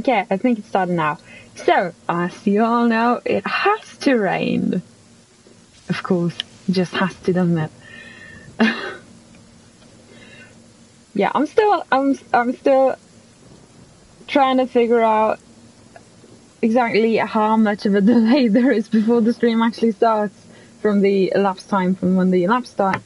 Okay, I think it started now. So, as you all know, it has to rain. Of course, it just has to, doesn't it? yeah, I'm still, I'm, I'm still trying to figure out exactly how much of a delay there is before the stream actually starts from the elapsed time from when the elapsed start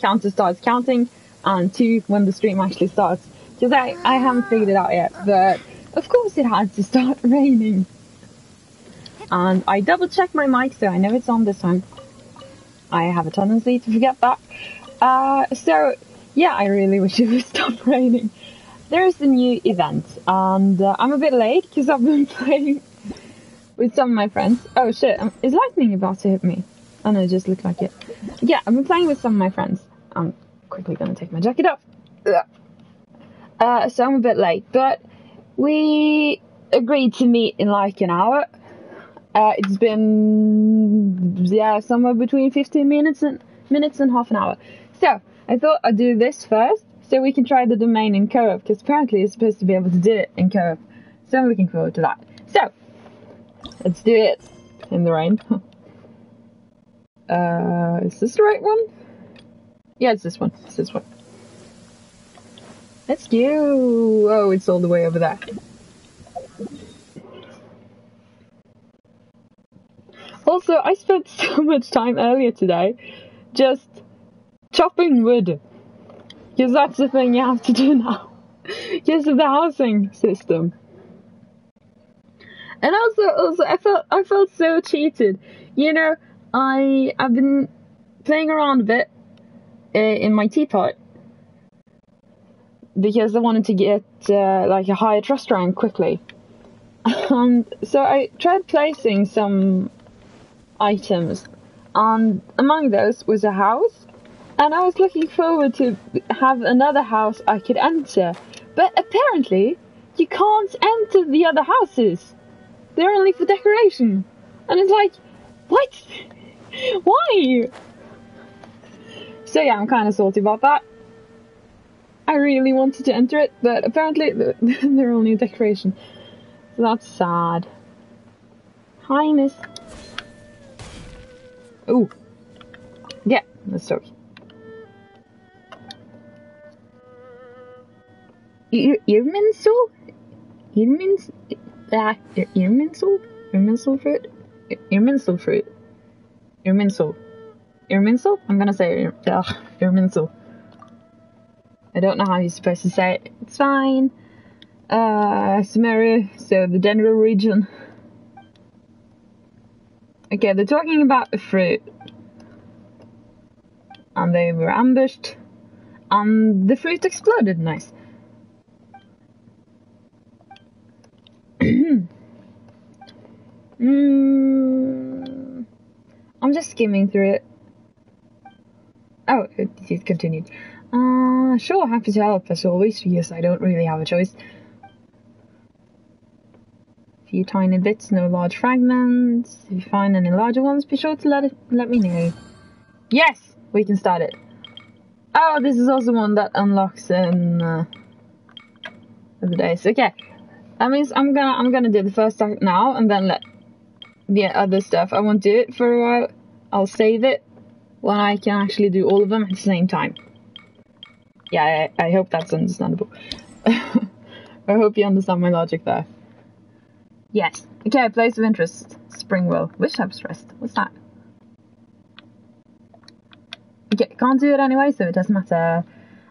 counter starts counting and to when the stream actually starts. Because I, I haven't figured it out yet, but of course it had to start raining. And I double checked my mic so I know it's on this time. I have a tendency to forget that. Uh, so yeah, I really wish it would stop raining. There's a new event and uh, I'm a bit late because I've been playing with some of my friends. Oh shit, um, is lightning about to hit me? Oh no, it just looked like it. Yeah, I've been playing with some of my friends. I'm quickly gonna take my jacket off. Uh, so I'm a bit late, but we agreed to meet in like an hour. Uh, it's been yeah somewhere between 15 minutes and minutes and half an hour. So I thought I'd do this first, so we can try the domain in co-op because apparently you're supposed to be able to do it in co-op. So I'm looking forward to that. So let's do it in the rain. uh, is this the right one? Yeah, it's this one. It's this one. Let's go. Oh, it's all the way over there. Also, I spent so much time earlier today just chopping wood. Because that's the thing you have to do now. Because of the housing system. And also, also, I felt, I felt so cheated. You know, I, I've been playing around a bit uh, in my teapot because I wanted to get uh, like a higher trust rank quickly. And so I tried placing some items, and among those was a house, and I was looking forward to have another house I could enter. But apparently, you can't enter the other houses. They're only for decoration. And it's like, what? Why? So yeah, I'm kind of salty about that. I really wanted to enter it, but apparently they're only a decoration. So that's sad. Hi, miss. Ooh. Yeah, let's talk. Irminsul? Irmins... Ah, Irminsul? Irminsul fruit? Irminsul fruit. Irminsul. Irminsul? I'm gonna say ugh, Irminsul. I don't know how you're supposed to say it. It's fine. Uh, Sumeru, so the Dendro region. Okay, they're talking about a fruit. And they were ambushed. And the fruit exploded. Nice. mm, I'm just skimming through it. Oh, it, it continued. Uh, sure, happy to help as always, because I don't really have a choice. A Few tiny bits, no large fragments. If you find any larger ones, be sure to let it let me know. Yes, we can start it. Oh, this is also one that unlocks in uh, the days. Okay, that means I'm gonna I'm gonna do the first act now, and then let the other stuff. I won't do it for a while. I'll save it when I can actually do all of them at the same time. Yeah, I, I hope that's understandable. I hope you understand my logic there. Yes. Okay, place of interest. Springwell. Was stressed. What's that? Okay, can't do it anyway, so it doesn't matter.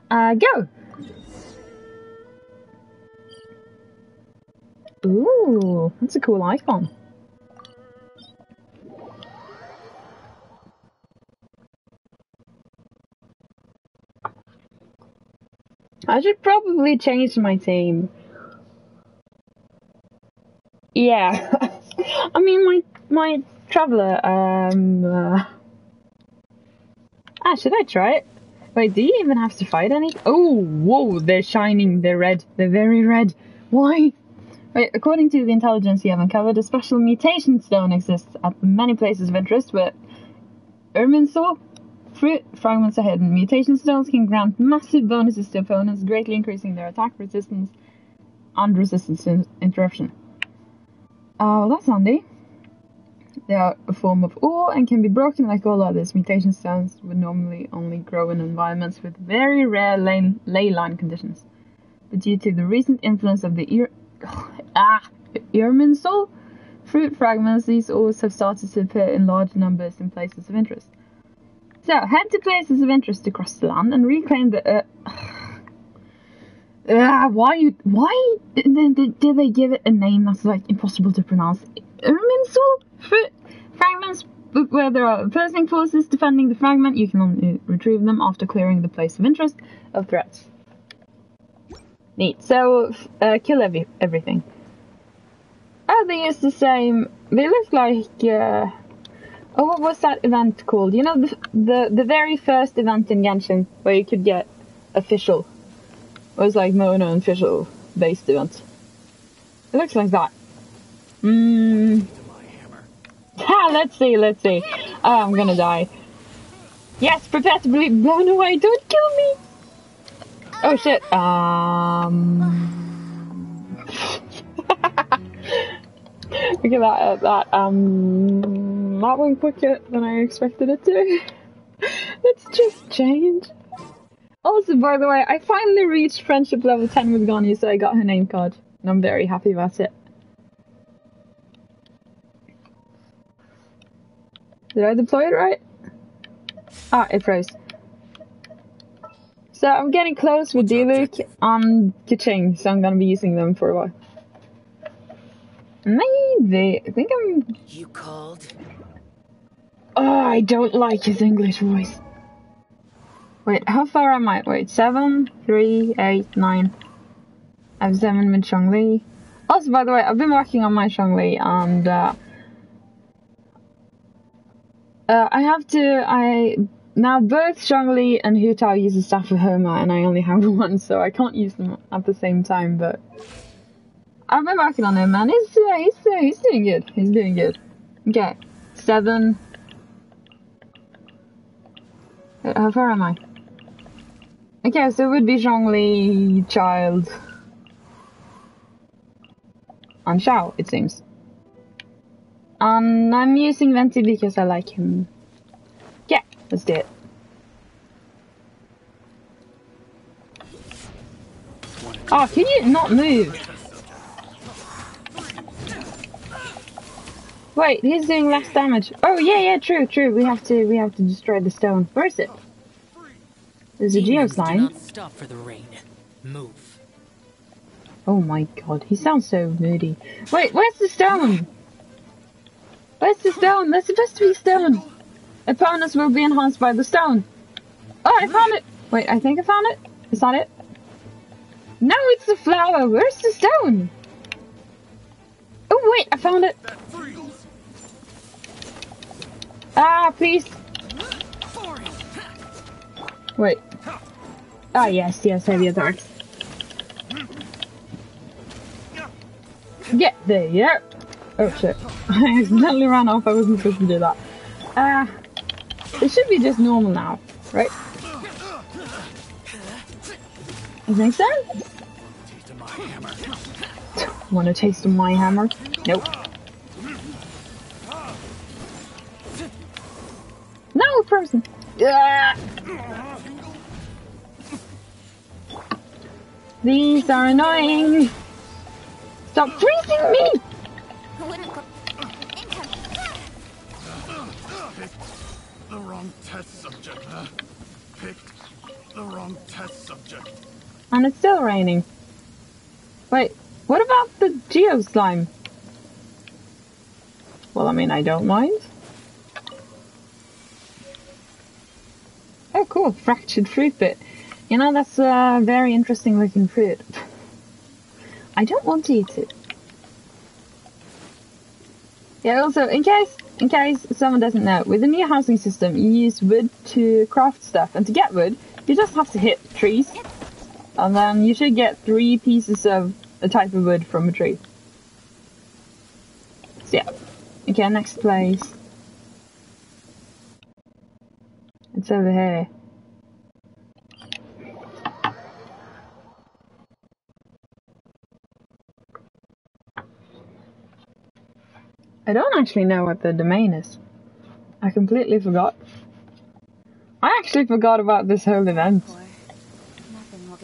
Uh, go! Ooh, that's a cool icon. I should probably change my team. Yeah. I mean, my my traveler. Um. Uh... Ah, should I try it? Wait, do you even have to fight any? Oh, whoa! They're shining. They're red. They're very red. Why? Wait, according to the intelligence you have uncovered, a special mutation stone exists at many places of interest, but Irminsul fruit fragments hidden. Mutation stones can grant massive bonuses to opponents, greatly increasing their attack resistance and resistance to interruption. Oh, that's handy. They are a form of ore and can be broken like all others. Mutation stones would normally only grow in environments with very rare ley, ley line conditions. But due to the recent influence of the ear, ah, Irminsul fruit fragments, these ores have started to appear in large numbers in places of interest. So, head to places of interest across the land and reclaim the. Uh, uh, why? Why did, did, they give it a name that's like impossible to pronounce? Irminsul fruit fragments, where there are opposing forces defending the fragment, you can only retrieve them after clearing the place of interest of threats. Neat. So, uh, kill every everything. Oh, they use the same. They look like. Uh, oh, what was that event called? You know, the, the the very first event in Genshin where you could get official. It was like no, no official based event. It looks like that. Hmm. Ha, let's see, let's see. Oh, I'm gonna die. Yes, prepare to be blown away. Don't kill me. Oh shit. Um. Look at that, that, um, that went quicker than I expected it to. Let's just change. Also, by the way, I finally reached friendship level 10 with Ganyu, so I got her name card. And I'm very happy about it. Did I deploy it right? Ah, it froze. So I'm getting close with Diluc and Keqing, so I'm gonna be using them for a while. Maybe. I think I'm. You called? Oh, I don't like his English voice. Wait, how far am I? Wait, seven, three, eight, nine. I have seven with Zhongli. Also, by the way, I've been working on my Zhongli and uh, uh, I have to. I now both Zhongli and Hu Tao use the staff of Homa, and I only have one, so I can't use them at the same time. But I've been working on him, man. He's uh, he's uh, he's doing good. He's doing good. Okay, seven. Uh, How far am I? Okay, so it would be Zhongli, Childe, and Xiao, it seems. And I'm using Venti because I like him. Yeah, let's do it. Oh, can you not move? Wait, he's doing less damage. Oh yeah, yeah, true, true. We have to, we have to destroy the stone. Where is it? There's a do stop for the rain. Move. Oh my god, he sounds so moody. Wait, where's the stone? Where's the stone? There's supposed to be stone. Opponents will be enhanced by the stone. Oh, I found it. Wait, I think I found it. Is that it? No, it's the flower. Where's the stone? Oh wait, I found it. Ah, please. Wait. Ah, yes, yes, heavy attacks. Get there, yeah. Oh shit. I accidentally ran off, I wasn't supposed to do that. Ah. it should be just normal now, right? You think so? Want a taste of my hammer? Nope. No, frozen. Ah. These are annoying. Stop freezing me! Picked the wrong test subject, huh? Picked the wrong test subject. And it's still raining. Wait, what about the geo slime? Well, I mean, I don't mind. Oh, cool, fractured fruit bit. You know, that's a very interesting looking fruit. I don't want to eat it. Yeah, also, in case, in case someone doesn't know, with the new housing system, you use wood to craft stuff, and to get wood, you just have to hit trees. And then you should get three pieces of a type of wood from a tree. So yeah. Okay, next place. It's over here. I don't actually know what the domain is. I completely forgot. I actually forgot about this whole event.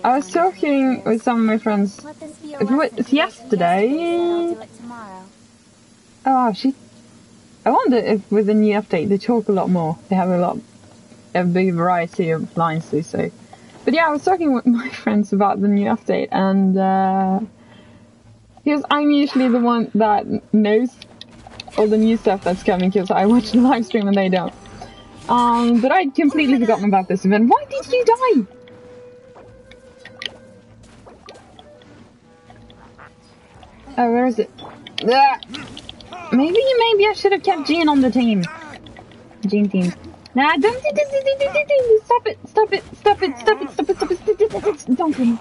I was talking with some of my friends. It was yesterday. Oh, she. I wonder if with the new update they talk a lot more. They have a lot a big variety of lines they say. But yeah, I was talking with my friends about the new update, and uh, because I'm usually the one that knows all the new stuff that's coming, because I watch the live stream and they don't. Um, but I'd completely forgotten about this event. Why did you die? Oh, where is it? Ah. Maybe maybe I should have kept Jean on the team. Jean team. Nah, don't, stop it, stop it, stop it, stop it, stop it, stop it, stop it, stop it, don't kill me.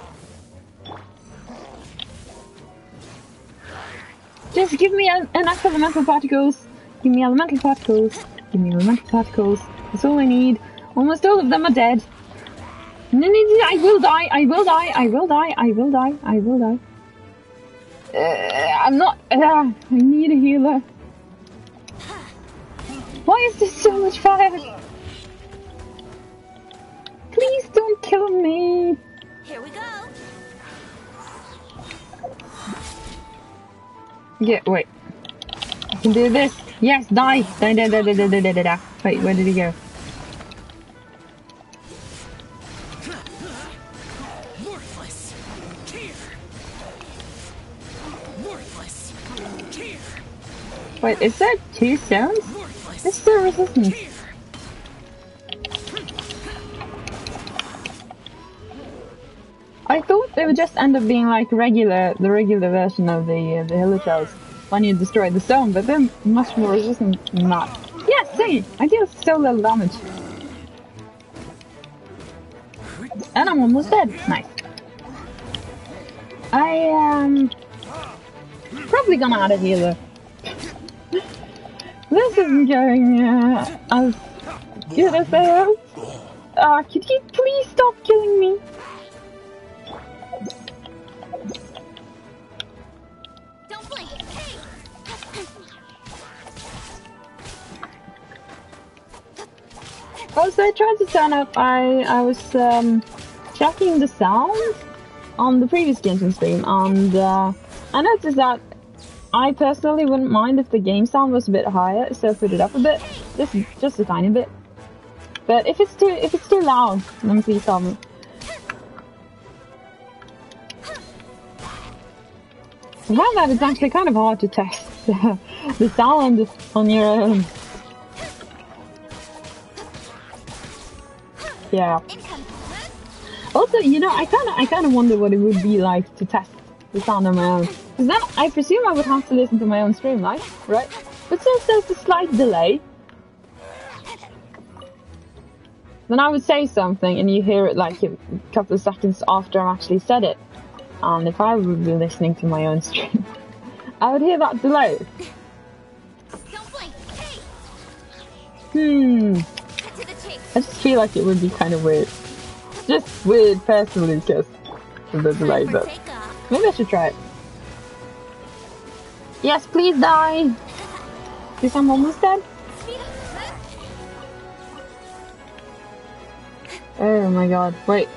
Just give me a, enough elemental particles. Give me elemental particles. Give me elemental particles. That's all I need. Almost all of them are dead. No, no, no, I will die, I will die, I will die, I will die, I will die. Uh, I'm not. Uh, I need a healer. Why is there so much fire? Please don't kill me. Here we go. Yeah, wait. I can do this. Yes, die. Die, die, die, die, die, die, die, die. Wait, where did he go? Worthless. Tear. Worthless. Wait, is that two sounds? It's still resistance. They would just end up being like regular, the regular version of the uh, the Hilichurls when you destroy the stone, but they're much more resistant than that. Yes, see, I deal so little damage. And I'm almost dead. Nice. I um probably gonna add a healer. this isn't going uh, as good as I hoped. Uh, could you please stop killing me? Also, I tried to turn up. I I was um, checking the sound on the previous Genshin stream, and uh, I noticed that I personally wouldn't mind if the game sound was a bit higher, so put it up a bit, just just a tiny bit. But if it's too if it's too loud, then please tell me. Found that it's actually kind of hard to test the sound on your own. Yeah. Also, you know, I kind of, I kind of wonder what it would be like to test the sound on my own. Because then I presume I would have to listen to my own stream, right? Right? But since there's a slight delay, then I would say something and you hear it like a couple of seconds after I actually said it. And if I would be listening to my own stream, I would hear that delay. Don't blink. Hey. Hmm. I just feel like it would be kind of weird. Just weird personally because of the delay, but. Maybe I should try it. Yes, please die. Because I'm almost dead. Oh my god. Wait.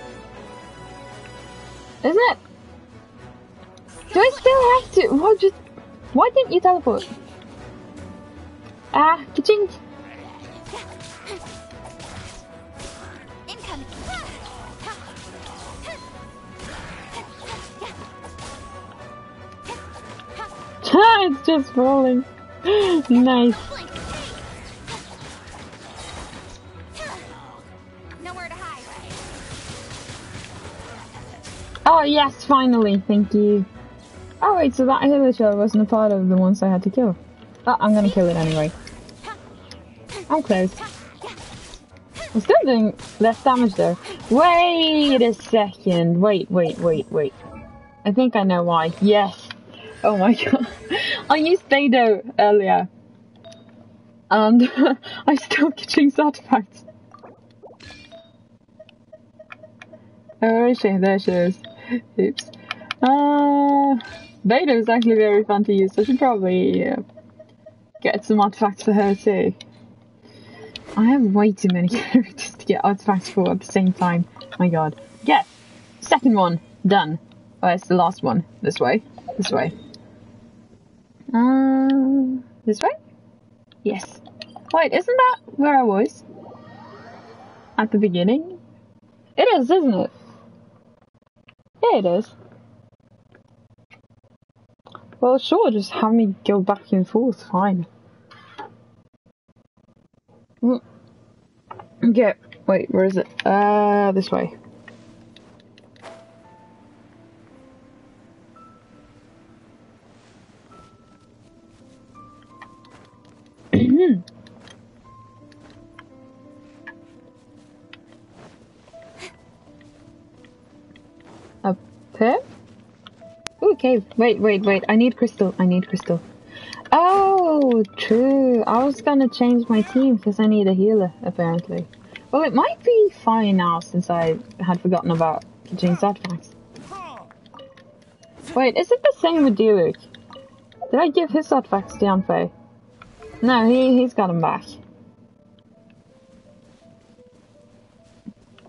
isn't it? Do I still have to? What just? Why didn't you teleport? Ah, ka-ching. It's just rolling. nice. Oh yes, finally. Thank you. Oh wait, so that Hilichurl wasn't a part of the ones I had to kill. Oh, I'm gonna kill it anyway. I'm close. I'm still doing less damage though. Wait a second. Wait, wait, wait, wait. I think I know why. Yes. Oh my god. I used Beidou earlier. And I still catching artifacts. Oh, where is she? There she is. Oops. Uh, Beidou is actually very fun to use. I should probably uh, get some artifacts for her too. I have way too many characters to get artifacts for at the same time. My god. Yeah. Second one. Done. Oh, it's the last one. This way. This way. Um, this way? Yes. Wait, isn't that where I was? At the beginning? It is, isn't it? Yeah, it is. Well, sure, just have me go back and forth, fine. Mm. Okay, wait, where is it? Uh, this way. Here? Ooh, cave. Wait, wait, wait. I need crystal. I need crystal. Oh, true. I was gonna change my team because I need a healer, apparently. Well, it might be fine now since I had forgotten about Jean's artifacts. Wait, is it the same with Derek? Did I give his artifacts to Yanfei? No, he, he's got him back.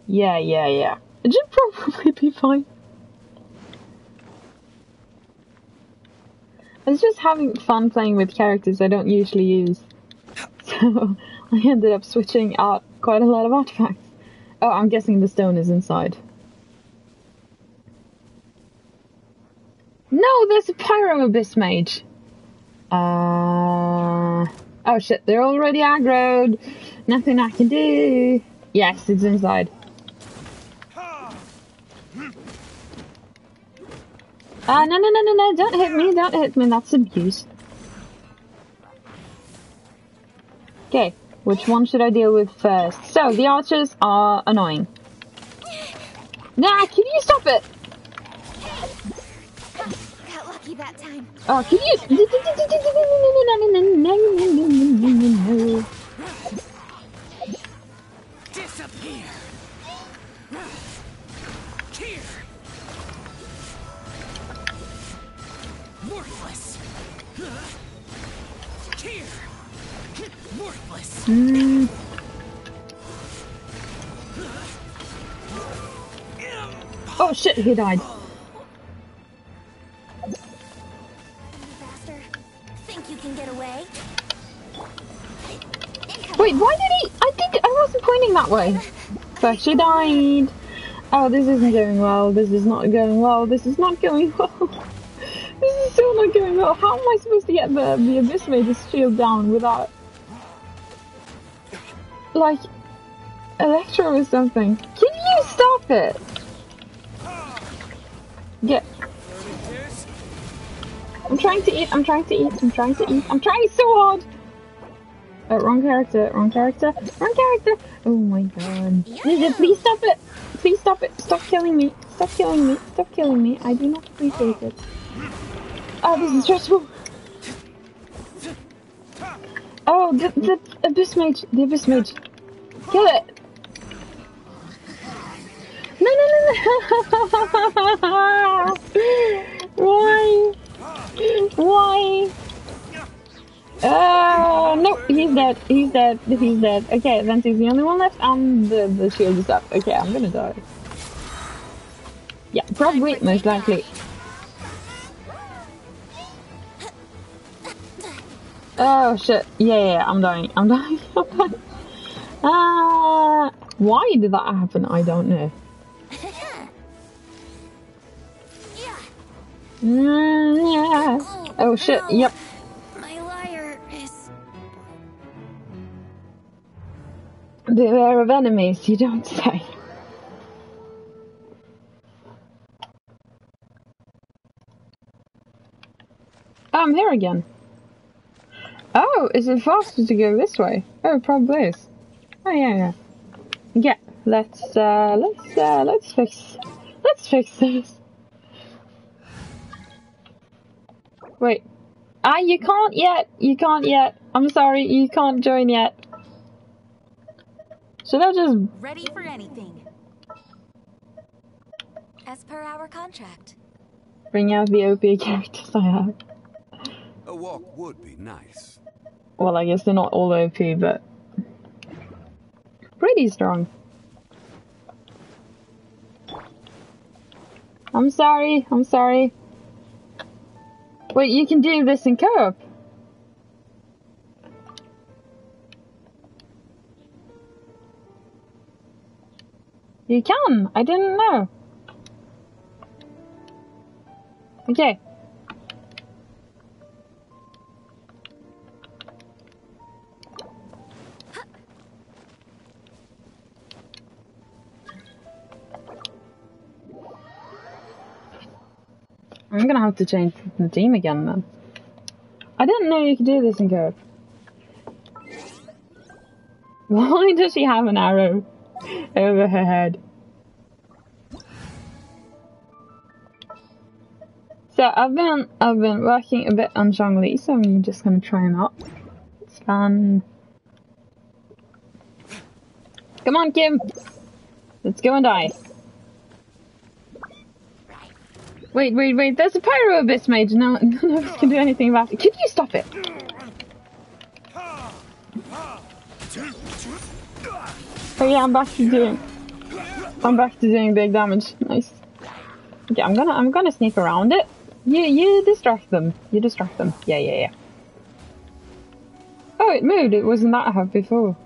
Yeah, yeah, yeah. It should probably be fine. I was just having fun playing with characters I don't usually use. So I ended up switching out quite a lot of artifacts. Oh, I'm guessing the stone is inside. No, there's a Pyro Abyss Mage. Uh... Oh shit, they're already aggroed. Nothing I can do. Yes, it's inside. Uh, no, no, no, no, no, don't hit me, don't hit me, that's abuse. Okay, which one should I deal with first? So, the archers are annoying. Nah, can you stop it? Got lucky that time. Oh, can you? Disappear. Here. Worthless. Here. Worthless. Mm, Oh shit, he died. Wait, why did he? I think I wasn't pointing that way. But she died. Oh, this isn't going well. This is not going well. This is not going well. this is still not going well. How am I supposed to get the, the Abyss Mage's shield down without... Like... Electro or something? Can you stop it? Get... I'm trying to eat, I'm trying to eat, I'm trying to eat, I'm trying so hard! Uh, wrong character, wrong character, wrong character! Oh my god. Ninja, please stop it! Please stop it! Stop killing me! Stop killing me! Stop killing me! I do not appreciate it. Oh, this is stressful! Oh, the, the Abyss Mage! The Abyss Mage! Kill it! No, no, no, no! Why? Why? Uh, no, he's dead. He's dead. He's dead. Okay, Venti's the only one left, and the, the shield is up. Okay, I'm gonna die. Yeah, probably, most likely. Oh shit. Yeah, yeah, I'm dying. I'm dying. I'm dying. Uh, why did that happen? I don't know. Yeah. Oh shit. Yep. My lyre is. Beware of enemies, you don't say. Oh, I'm here again. Oh, is it faster to go this way? Oh, it probably is. Oh yeah, yeah. Yeah, let's uh, let's uh, let's fix let's fix this. Wait. Ah, you can't yet. You can't yet. I'm sorry, you can't join yet. Should I just Ready for anything. As per our contract. bring out the OP characters I have? A walk would be nice. Well, I guess they're not all OP, but pretty strong. I'm sorry, I'm sorry. Wait, you can do this in co-op. You can, I didn't know. Okay. I'm gonna have to change the team again then. I didn't know you could do this in co Why does she have an arrow over her head? So I've been I've been working a bit on Zhongli, so I'm just gonna try him out. It's fun. Come on, Kim. Let's go and die. Wait, wait, wait. There's a pyro abyss mage. No, none of us can do anything about it. Can you stop it? Oh yeah, I'm back to doing. I'm back to doing big damage. Nice. Okay, I'm gonna I'm gonna sneak around it. You you distract them. You distract them. Yeah, yeah, yeah. Oh, it moved. It wasn't that hard before.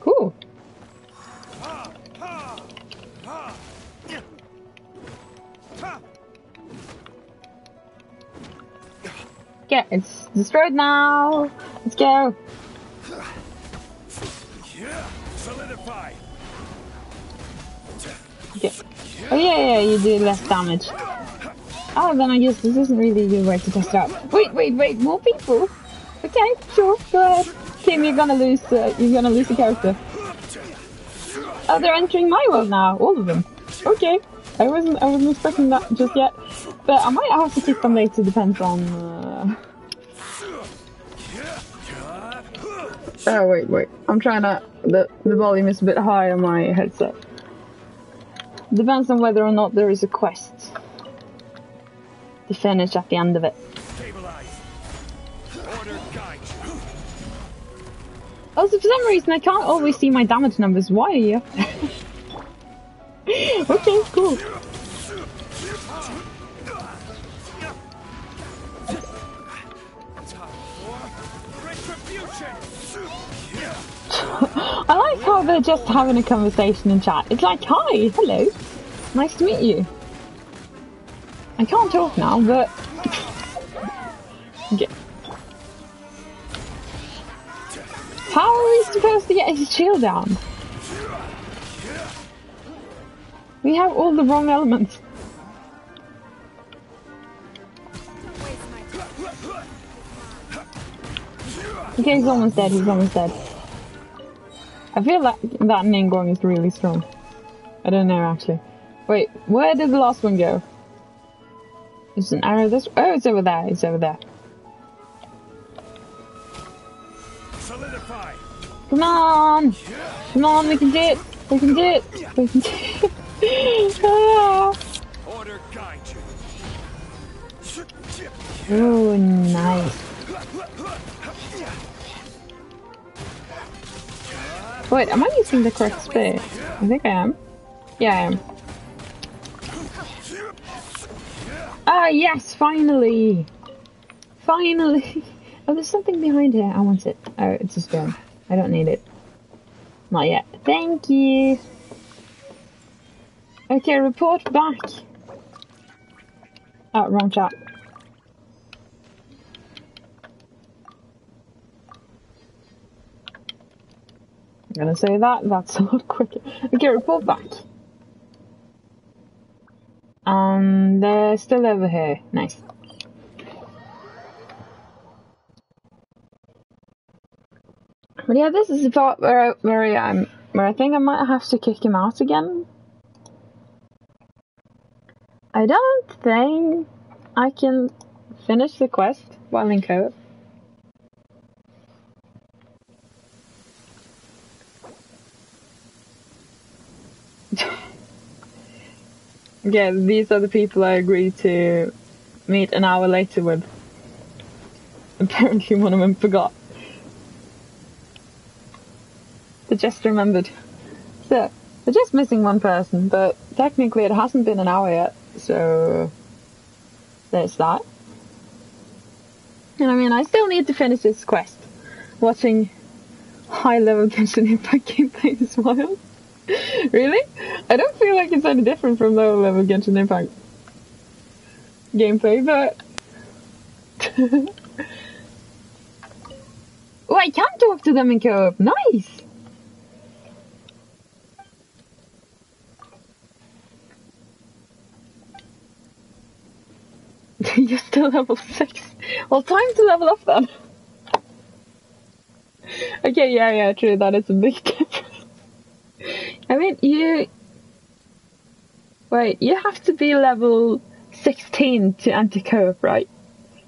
Cool. Yeah, it's destroyed now. Let's go. Solidify. Okay. Oh yeah, yeah, you do less damage. Oh, then I guess this isn't really a good way to test it out. Wait, wait, wait, more people? Okay, sure, go ahead. Kim, you're gonna lose, uh, you're gonna lose a character. Oh, they're entering my world now, all of them. Okay, I wasn't, I wasn't expecting that just yet. But I might have to keep them later, depends on, uh... Oh, wait, wait. I'm trying to, the, the volume is a bit high on my headset. Depends on whether or not there is a quest to finish at the end of it. Oh, also, for some reason, I can't always see my damage numbers. Why are you? okay, cool. I like how they're just having a conversation in chat. It's like, hi, hello, nice to meet you. I can't talk now, but... Okay. How are we supposed to get his shield down? We have all the wrong elements. Okay, he's almost dead, he's almost dead. I feel like that Ningguang is really strong. I don't know actually. Wait, where did the last one go? There's an arrow this Oh, it's over there, it's over there. Solidify. Come on! Come on, we can do it! We can do it! We can do it! Ah. Order guide you. Oh, nice. Wait, am I using the correct spear? I think I am. Yeah, I am. Ah, yes, finally! Finally! Oh, there's something behind here. I want it. Oh, it's a stone. I don't need it. Not yet. Thank you! Okay, report back. Oh, wrong chat. I'm gonna say that, that's a lot quicker. Okay, report back. Um, they're still over here. Nice. But yeah, this is the part where I, where I where I think I might have to kick him out again. I don't think I can finish the quest while in co Yeah, these are the people I agreed to meet an hour later with. Apparently one of them forgot. They just remembered. So, they're just missing one person, but technically it hasn't been an hour yet, so there's that. And I mean, I still need to finish this quest. Watching high level Genshin Impact gameplay is wild. really? I don't feel like it's any different from low level Genshin Impact gameplay, but. oh, I can talk to them in co op. Nice! You're still level 6. Well, time to level up then. okay, yeah, yeah, true, that is a big difference. I mean, you. Wait, you have to be level 16 to anti co right?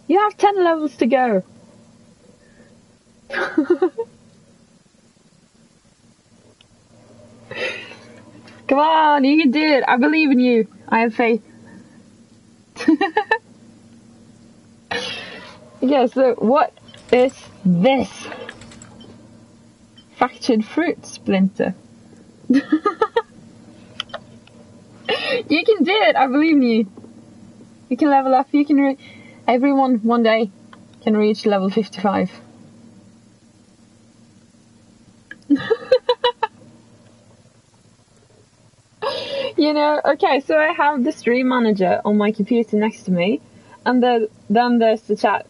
You have 10 levels to go. Come on, you can do it. I believe in you. I have faith. yeah, so what is this? Fractured fruit splinter. you can do it. I believe in you. You can level up. You can. Re- everyone one day can reach level fifty-five. you know, okay. So I have the stream manager on my computer next to me, and the, then there's the chat,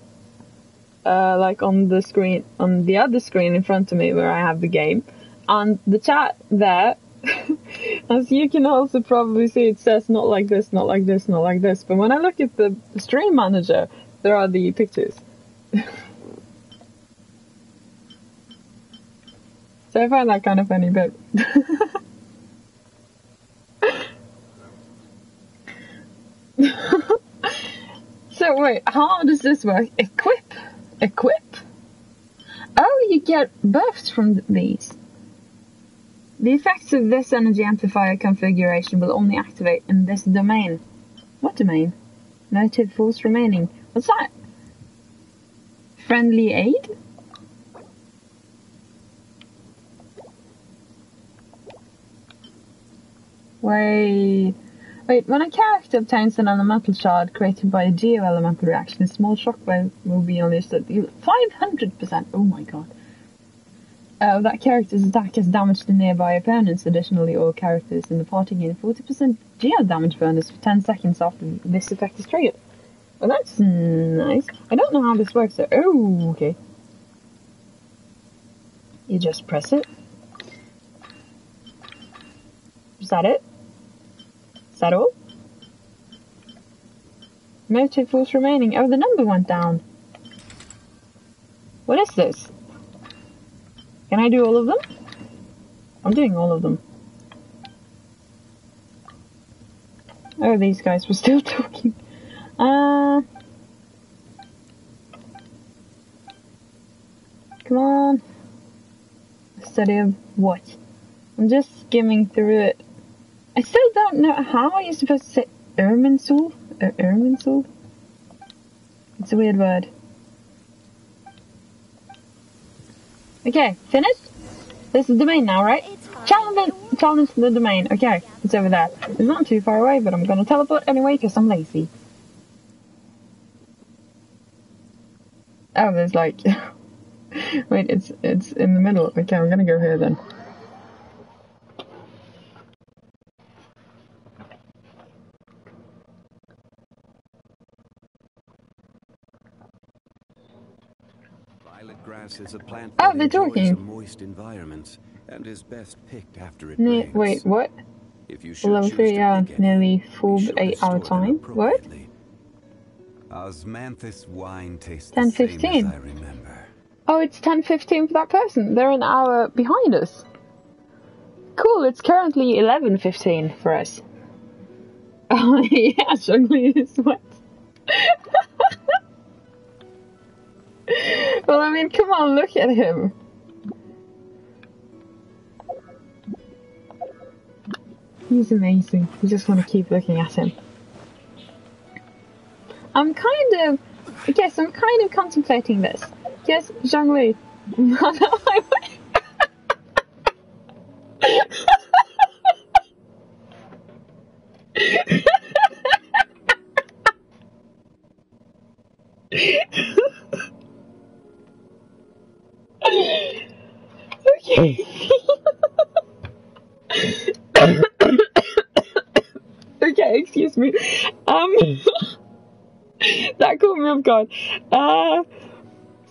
uh, like on the screen, on the other screen in front of me where I have the game and the chat there, as you can also probably see, it says not like this, not like this, not like this. But when I look at the stream manager, there are the pictures. so I find that kind of funny, but. so wait, how does this work? Equip? Equip? Oh, you get buffs from these. The effects of this energy amplifier configuration will only activate in this domain. What domain? Motive force remaining. What's that? Friendly aid? Wait. Wait, when a character obtains an elemental shard created by a geo-elemental reaction, a small shockwave will be unleashed at 500%. Oh my god. Uh, that character's attack has damaged the nearby opponents. Additionally, all characters in the party gain 40% geo damage bonus for 10 seconds after this effect is triggered. Well, that's nice. I don't know how this works. Oh, okay. You just press it. Is that it? Is that all? Motive force remaining. Oh, the number went down. What is this? Can I do all of them? I'm doing all of them. Oh, these guys were still talking. Uh, come on. Study of what? I'm just skimming through it. I still don't know how are you supposed to say Irminsul? Er? It's a weird word. Okay, finished? This is the domain now, right? Challenge, challenge the domain. Okay, it's over there. It's not too far away, but I'm gonna teleport anyway because I'm lazy. Oh, there's like... Wait, it's it's in the middle. Okay, I'm gonna go here then. Grass is a plant Oh, that they're enjoys talking. a moist environment and is best picked after it Ne- rains. wait, what? If you should Level 3, to yeah, nearly full sure to 8 hour time. What? Osmanthus wine tastes 10, 15. as I remember. Oh, it's 10.15 for that person. They're an hour behind us. Cool, it's currently 11.15 for us. Oh, yeah, juggling his sweat. well, I mean, come on, look at him. He's amazing. You just want to keep looking at him. I'm kind of, yes, I'm kind of contemplating this. Yes, Zhongli. okay. okay, excuse me. Um, me. Uh,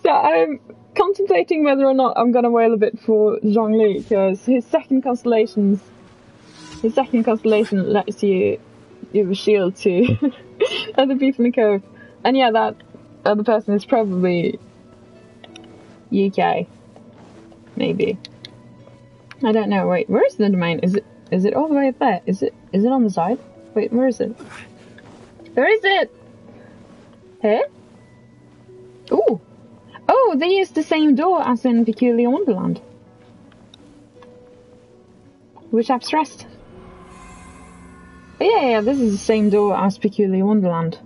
so I'm contemplating whether or not I'm gonna wail a bit for Zhongli because his second constellations, his second constellation lets you give a shield to other people in the cove, and yeah, that other person is probably UK, maybe. I don't know. Wait, where's the domain? Is it is it all the way up there? Is it is it on the side? Wait, where is it? Where is it? Here? Ooh. Oh, they used the same door as in Peculiar Wonderland. Which I've stressed. Yeah, yeah, this is the same door as Peculiar Wonderland.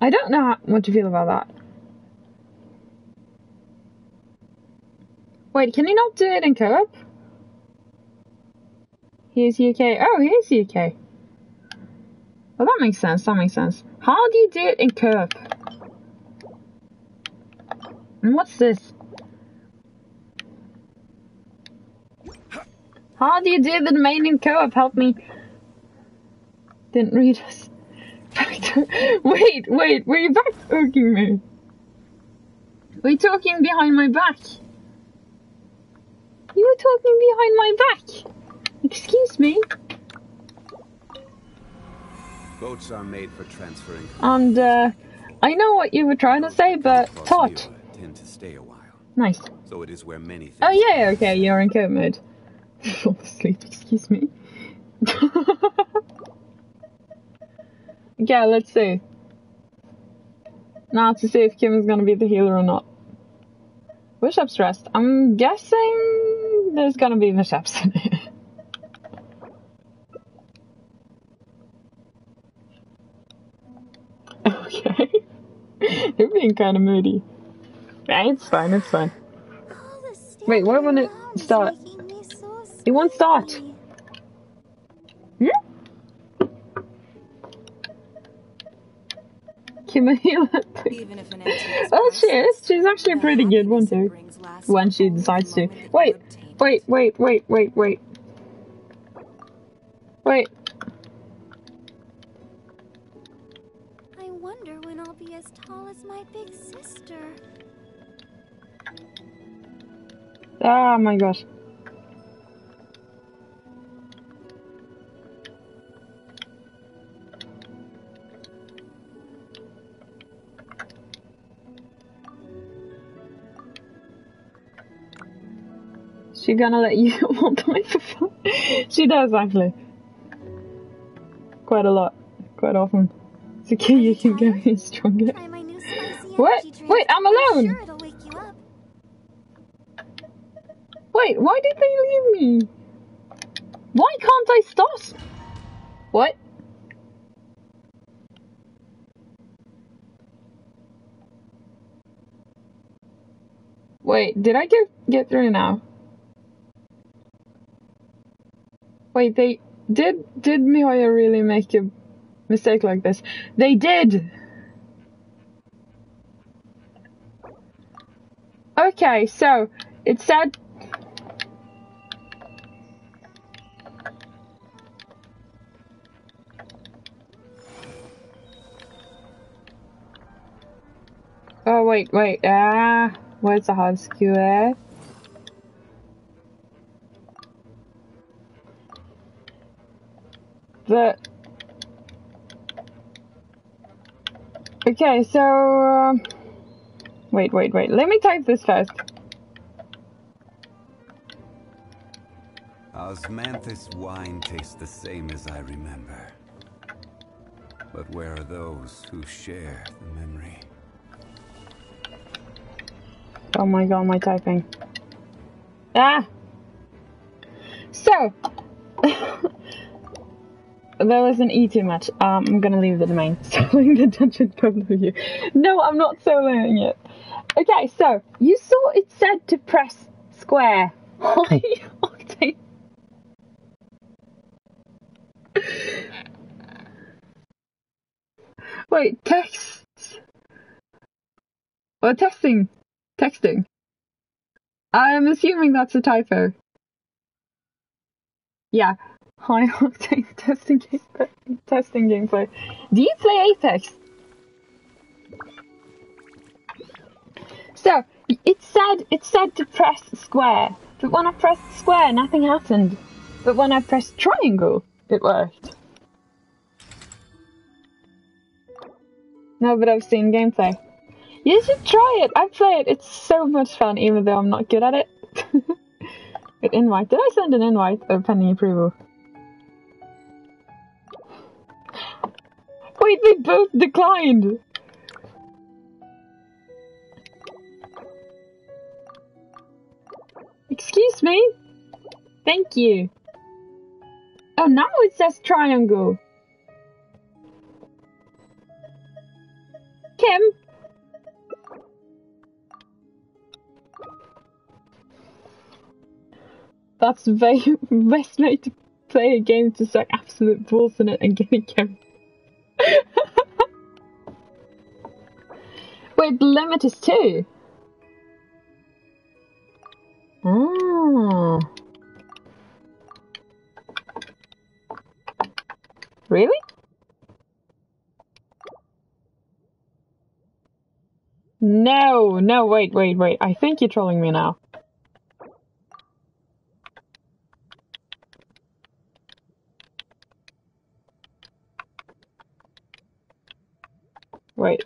I don't know how, what to feel about that. Wait, can you not do it in co-op? Here's UK. Oh, here's UK. Well, that makes sense. That makes sense. How do you do it in co-op? And what's this? How do you do the domain in co-op? Help me. Didn't read us. wait, wait, were you back talking me? Were you talking behind my back? You were talking behind my back. Excuse me. Boats are made for transferring. And uh, I know what you were trying to say, but Tot. Tend to stay a while. Nice. So it is where many things Oh yeah, yeah, okay, you're in coat mode. Fall asleep, excuse me. yeah, let's see. Now to see if Kim is gonna be the healer or not. Bishop's rest. I'm guessing there's gonna be bishops in it. Okay. You're being kind of moody. It's fine, it's fine. Wait, why won't it start? It won't start. Hmm? Kim a healer, please. Even if an entity is Oh, she is. She's actually a pretty good one too. When she decides to. Wait, can obtain it. wait, wait, wait, wait, wait. Wait. Tall as my big sister. Oh my gosh. She gonna let you all die for fun? she does actually. Quite a lot. Quite often. It's a key you can get me stronger. What? Wait, I'm alone. Sure, it'll wake you up. Wait, why did they leave me? Why can't I start? What? Wait, did I get get through now? Wait, they did did miHoYo really make a mistake like this? They did. Okay, so it said Oh wait, wait. Ah, where's the hard skewer? The okay, so um, wait, wait, wait. Let me type this first. Osmanthus wine tastes the same as I remember. But where are those who share the memory? Oh my god, my typing. Ah! So, there was an E2 match. Um, I'm gonna leave the domain. Selling the dungeon, both you. No, I'm not soloing it. Okay, so you saw it said to press square. Wait, text or texting? texting. I'm assuming that's a typo. Yeah, High octane testing gameplay. Testing gameplay. Do you play Apex? So it said it said to press square, but when I pressed square, nothing happened. But when I pressed triangle, it worked. No, but I've seen gameplay. You should try it. I play it. It's so much fun, even though I'm not good at it. An invite. Did I send an invite or pending approval? Wait, they both declined. Excuse me? Thank you. Oh, now it says triangle. Kim? That's the best way to play a game to suck absolute balls in it and get it carried. Wait, the limit is two. Ah. Really? No, no, wait, wait, wait. I think you're trolling me now. Wait.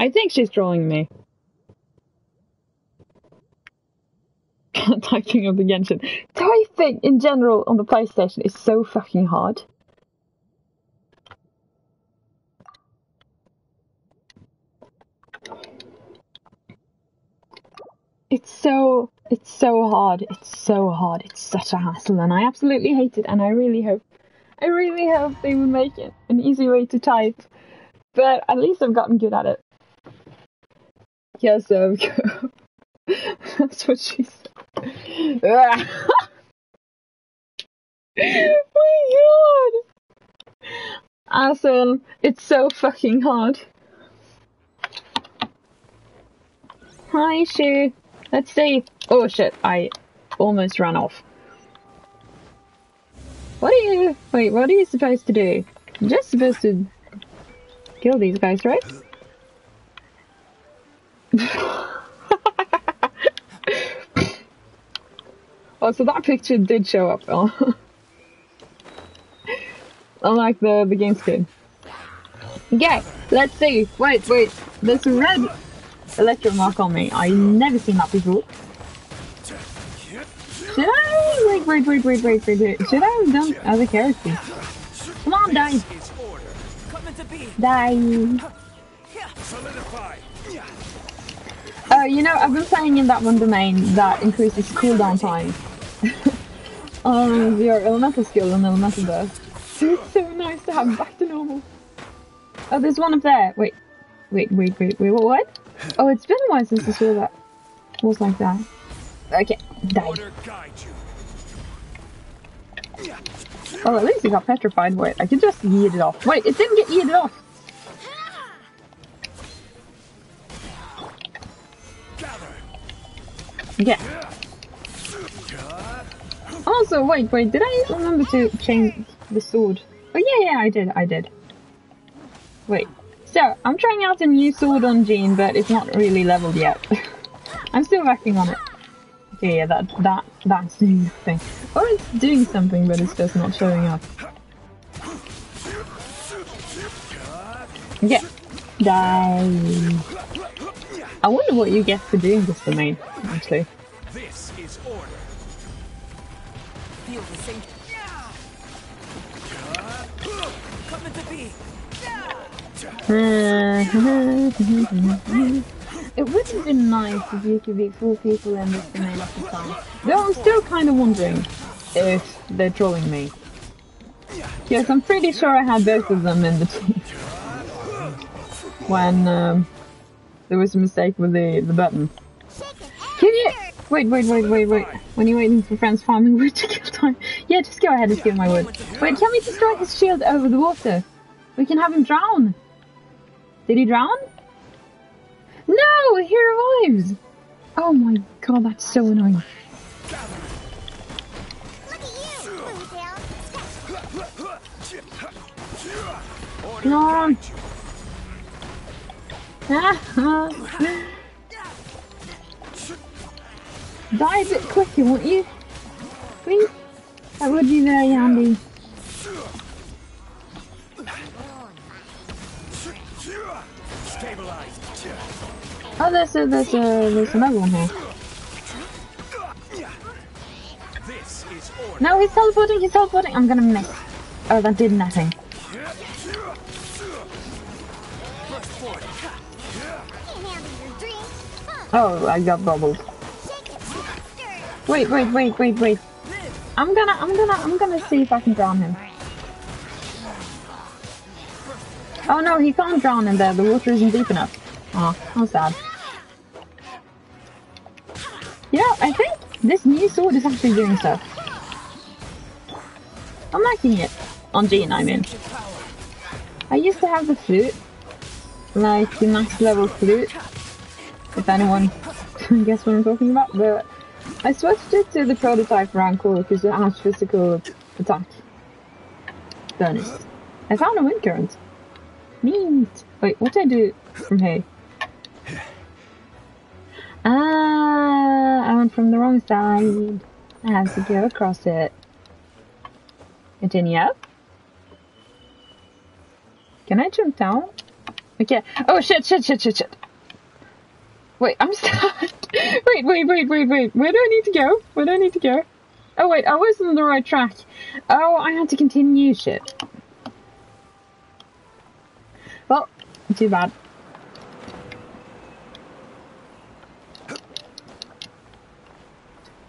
I think she's trolling me. Typing of the Genshin. Typing in general on the PlayStation is so fucking hard. It's so it's so hard. It's so hard. It's such a hassle and I absolutely hate it and I really hope I really hope they will make it an easy way to type. But at least I've gotten good at it. Yes, of That's what she said. Oh my god! Awesome. It's so fucking hard. Hi, Shu. Let's see. Oh shit, I almost ran off. What are you... Wait, what are you supposed to do? You're just supposed to kill these guys, right? oh, so that picture did show up. Unlike the, the game skin. Okay, let's see. Wait, wait. A red electro mark on me. I never seen that before. Should I? Wait, wait, wait, wait, wait, wait, wait. Should I have done other character? Come on, die. Die. Oh, you know, I've been playing in that one domain that increases cooldown time. um, your elemental skill and elemental burst. It's so nice to have back to normal. Oh, there's one up there. Wait, wait, wait, wait, wait, what? Oh, it's been a while since I saw that. Was like that. Okay, die. Oh, at least it got petrified. Wait, I can just yeet it off. Wait, it didn't get yeeted off. Yeah. Also, wait, wait, did I remember to change the sword? Oh yeah, yeah, I did, I did. Wait, so, I'm trying out a new sword on Jean, but it's not really leveled yet. I'm still working on it. Okay, yeah, that, that, that's doing nothing. Or it's doing something, but it's just not showing up. Yeah. Die. I wonder what you get for doing this domain, actually. This is order. Feel the same. it would have been nice if you could be four people in this domain at the time. Though I'm still kind of wondering if they're trolling me. Yes, I'm pretty sure I had both of them in the team. When um, there was a mistake with the, the button. Can you Wait, wait, wait, wait, wait. When you're waiting for friends farming wood to kill time. Yeah, just go ahead and steal my wood. Wait, can we destroy his shield over the water? We can have him drown. Did he drown? No, he revives. Oh my god, that's so annoying. Ah, Die a bit quicker, won't you? Please? That would be very handy. Oh, there's there's there's another one here. No, he's teleporting, he's teleporting. I'm gonna miss. Oh, that did nothing. Oh, I got bubbled. Wait, wait, wait, wait, wait. I'm gonna, I'm gonna, I'm gonna see if I can drown him. Oh no, he can't drown in there. The water isn't deep enough. Oh, how sad. Know, I think this new sword is actually doing stuff. I'm liking it. On Jean, I mean. I used to have the flute. Like the max level flute. If anyone can guess what I'm talking about. But I switched it to the prototype Rancor because it has physical attack. Bonus. I found a wind current. Neat. Wait, what do I do from here? Ah, I went from the wrong side. I have to go across it. Continue. Can I jump down? Okay. Oh shit, shit, shit, shit, shit. Wait, I'm stuck. wait, wait, wait, wait, wait. Where do I need to go? Where do I need to go? Oh wait, I wasn't on the right track. Oh, I had to continue shit. Well, too bad.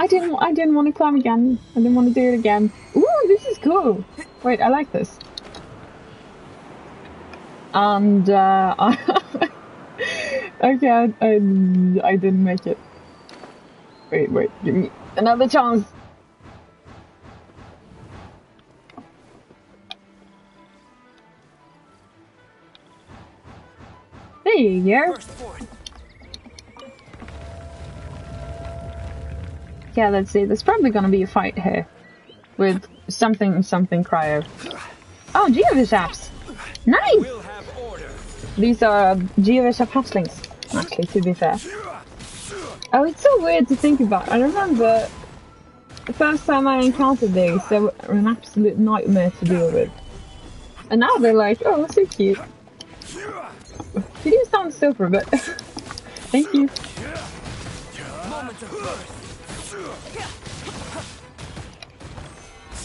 I didn't. I didn't want to climb again. I didn't want to do it again. Ooh, this is cool. Wait, I like this. And uh, okay, I, I, I didn't make it. Wait, wait, give me another chance. There you go. Yeah, let's see. There's probably gonna be a fight here with something something cryo. Oh, Geovishap's. Nice. We'll have order. These are Geovishap hatchlings. Actually, to be fair. Oh, it's so weird to think about. I remember the first time I encountered these, they were an absolute nightmare to deal with. And now they're like, oh, so cute. You do sound super, but thank you.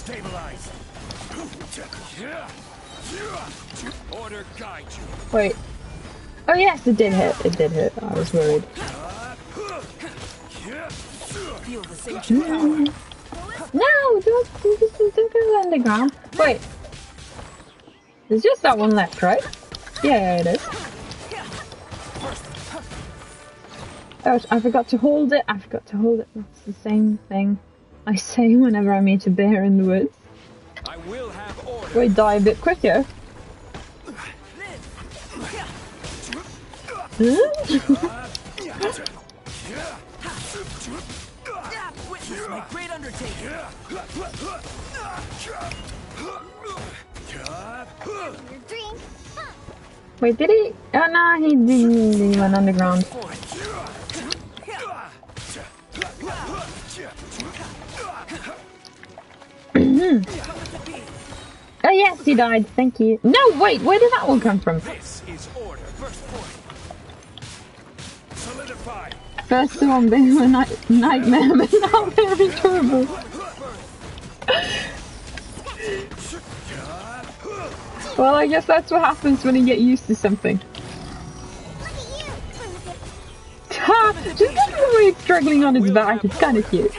Stabilize. Order guide you. Wait. Oh yes, it did hit. It did hit. I was worried. Feel the same power. No, don't, don't, don't, don't go underground. Wait. There's just that one left, right? Yeah, it is. Oh, I forgot to hold it. I forgot to hold it. That's the same thing I say whenever I meet a bear in the woods. I will have order. Wait, die a bit quicker. Witness my great undertaking. Your drink. Huh, Wait, did he? Oh no, he didn't. He went underground. Forward. Oh yes, he died. Thank you. No, wait, where did that one come from? This is order. Burst forward. Solidify. First one being a night- nightmare, but now very terrible. Well, I guess that's what happens when you get used to something. Ha! Just look at the way it's struggling on its back. It's kind of cute.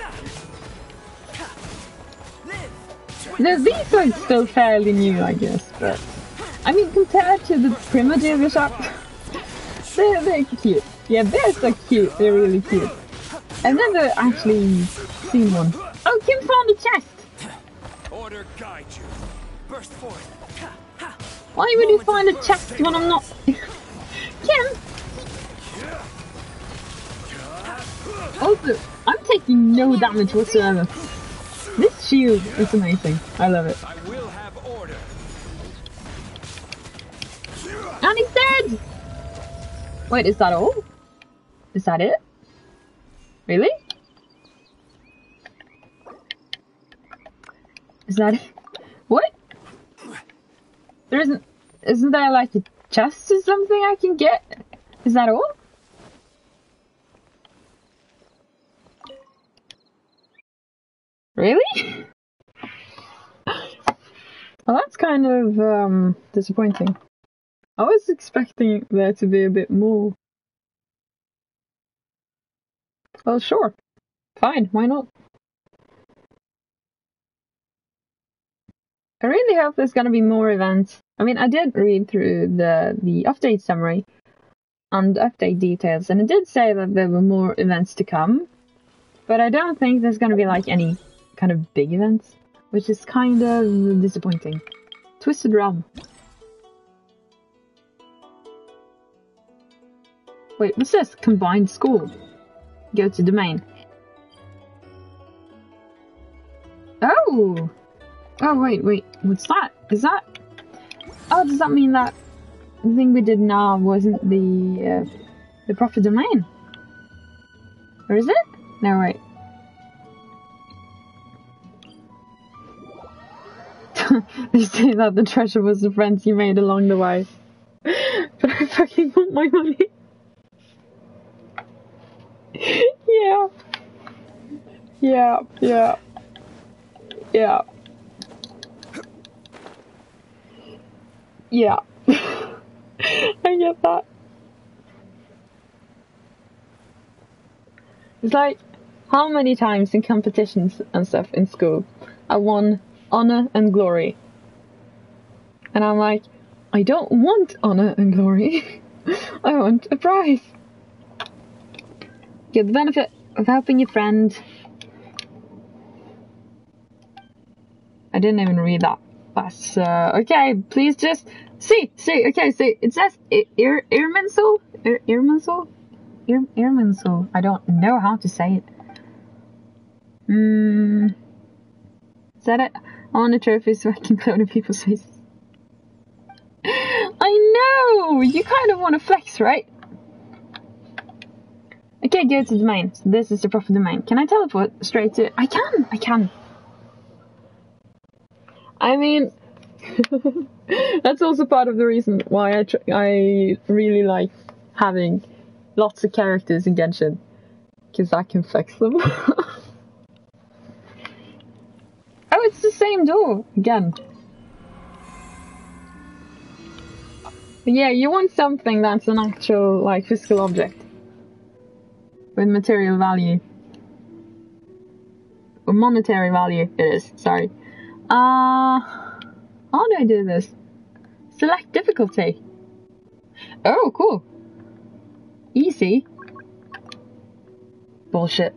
No, these are still fairly new, I guess, but I mean, compared to the primitive shop, they're they're cute. Yeah, they're so cute. They're really cute. I've never actually seen one. Oh, Kim found a chest. Order guide you. Burst forth. Ha, ha. Why would you find a chest when I'm not? Kim. Also, I'm taking no damage whatsoever. Is amazing. I love it. I will have order. And he's dead! Wait, is that all? Is that it? Really? Is that it? What? There isn't... Isn't there like a chest or something I can get? Is that all? Really? Well, that's kind of um, disappointing. I was expecting there to be a bit more. Well, sure. Fine, why not? I really hope there's gonna be more events. I mean, I did read through the the update summary and update details, and it did say that there were more events to come. But I don't think there's gonna be like any kind of big events, which is kind of disappointing. Twisted Realm. Wait, what's this? Combined school. Go to domain. Oh! Oh, wait, wait. What's that? Is that... Oh, does that mean that the thing we did now wasn't the, uh, the proper domain? Or is it? No, wait. you say that the treasure was the friends you made along the way. But I fucking want my money. yeah. Yeah, yeah. Yeah. Yeah. I get that. It's like, how many times in competitions and stuff in school I won honor and glory. And I'm like, I don't want honor and glory. I want a prize. Get the benefit of helping your friend. I didn't even read that. That's uh, okay. Please just see, see. Okay, see. It says Ir Irminsul, Ir Irminsul, Ir Irminsul. I don't know how to say it. Hmm. Is that it? Want a trophy so I can clone in people's faces. I know! You kind of want to flex, right? Okay, go to domain. So this is the proper domain. Can I teleport straight to... I can! I can! I mean... that's also part of the reason why I, I really like having lots of characters in Genshin. Because I can flex them. It's the same door again. Yeah, you want something that's an actual, like, physical object. With material value. Or monetary value, it is, sorry. Uh, how do I do this? Select difficulty. Oh, cool. Easy. Bullshit.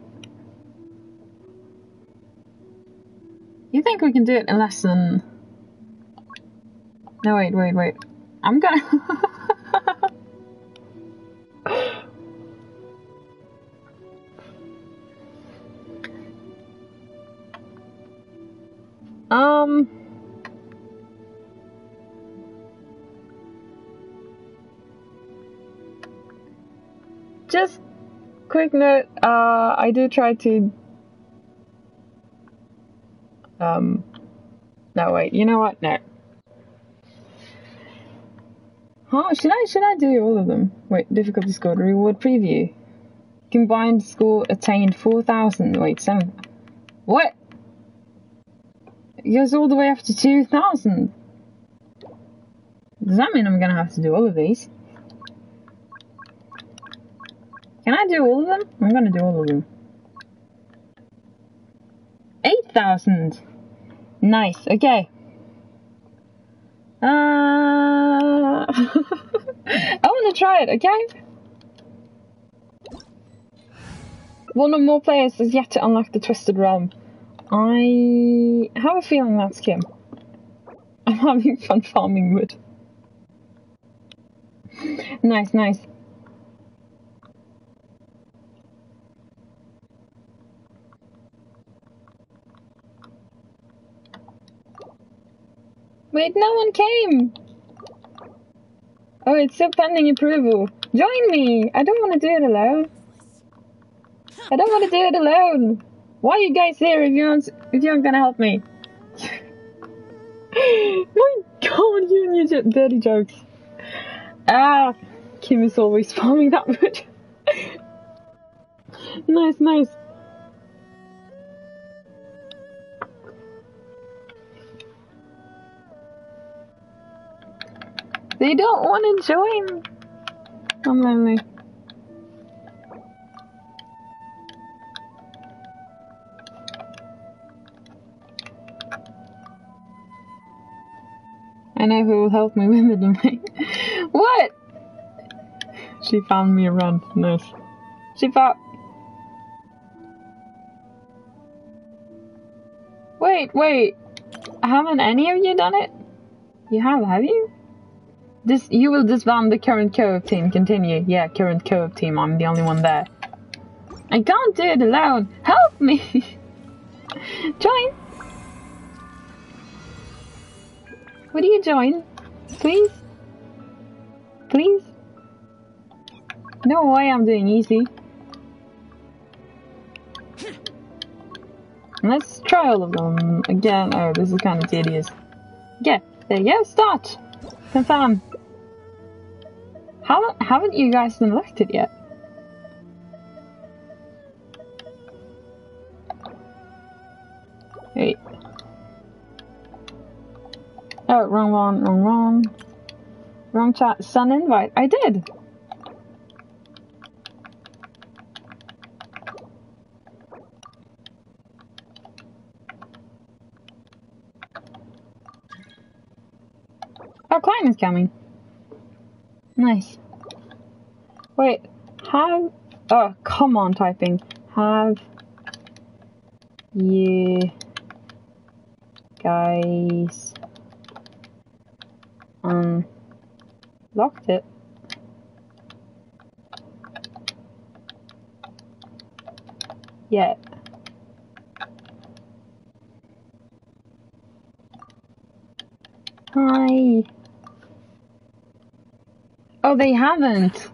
You think we can do it in less than... No, wait, wait, wait. I'm gonna... um... Just quick note, uh, I do try to um, no, wait. You know what? No. Huh? Should I should I do all of them? Wait, difficulty scored reward preview. Combined score attained 4,000. Wait, 7. What? It goes all the way up to 2,000. Does that mean I'm gonna have to do all of these? Can I do all of them? I'm gonna do all of them. 8,000. Nice, okay. Uh, I wanna try it, okay? One or more players has yet to unlock the Twisted Realm. I have a feeling that's Kim. I'm having fun farming wood. Nice, nice. Wait, no one came! Oh, it's still pending approval. Join me! I don't want to do it alone. I don't want to do it alone. Why are you guys here if you aren't, if you aren't gonna help me? My god, you and your dirty jokes. Ah, Kim is always farming that much. nice, nice. They don't want to join. I'm lonely. I know who will help me win the domain. what? She found me a run. Nice. She found. Wait, wait. Haven't any of you done it? You have, have you? This you will disband the current co-op team. Continue. Yeah, current co-op team. I'm the only one there. I can't do it alone. Help me. Join. Would you join? Please? Please? No way I'm doing easy. Let's try all of them again. Oh, this is kind of tedious. Yeah, there you go. Start. Confirm. Haven't haven't you guys been elected yet? Wait. Oh, wrong one, wrong one. Wrong chat. Sun invite. I did. Oh, Klein is coming. Nice. Wait, have. Oh, come on, typing. Have you guys um locked it? Yet. Hi. Oh, they haven't.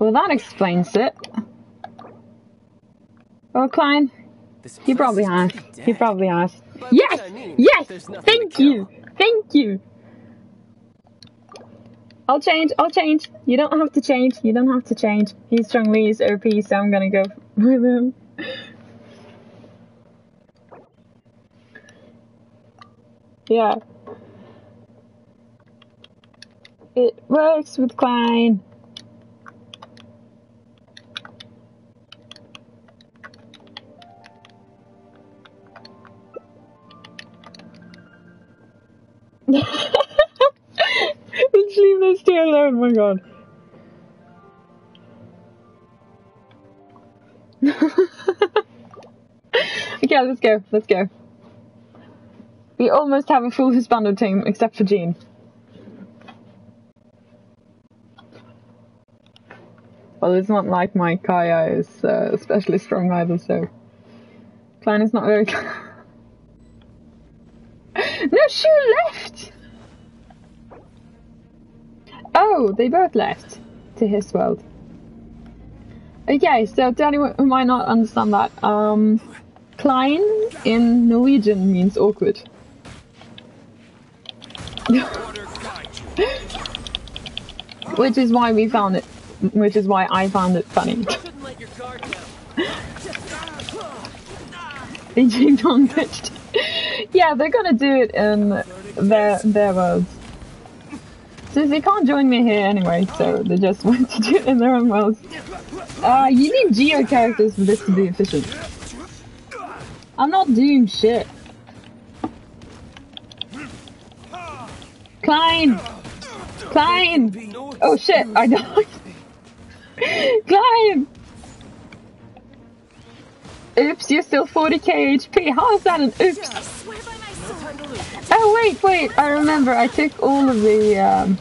Well, that explains it. Well, Klein, he probably has. He probably has. Yes! I mean, Yes! Thank you! Thank you! I'll change, I'll change. You don't have to change, you don't have to change. Zhongli is OP, so I'm gonna go with him. Yeah. It works with Klein. Let's leave those two alone, my god. okay, let's go, let's go. We almost have a full Hispano team, except for Jean. Well, it's not like my Kaeya is uh, especially strong either, so... Klein is not very... no, she left! Oh, they both left to his world. Okay, so to anyone who might not understand that, um, Klein in Norwegian means awkward. Which is why we found it, which is why I found it funny. Let Aging non-pitched. yeah, they're gonna do it in their their worlds. Since they can't join me here anyway, so they just want to do it in their own worlds. Uh, you need geo characters for this to be efficient. I'm not doing shit. Klein! Klein! Oh shit, I died. Klein! Oops, you're still 40k HP. How is that an oops? Oh wait, wait, I remember. I took all of the, um...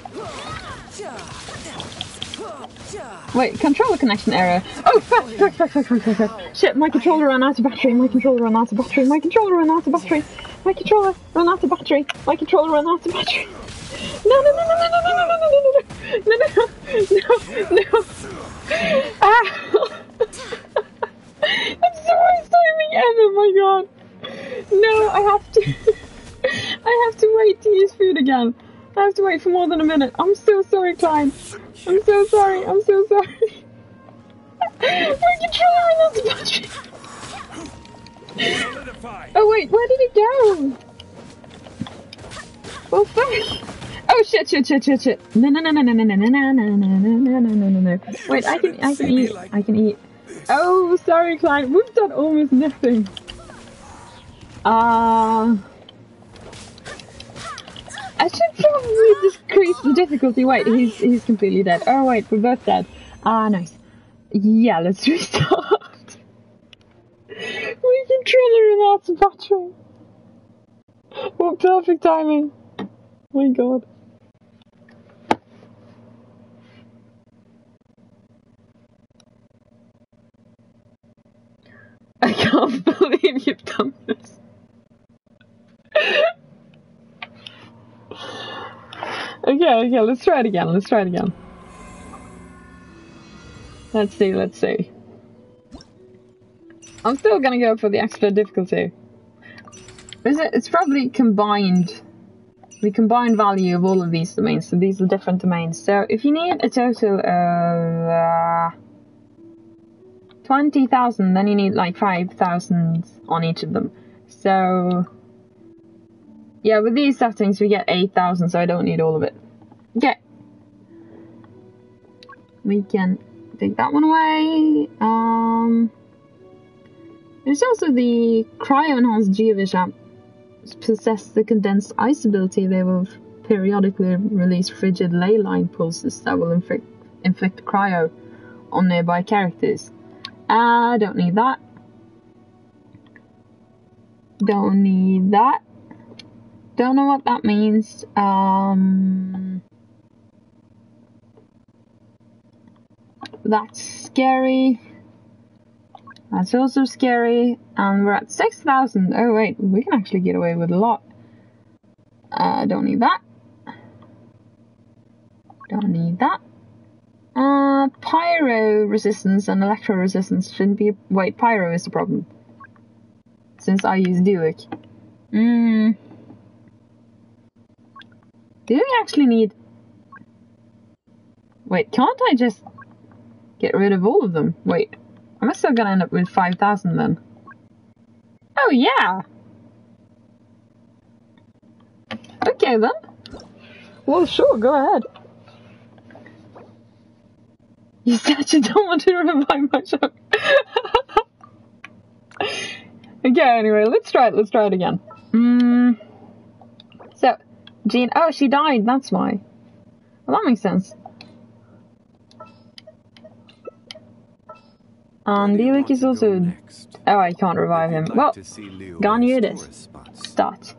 Wait, controller connection error. Oh, fuck, fuck, fuck, fuck, fuck, fuck, fuck. Shit, my controller ran out of battery, my controller ran out of battery, my controller ran out of battery, my controller ran out of battery, my controller ran out of battery. No, no, no, no, no, no, no, no, no, no, no, no, no, no, no. Ah! That's the worst timing ever, my god. No, I have to. I have to wait to use food again. I have to wait for more than a minute. I'm so sorry, Klein. I'm so sorry. I'm so sorry. My controller ran out of battery. Oh wait, where did it go? Oh fuck! Oh shit! Shit! Shit! Shit! Shit! No! No! No! No! No! No! No! No! No! No! No! No! No! No! No! No! Wait, I can I can eat. I can eat. Oh, sorry, Klein. We've done almost nothing. Uh I should probably decrease the difficulty. Wait, he's he's completely dead. Oh wait, we're both dead. Ah, nice. Yeah, let's restart. we controller ran out of battery. What perfect timing. my god. I can't believe you've done this. okay, okay, let's try it again. Let's try it again. Let's see, let's see. I'm still gonna go for the extra difficulty. Is it? It's probably combined. The combined value of all of these domains. So these are different domains. So if you need a total of uh, twenty thousand, then you need like five thousand on each of them. So yeah, with these settings we get eight thousand. So I don't need all of it. Okay. We can take that one away. Um. There's also the cryo enhanced Geovishap. Possess the condensed ice ability, they will periodically release frigid ley line pulses that will inflict, inflict cryo on nearby characters. I don't need that. Don't need that. Don't know what that means. Um, that's scary. That's also scary. And we're at 6,000. Oh, wait, we can actually get away with a lot. Uh, don't need that. Don't need that. Uh, pyro resistance and electro resistance shouldn't be. Wait, pyro is the problem. Since I use Diluc. Hmm. Do we actually need. Wait, can't I just get rid of all of them? Wait. I'm still gonna end up with 5,000 then. Oh yeah! Okay then. Well, sure, go ahead. You said you don't want to revive my show. okay, anyway, let's try it. Let's try it again. Mm. So, Jean. Oh, she died. That's why. Well, that makes sense. And Diluc is also. Next. Oh, I can't revive him. Well, to see Leo gone you it explore is. start.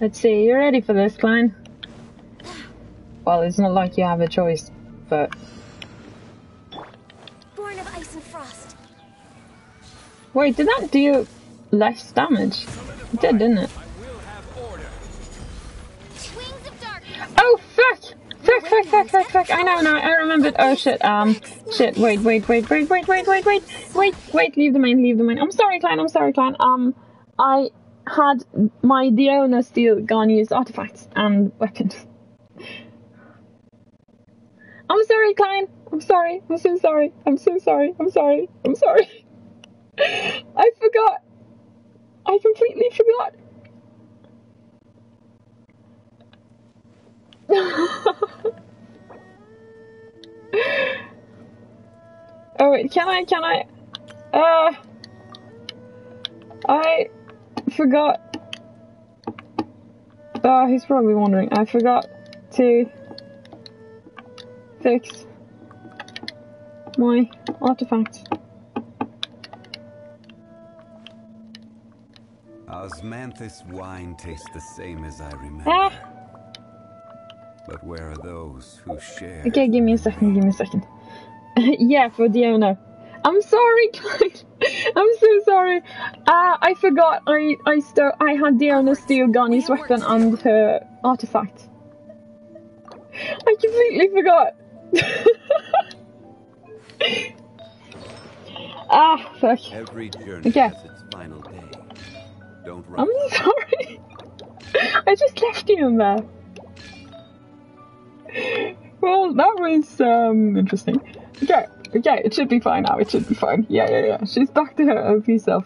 Let's see, you ready for this, Klein? Well, it's not like you have a choice, but Born of ice and frost. wait, did that do less damage? It did, didn't it? I will have order. Wings of darkness. Oh fuck! Fuck! Fuck! fuck, fuck, fuck. I know now. I remembered. Oh shit. Um, shit. Wait, wait, wait, wait, wait, wait, wait, wait, wait, wait. Leave the main. Leave the main. I'm sorry, Klein. I'm sorry, Klein. Um, I had my Diona steal gun artifacts and weapons. I'm sorry, Klein. I'm sorry. I'm so sorry. I'm so sorry. I'm sorry. I'm sorry. I forgot. I completely forgot. oh wait, can I, can I, uh, I forgot, Oh, he's probably wondering, I forgot to fix my artifact. Osmanthus wine tastes the same as I remember. Ah, But where are those who share? okay, give me a second, give me a second. yeah, for Diona. I'm sorry, Clyde. I'm so sorry. Uh, I forgot I I sto- I had Diona steal Ganyu's weapon and her artifact. I completely forgot. ah, fuck. Every journey Okay. has its final day. Don't rush. I'm sorry. I just left you in there. Well, that was um interesting. Okay, okay, it should be fine now. It should be fine. Yeah, yeah, yeah. She's back to her OP self.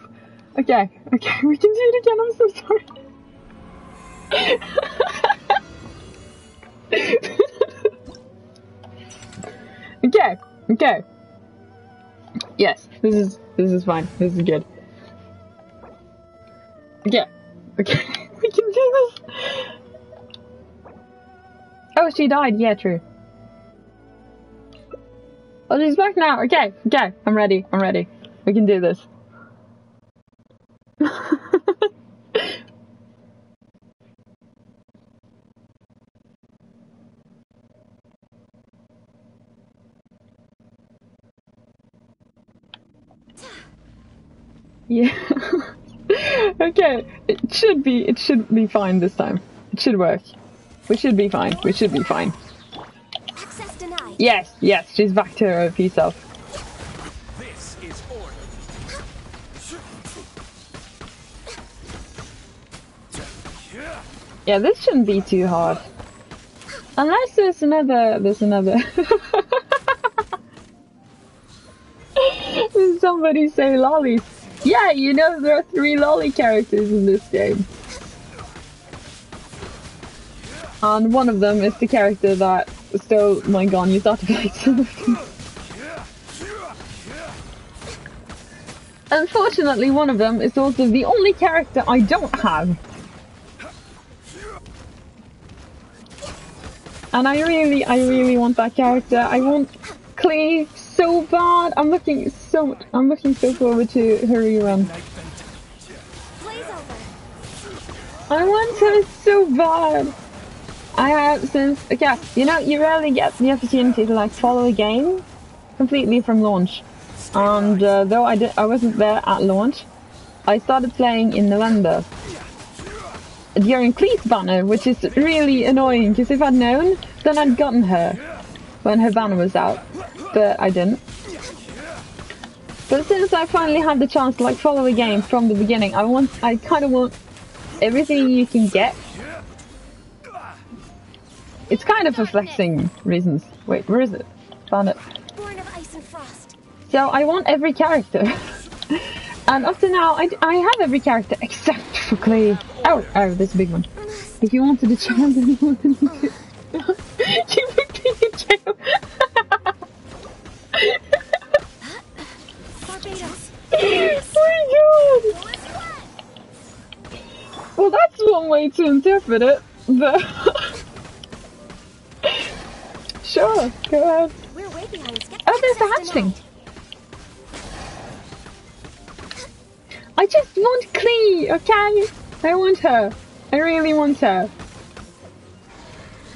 Okay, okay, we can do it again. I'm so sorry. okay, okay. Yes, this is this is fine. This is good. Okay, okay, we can do this. Oh, she died. Yeah, true. Oh, she's back now. Okay, okay. I'm ready. I'm ready. We can do this. yeah. okay. It should be. It should be fine this time. It should work. We should be fine. We should be fine. Yes, yes, she's back to her self. This is order. Yeah, this shouldn't be too hard. Unless there's another, there's another. Did somebody say lollies? Yeah, you know there are three lolly characters in this game. And one of them is the character that stole my gun used artifacts. Unfortunately, one of them is also the only character I don't have. And I really, I really want that character. I want Klee so bad. I'm looking so much. I'm looking so forward to her rerun. I want her so bad. I have since okay, you know, you rarely get the opportunity to like follow a game completely from launch. And uh, though I did, I wasn't there at launch. I started playing in November during Klee's banner, which is really annoying because if I'd known, then I'd gotten her when her banner was out, but I didn't. But since I finally had the chance to like follow a game from the beginning, I want, I kind of want everything you can get. It's kind of for flexing reasons. Wait, where is it? Found it. Born of ice and frost. So I want every character. and up to now, I, I have every character except for Klee. Oh, oh, this big one. If you wanted a child, then you wanted to. you would be in jail. Barbados. oh my god! Well, that's one way to interpret it, but. Sure, go ahead. We're way behind schedule. Oh, there's the hatchling. I just want Klee, okay? I want her. I really want her.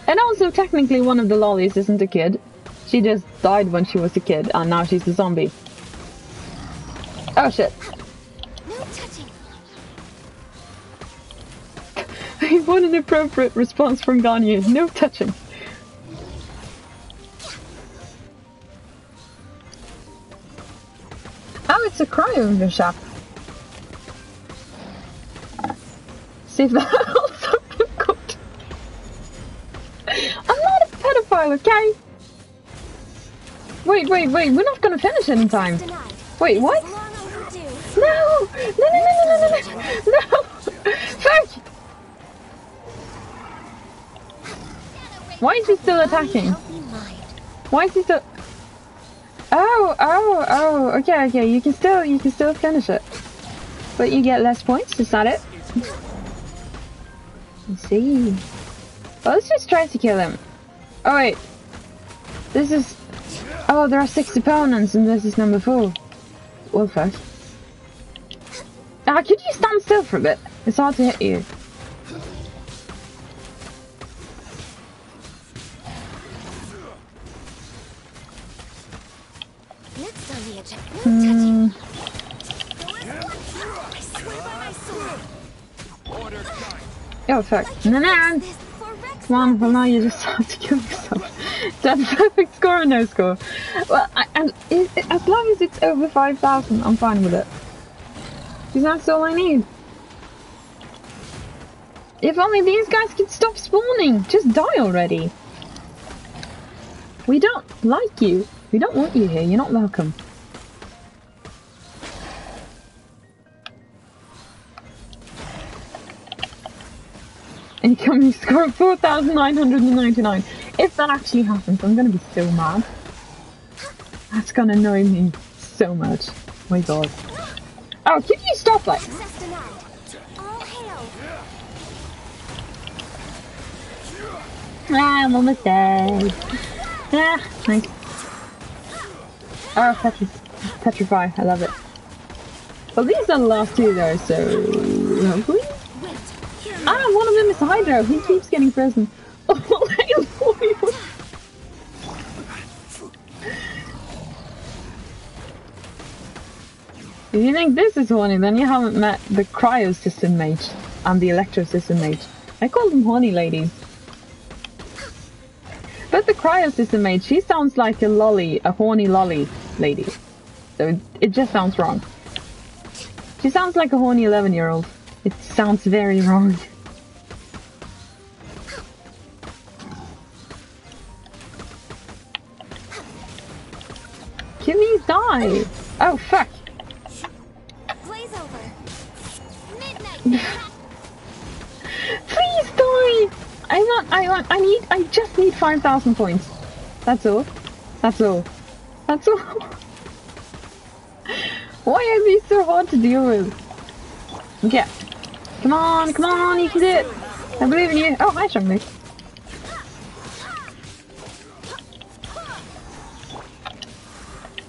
And also, technically, one of the lollies isn't a kid. She just died when she was a kid, and now she's a zombie. Oh shit. No touching. I want an appropriate response from Ganyu. No touching. Oh, it's a cryo shop. See if that also good. I'm not a pedophile, okay? Wait, wait, wait, we're not gonna finish in time. Wait, what? No! No, no, no, no, no, no, no! No! Why is he still attacking? Why is he still... Oh, oh, oh, okay, okay, you can still, you can still finish it. But you get less points, is that it? I see. Well, let's just try to kill him. Oh wait. This is... Oh, there are six opponents and this is number four. Well, fuck. Ah, could you stand still for a bit? It's hard to hit you. Oh, fuck. No, no. Come well now you just have to kill yourself. That's perfect score or no score? Well, I, and it, it- as long as it's over 5,000, I'm fine with it. Because that's all I need. If only these guys could stop spawning! Just die already! We don't like you. We don't want you here. You're not welcome. Incoming score of 4,999. If that actually happens, I'm gonna be so mad. That's gonna annoy me so much. my god. Oh, can you stop that? Ah, I'm almost dead. Ah, nice. Oh, petri petrify. I love it. Well, these are the last two though, so hopefully. Ah, one of them is Hydro. He keeps getting frozen. Oh. If you think this is horny, then you haven't met the Cryo Cicin Mage and the Electro Cicin Mage. I call them horny ladies. But the Cryo Cicin Mage, she sounds like a lolly, a horny lolly lady. So it, it just sounds wrong. She sounds like a horny 11 year old. It sounds very wrong. Can these die? Oh fuck. Blaze over. Midnight. Please die! I want, I want, I need, I just need 5,000 points. That's all. That's all. That's all. Why are these so hard to deal with? Okay. Come on, come on, you can do it. I believe in you. Oh, hi, Zhongli.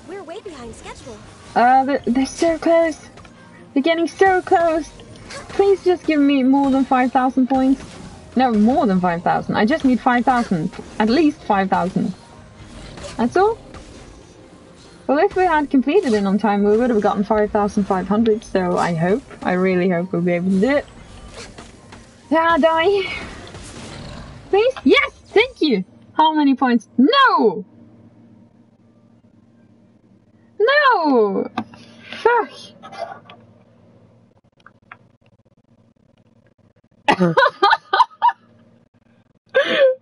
We're way behind schedule. Uh, they're, they're so close. They're getting so close. Please just give me more than 5,000 points. No, more than 5,000. I just need 5,000. At least 5,000. That's all. Well, if we had completed it on time, we would have gotten 5,500. So I hope, I really hope we'll be able to do it. Yeah, die. Please? Yes! Thank you! How many points? No! No! Fuck!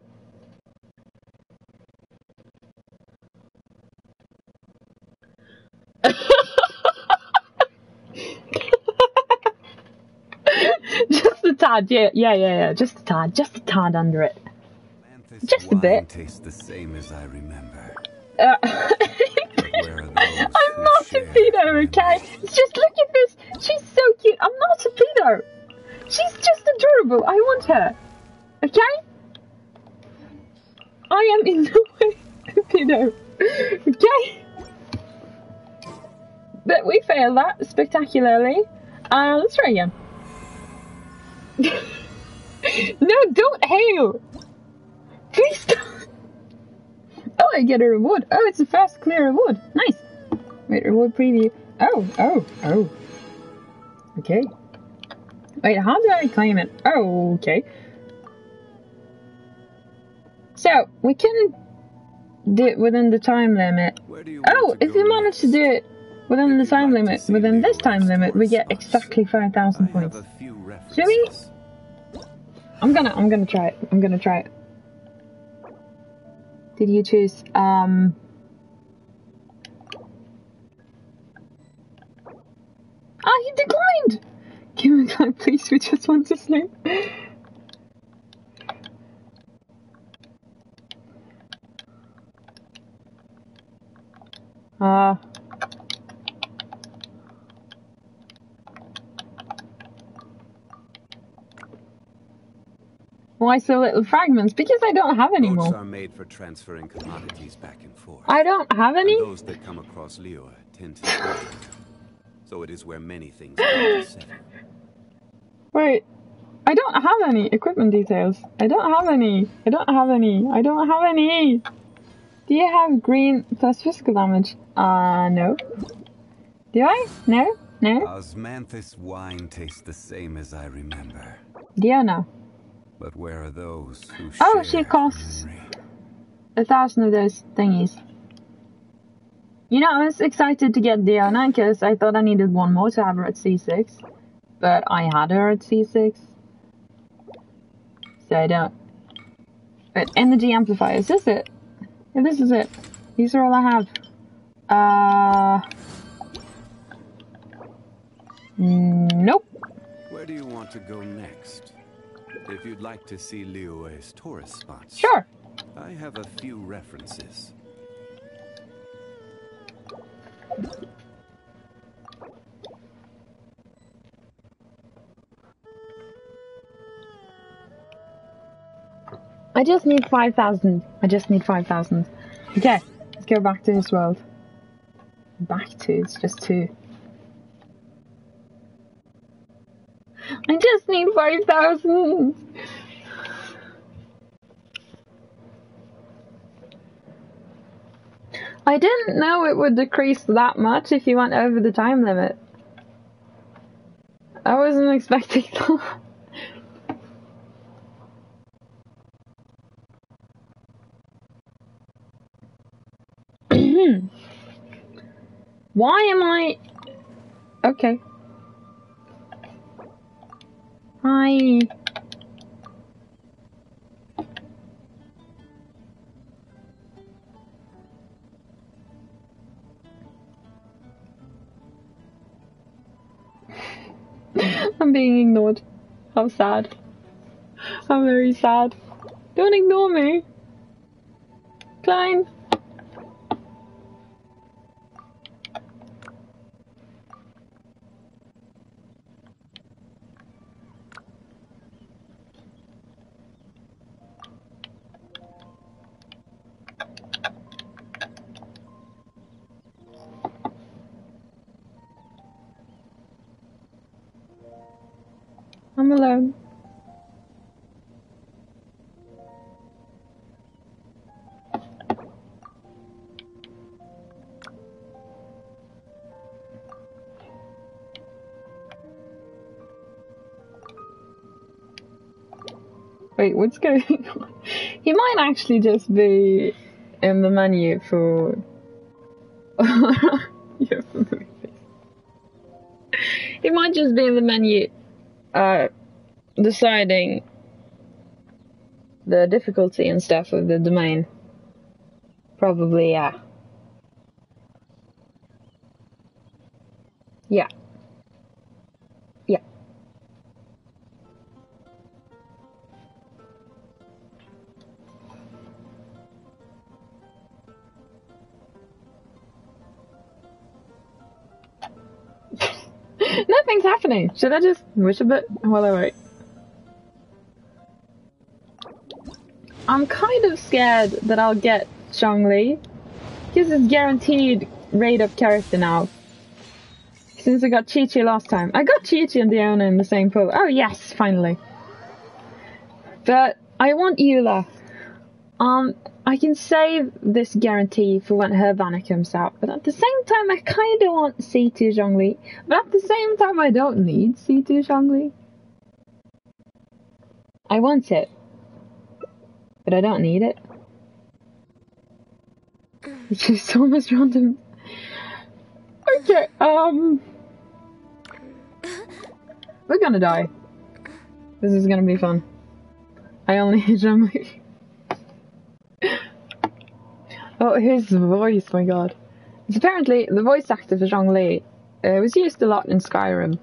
just a tad, yeah, yeah, yeah, yeah, just a tad, just a tad under it. Manthus Just a bit. tastes the same as I remember. Uh, Where are those I'm not a pedo, okay? It's just look at this. She's so cute. I'm not a pedo. She's just adorable. I want her. Okay? I am in no way a pedo. Okay? But we failed that spectacularly. Uh, let's try again. no, don't hail. Please don't. Oh, I get a reward. Oh, it's a fast clear reward. Nice. Wait, reward preview. Oh, oh, oh. Okay. Wait, how do I claim it? Oh, okay. So, we can do it within the time limit. Where do you Oh, if you manage to do it Within the time limit, within this time limit, we get exactly 5,000 points. Should we? I'm gonna, I'm gonna try it. I'm gonna try it. Did you choose, um... Ah, he declined! Give me time, please, we just want to sleep. Ah. Why so little fragments? Because I don't have any more. are made for transferring commodities back and forth. I don't have and any? those that come across Liyue tend to. So it is where many things to settle. Wait. I don't have any equipment details. I don't have any. I don't have any. I don't have any. Do you have green plus physical damage? Uh, no. Do I? No? No? Osmanthus wine tastes the same as I remember. Diona. But where are those who Oh, she costs-? A thousand of those thingies. You know, I was excited to get Diona because I thought I needed one more to have her at C6. But I had her at C6. So I don't. But energy amplifier, is this it? Yeah, this is it. These are all I have. Uh. Nope. Where do you want to go next? If you'd like to see Liyue's tourist spots, Sure. I have a few references. I just need 5,000. I just need 5,000. Okay, let's go back to this world. Back to, it's just two. I just need 5,000! I didn't know it would decrease that much if you went over the time limit. I wasn't expecting that. Why am I... Okay. Hi. I'm being ignored. How sad. I'm very sad. Don't ignore me. Klein. Wait, what's going on? He might actually just be in the menu for. Yeah, for movies. He might just be in the menu uh, deciding the difficulty and stuff of the domain. Probably, yeah. Happening. Should I just wish a bit while I wait? I'm kind of scared that I'll get Zhongli. Because it's guaranteed raid of character now. Since I got Qiqi last time. I got Qiqi and Diona in the same pool. Oh yes, finally. But I want Eula. Um, I can save this guarantee for when her banner comes out, but at the same time, I kind of want C2 Zhongli. But at the same time, I don't need C2 Zhongli. I want it, but I don't need it. It's just almost random. okay, um. We're gonna die. This is gonna be fun. I only hit him. oh, his voice, my god. It's apparently the voice actor for Zhongli uh, was used a lot in Skyrim.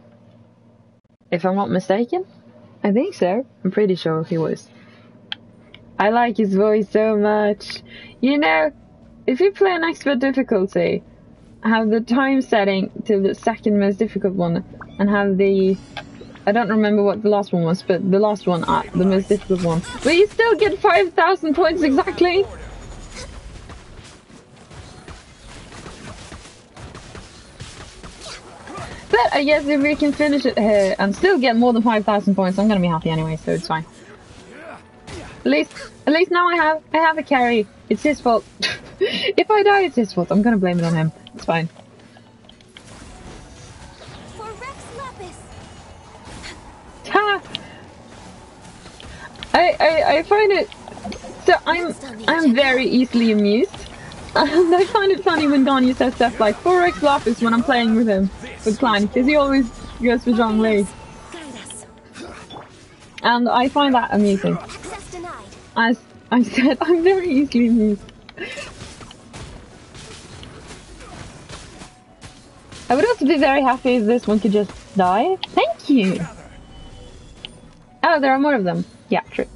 If I'm not mistaken. I think so. I'm pretty sure he was. I like his voice so much. You know, if you play an expert difficulty, have the time setting to the second most difficult one, and have the I don't remember what the last one was, but the last one, uh, the most difficult one. But you still get 5,000 points exactly! But I guess if we can finish it here and still get more than 5,000 points, I'm gonna be happy anyway, so it's fine. At least, at least now I have, I have a carry. It's his fault. if I die, it's his fault. I'm gonna blame it on him. It's fine. For Rex Lapis. Ha! I, I, I find it so I'm I'm very easily amused. And I find it funny when Ganyu says stuff like Rex Lapis when I'm playing with him, with Klein, because he always goes for Zhongli. And I find that amusing. As I said, I'm very easily amused. I would also be very happy if this one could just die. Thank you! Oh, there are more of them. Yeah, true.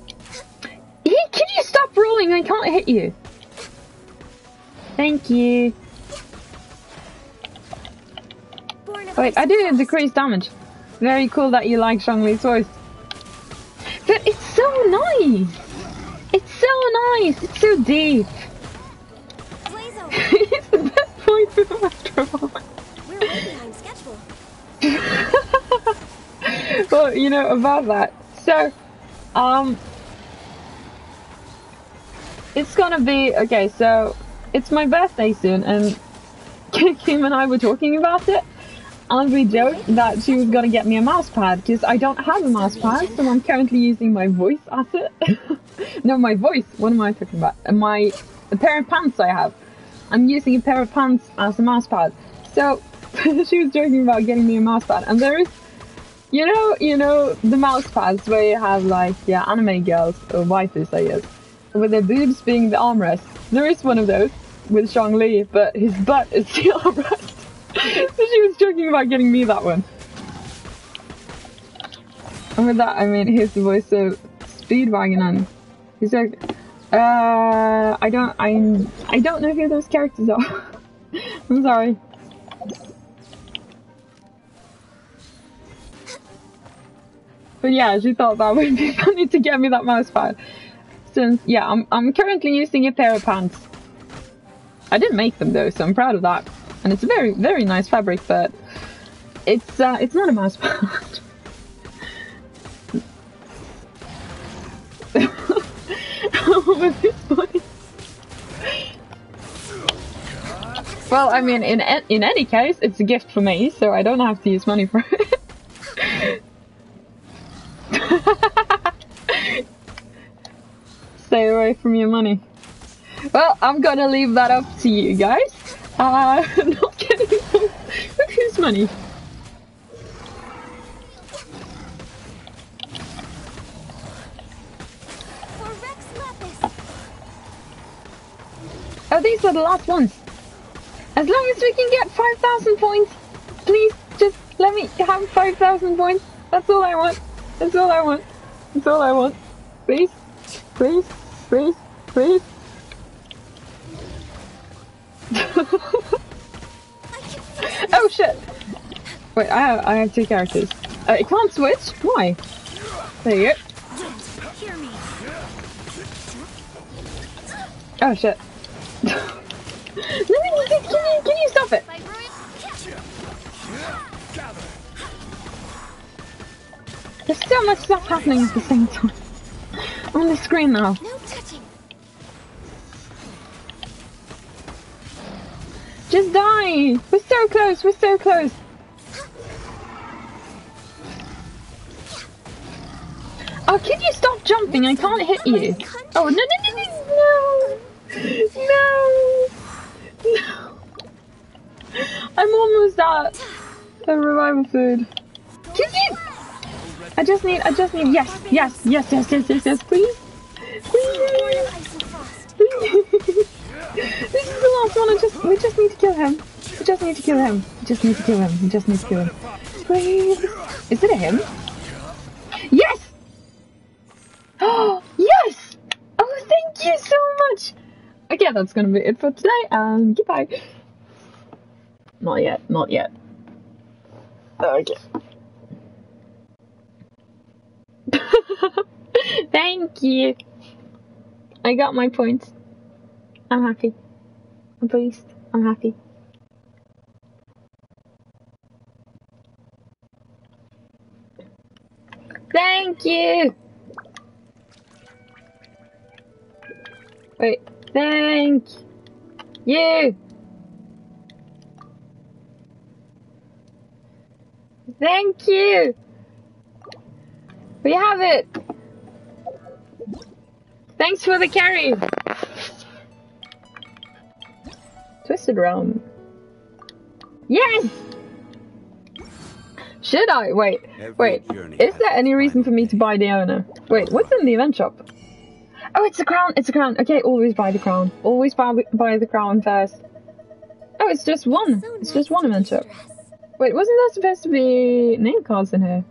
Can you stop rolling? I can't hit you. Thank you. Wait, I did decrease damage. Very cool that you like Zhongli's voice. But it's so nice! It's so nice! It's so deep! It's the best voice way behind schedule. well, you know about that. So, um, it's gonna be okay. So, it's my birthday soon, and Kim and I were talking about it, and we joked that she was gonna get me a mouse pad because I don't have a mouse pad, so I'm currently using my voice as it. no, my voice. What am I talking about? Uh, my the pair of pants I have. I'm using a pair of pants as a mouse pad. So she was joking about getting me a mouse pad, and there is you know, you know the mouse pads where you have like yeah anime girls or waifus, I guess, with their boobs being the armrest. There is one of those with Zhongli, but his butt is the armrest. She was joking about getting me that one. And with that, I mean, here's the voice of Speedwagon, and he's like, uh, I don't, I, I don't know who those characters are. I'm sorry. But yeah, she thought that would be funny to get me that mouse pad. Since yeah, I'm I'm currently using a pair of pants. I didn't make them though, so I'm proud of that. And it's a very very nice fabric, but it's uh, it's not a mouse pad. Well, I mean, in in any case, it's a gift for me, so I don't have to use money for it. Stay away from your money. Well, I'm gonna leave that up to you guys. Uh, I'm not getting whose money? For Rex Lapis. Oh, these are the last ones. As long as we can get 5,000 points, please just let me have 5,000 points. That's all I want. That's all I want. That's all I want. Please, please, please, please. oh shit! Wait, I have, I have two characters. Uh, it can't switch? Why? There you go. Oh shit. Can, can you, can you stop it? There's so much stuff happening at the same time. On the screen now. No touching. Just die! We're so close, we're so close. Oh, can you stop jumping? I can't hit you. Oh, no, no, no, no, no. No. No. I'm almost at the revival food. Can you? I just need, I just need, yes, yes, yes, yes, yes, yes, yes, please. Please. Frost. This is the last one. I just, we just need to kill him. We just need to kill him. We just need to kill him. We just need to kill him. Please. Is it a him? Yes. Oh, yes. Oh, thank you so much. Okay, that's gonna be it for today. And goodbye. Not yet. Not yet. Okay. Thank you. I got my points. I'm happy. I'm pleased. I'm happy. Thank you. Wait. Thank you. Thank you. We have it. Thanks for the carry. Twisted Realm. Yes! Should I? Wait, Every wait. Is there any reason for me to buy the owner? Wait, what's in the event shop? Oh, it's a crown. It's a crown. Okay, always buy the crown. Always buy, buy the crown first. Oh, it's just one. So It's nice just one event shop. Wait, wasn't there supposed to be name cards in here?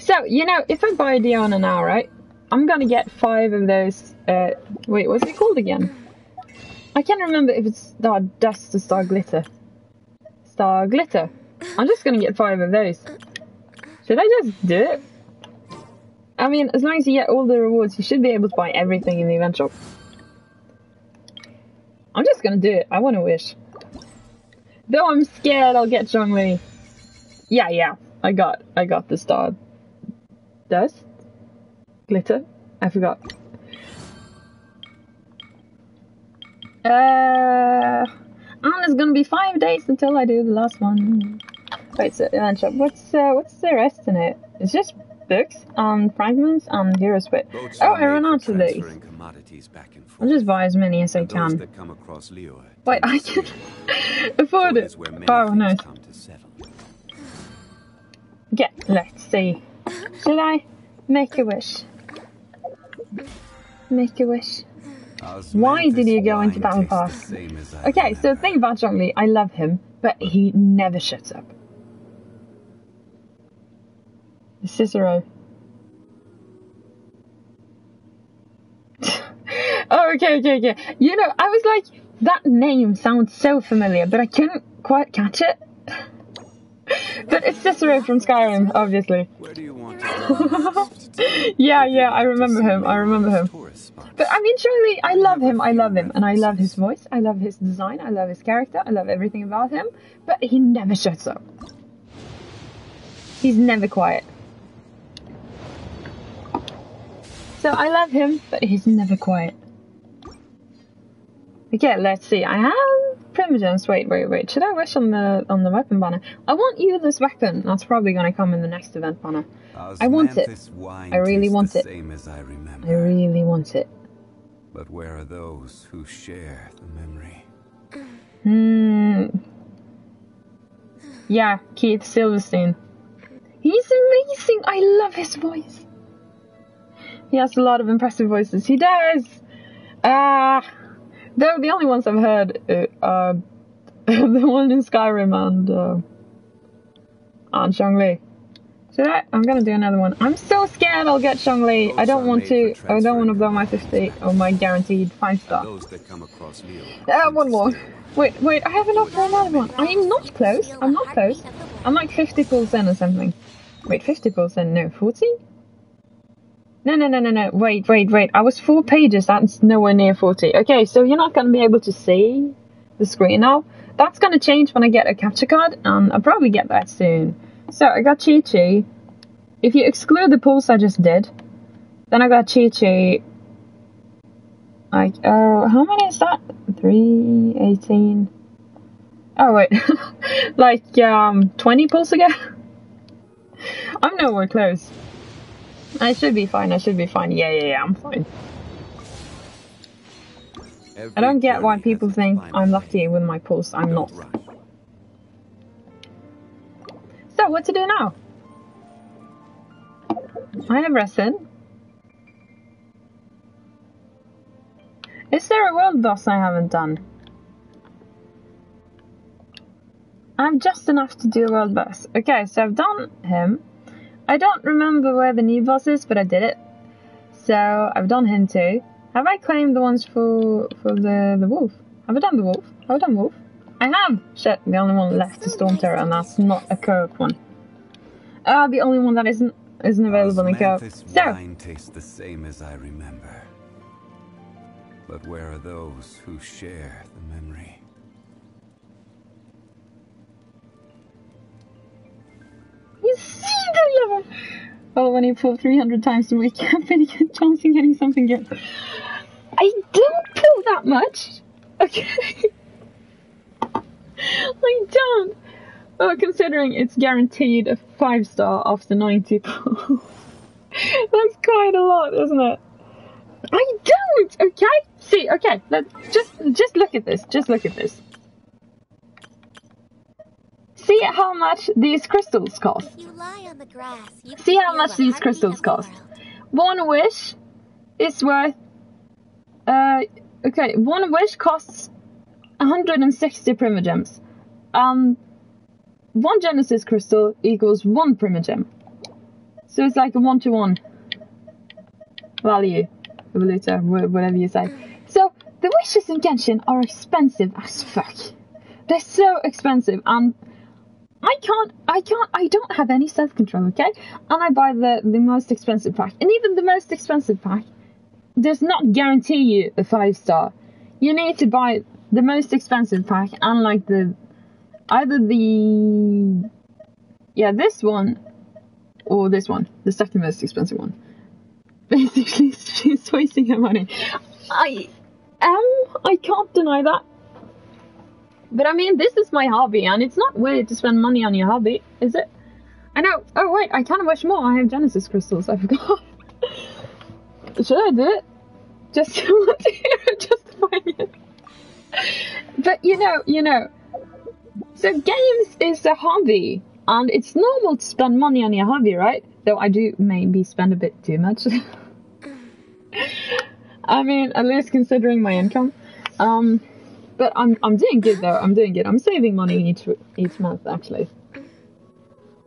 So, you know, if I buy Diona now, right? I'm gonna get five of those. Uh, wait, what's it called again? I can't remember if it's Star Dust or Star Glitter. Star Glitter. I'm just gonna get five of those. Should I just do it? I mean, as long as you get all the rewards, you should be able to buy everything in the event shop. I'm just gonna do it. I want to wish. Though I'm scared I'll get Zhongli. Yeah, yeah. I got, I got the star. Dust? Glitter? I forgot. Uh, and it's gonna be five days until I do the last one. Wait, so shop. What's uh, what's the rest in it? It's just books and fragments and Hero's Wit. Oh, I ran out of these. commodities back and forth. I'll just buy as many as I can. that come across Liyue Wait, I can afford it. is where many Oh, things nice. come to settle. Okay, let's see. Should I make a wish? Make a wish. Why did you go into Battle Pass? Okay, so the thing about Zhongli, I love him, but he never shuts up. Cicero. oh, okay, okay, okay. You know, I was like, that name sounds so familiar, but I couldn't quite catch it. But it's Cicero from Skyrim, obviously. Where do you want? Yeah, yeah, I remember him. I remember him. But I mean, surely I love him. I love him, and I love his voice. I love his design. I love his character. I love everything about him. But he never shuts up. He's never quiet. So I love him, but he's never quiet. Okay, let's see. I have primogems. Wait, wait, wait. Should I wish on the on the weapon banner? I want you this weapon. That's probably gonna come in the next event banner. I want it. I really want the it. Same as I remember. I really want it. But where are those who share the memory? Hmm. Yeah, Keith Silverstein. He's amazing. I love his voice. He has a lot of impressive voices. He does. Ah, they're the only ones I've heard. Uh, uh, the one in Skyrim and uh, and Zhongli. Should I? I'm gonna do another one. I'm so scared I'll get Zhongli. I don't want to. I don't want to blow my 50 or my guaranteed five star. Those that come across Liyue. Uh, one more. Wait, wait, I have enough for another one. I'm not close. I'm not close. I'm like 50 pulls in or something. Wait, 50 pulls in? No, 40? No, no, no, no, no. Wait, wait, wait. I was four pages. That's nowhere near 40. Okay, so you're not going to be able to see the screen now. That's going to change when I get a capture card, and I'll probably get that soon. So I got Qiqi. If you exclude the pulls I just did, then I got Qiqi. Like, oh, how many is that? 3, 18. Oh, wait. like, um, 20 pulls ago? I'm nowhere close. I should be fine, I should be fine. Yeah, yeah, yeah, I'm fine. I don't get why people think I'm lucky with my pulse. I'm not. So, what to do now? I have rested. Is there a world boss I haven't done? I have just enough to do a world boss. Okay, so I've done him. I don't remember where the new boss is, but I did it. So I've done him too. Have I claimed the ones for for the the wolf? Have I done the wolf? Have I done wolf? I have. Shit, the only one left is Storm Terror, and that's not a co-op one. Uh, the only one that isn't isn't available in co-op. Osmanthus So wine tastes the same as I remember. But where are those who share the memory? Level. Well, oh, when you pull 300 times a week, you have pretty good chance of getting something good. I don't pull that much. Okay. I don't. Well, considering it's guaranteed a five star after 90 pulls. That's quite a lot, isn't it? I don't. Okay. See. Okay. Let's just just look at this. Just look at this. See how much these crystals cost. You lie on the grass, See how much these crystals cost. One wish is worth. Uh, okay, one wish costs 160 primogems. Um, one Genesis crystal equals one primogem. So it's like a one to one value, evolutor, wh- whatever you say. So the wishes in Genshin are expensive as fuck. They're so expensive, and I can't, I can't, I don't have any self control, okay? And I buy the, the most expensive pack. And even the most expensive pack does not guarantee you a five star. You need to buy the most expensive pack and like the, either the, yeah, this one or this one, the second most expensive one. Basically, she's wasting her money. I am, I can't deny that. But I mean, this is my hobby, and it's not weird to spend money on your hobby, is it? I know. Oh wait, I kind of wish more. I have Genesis crystals. I forgot. Should I do it? Just to want to hear it justifying it. But you know, you know. So games is a hobby, and it's normal to spend money on your hobby, right? Though I do maybe spend a bit too much. I mean, at least considering my income. Um, but I'm I'm doing good though. I'm doing good. I'm saving money each each month actually.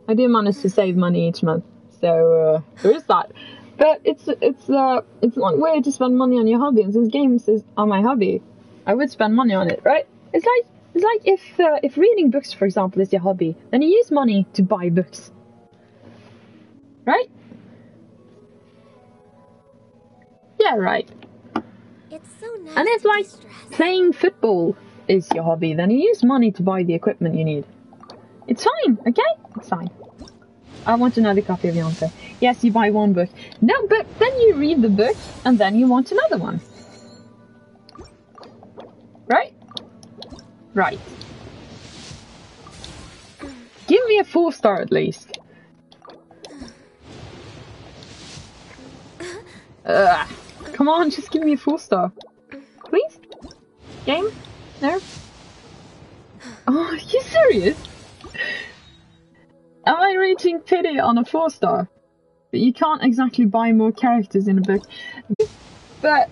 I do manage to save money each month, so uh, there is that. But it's it's uh it's not weird to spend money on your hobby, and since games is are my hobby, I would spend money on it, right? It's like it's like if uh, if reading books, for example, is your hobby, then you use money to buy books, right? Yeah, right. It's so nice And if to like playing football is your hobby, then you use money to buy the equipment you need. It's fine, okay? It's fine. I want another copy of Yonce. Yes, you buy one book. No, but then you read the book and then you want another one. Right? Right. Give me a four star at least. Ugh. Come on, just give me a four star. Please? Game? No? Oh, are you serious? Am I reaching pity on a four star? But you can't exactly buy more characters in a book. But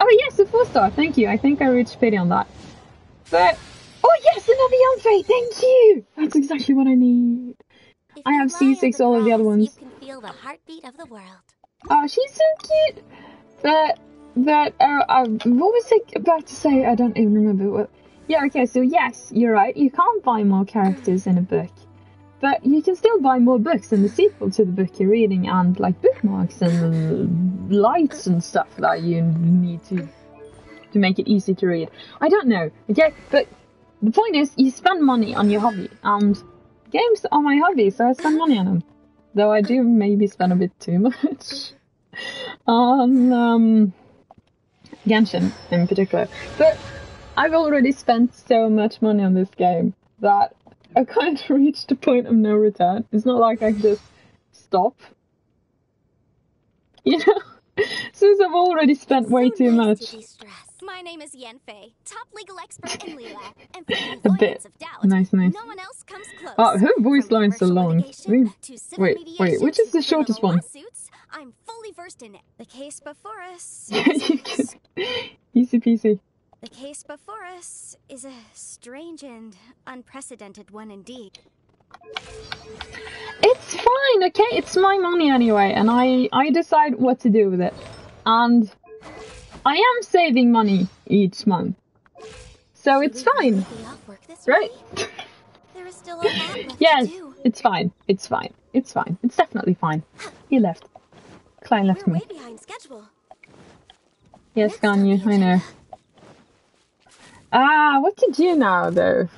oh yes, a four star. Thank you. I think I reached pity on that. But oh yes, another Yanfei. Thank you. That's exactly what I need. If I have C6 all of the other ones. You can feel the heartbeat of the world. Oh, she's so cute. But uh, uh, what was I about to say? I don't even remember. What... Yeah, okay. So yes, you're right. You can't buy more characters in a book, but you can still buy more books in the sequel to the book you're reading, and like bookmarks and lights and stuff that you need to to make it easy to read. I don't know. Okay, but the point is, you spend money on your hobby, and games are my hobby, so I spend money on them. Though I do maybe spend a bit too much on um, Genshin in particular. But I've already spent so much money on this game that I kind of reached a point of no return. It's not like I can just stop. You know? Since I've already spent way too much. My name is Yanfei, top legal expert in Liyue, and for the A bit. of doubt, Nice, nice. no one else comes close. Oh, her voice line's are long. Wait, wait, wait, which is the shortest one? lawsuits, I'm fully versed in it. The case before us. You is- can- Easy peasy. the case before us is a strange and unprecedented one indeed. It's fine, okay? It's my money anyway, and I I decide what to do with it. And I am saving money each month. So it's fine, leave the off work this right? There is still a lot Yes, it's fine. It's fine. It's fine. It's definitely fine. He left. Klein left We're me. way behind schedule. Yes, Ganyu, I know. Ah, what to do now though?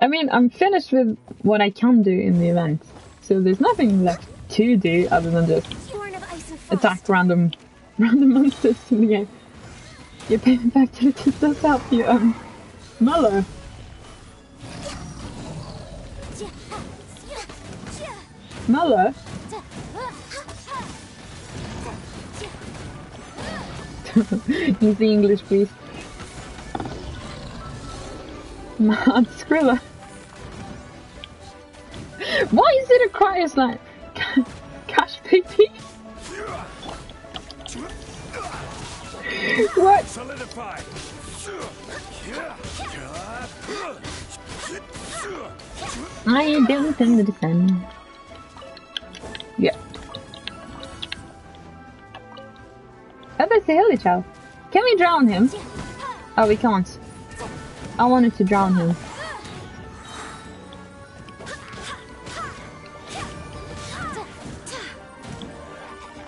I mean, I'm finished with what I can do in the event. So there's nothing left to do other than just Born of ice and frost. attack random random monsters in the game. Your payment activity does help you, um, Muller. Muller? Use English, please. Mad Skrilla. Why is it a cryo snipe? Cash baby? what? Solidify. I don't understand. Yeah. Oh, that's the hilichurl. Can we drown him? Oh, we can't. I wanted to drown him.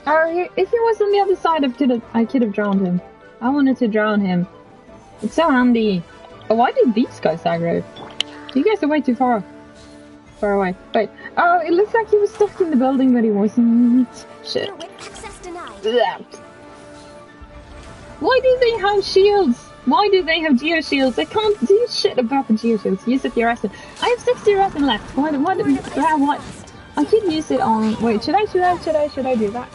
Oh, he- if he was on the other side, I could have, I could have drowned him. I wanted to drown him. It's so handy. Oh, why did these guys aggro? You guys are way too far far away. Wait. Oh, it looks like he was stuck in the building, but he wasn't. Shit. Your access denied. Ugh. Why do they have shields? Why do they have geo shields? I can't do shit about the geo shields. Use up your resin. I have 60 resin left. Why? Why? Born of Why? What? I could use it on. Wait. Should I? Should I? Should I? Should I do that?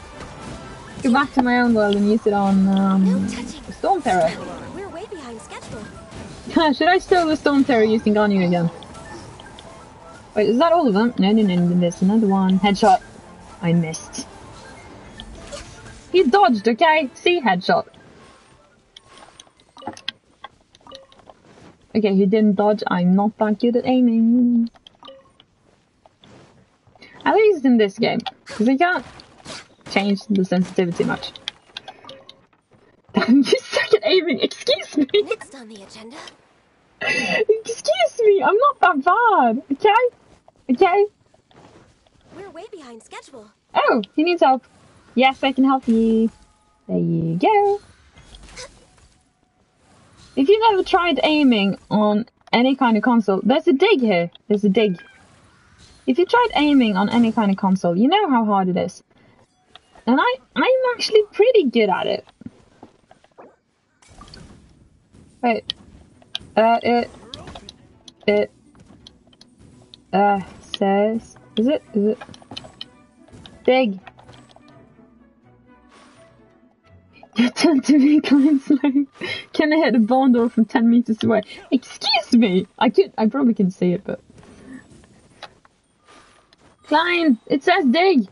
Go back to my own world and use it on um. Storm Terror. We're way behind schedule. should I steal the Storm Terror using Ganyu again? Wait, is that all of them? No, no, no, no, there's another one. Headshot. I missed. He dodged, okay? See, headshot. Okay, he didn't dodge. I'm not that good at aiming. At least in this game. Because I can't change the sensitivity much. you suck at aiming, excuse me! Next on the agenda. Excuse me, I'm not that bad, okay? Okay? We're way behind schedule. Oh, he needs help. Yes, I can help you. There you go. If you've ever tried aiming on any kind of console, there's a dig here. There's a dig. If you tried aiming on any kind of console, you know how hard it is. And I, I'm actually pretty good at it. Wait. Uh, it, it, uh, says, is it, is it, dig. You turn to me, Klein Slow. Can I hit a barn door from 10 meters away? Excuse me! I could, I probably can see it, but. Klein! It says dig!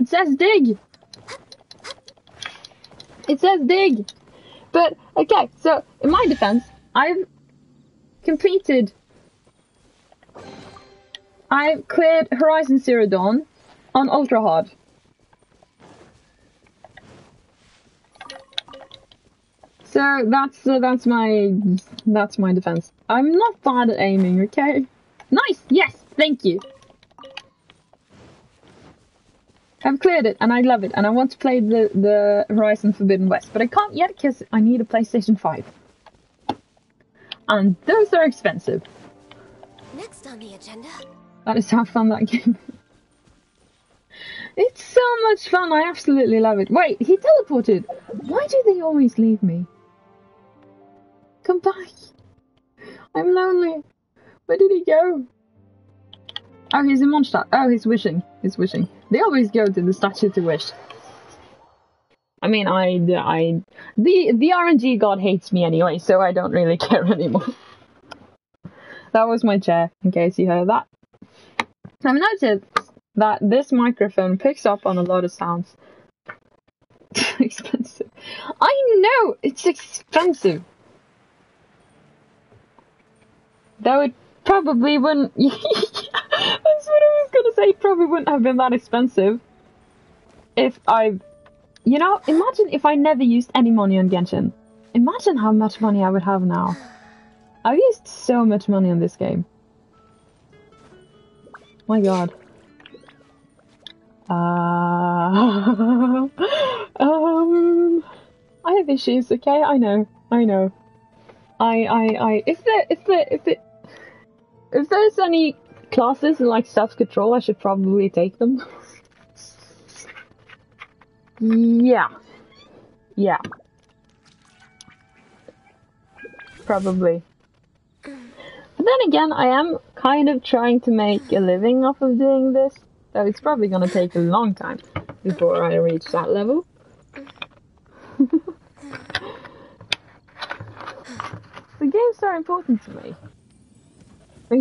It says dig! It says dig! But, okay, so, in my defense, I've completed. I've cleared Horizon Zero Dawn on Ultra Hard. So that's uh, that's my that's my defense. I'm not bad at aiming, okay? Nice, yes, thank you. I've cleared it and I love it and I want to play the the Horizon Forbidden West, but I can't yet because I need a PlayStation 5. And those are expensive. Next on the agenda. That is how fun that game. it's so much fun. I absolutely love it. Wait, he teleported. Why do they always leave me? Come back. I'm lonely. Where did he go? Oh, he's in Mondstadt. Oh, he's wishing. He's wishing. They always go to the statue to wish. I mean, I, I, the the RNG god hates me anyway, so I don't really care anymore. that was my chair, in case you heard that. I've noticed that this microphone picks up on a lot of sounds. expensive. I know it's expensive. Though it probably wouldn't. That's what I was gonna say. Probably wouldn't have been that expensive if I, you know, imagine if I never used any money on Genshin. Imagine how much money I would have now. I've used so much money on this game. My god. Uh, um, I have issues. Okay, I know, I know. I, I, I. If there, if there, if it, if there's any classes in like self-control, I should probably take them. yeah, yeah, probably. But then again, I am kind of trying to make a living off of doing this. So it's probably gonna take a long time before I reach that level. the games are important to me.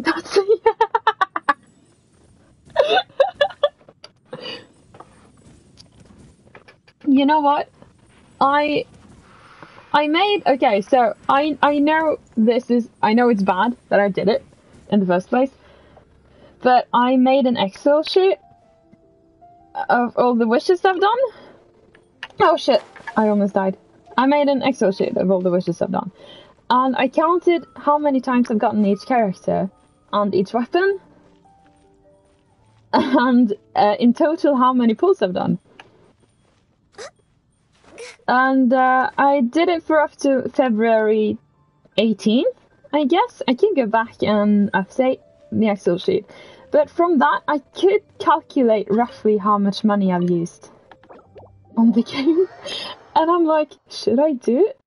You know what? I I made okay, so I I know this is I know it's bad that I did it in the first place. But I made an Excel sheet of all the wishes I've done. Oh shit, I almost died. I made an Excel sheet of all the wishes I've done. And I counted how many times I've gotten each character and each weapon. And uh, in total, how many pulls I've done. And uh, I did it for up to February 18th, I guess. I can go back and update the Excel sheet. But from that, I could calculate roughly how much money I've used on the game. And I'm like, should I do it?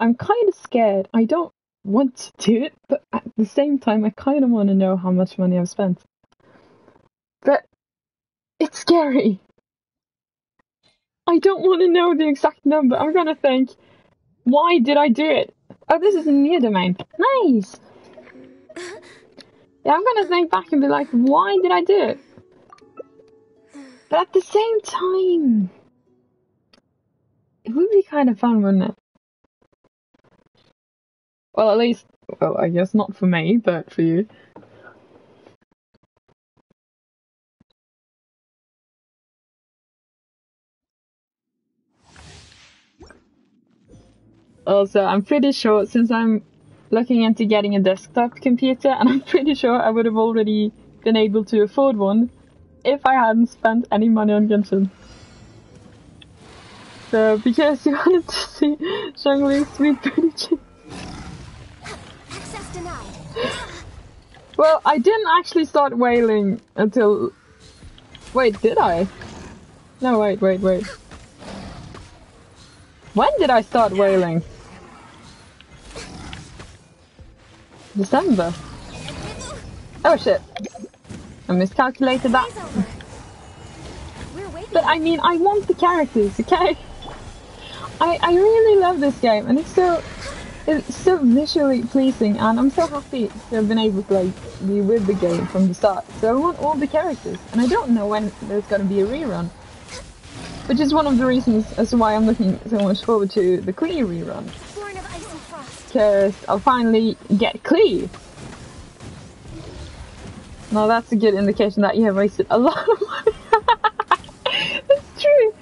I'm kind of scared. I don't want to do it, but at the same time, I kind of want to know how much money I've spent. But it's scary. I don't want to know the exact number. I'm gonna think, why did I do it? Oh, this is a new domain. Nice. Yeah, I'm gonna think back and be like, why did I do it? But at the same time, it would be kind of fun, wouldn't it? Well, at least, well, I guess not for me, but for you. Also, I'm pretty sure since I'm looking into getting a desktop computer, and I'm pretty sure I would have already been able to afford one if I hadn't spent any money on Genshin. So, because you wanted to see Zhongli's sweet booty cheek. Access denied. Well, I didn't actually start wailing until. Wait, did I? No, wait, wait, wait. When did I start wailing? December. Oh shit. I miscalculated that. But I mean, I want the characters, okay? I, I really love this game, and it's so it's so visually pleasing, and I'm so happy to have been able to like be with the game from the start. So I want all the characters, and I don't know when there's gonna be a rerun, which is one of the reasons as to why I'm looking so much forward to the Klee rerun, because I'll finally get Klee. Now that's a good indication that you have wasted a lot of money. That's true.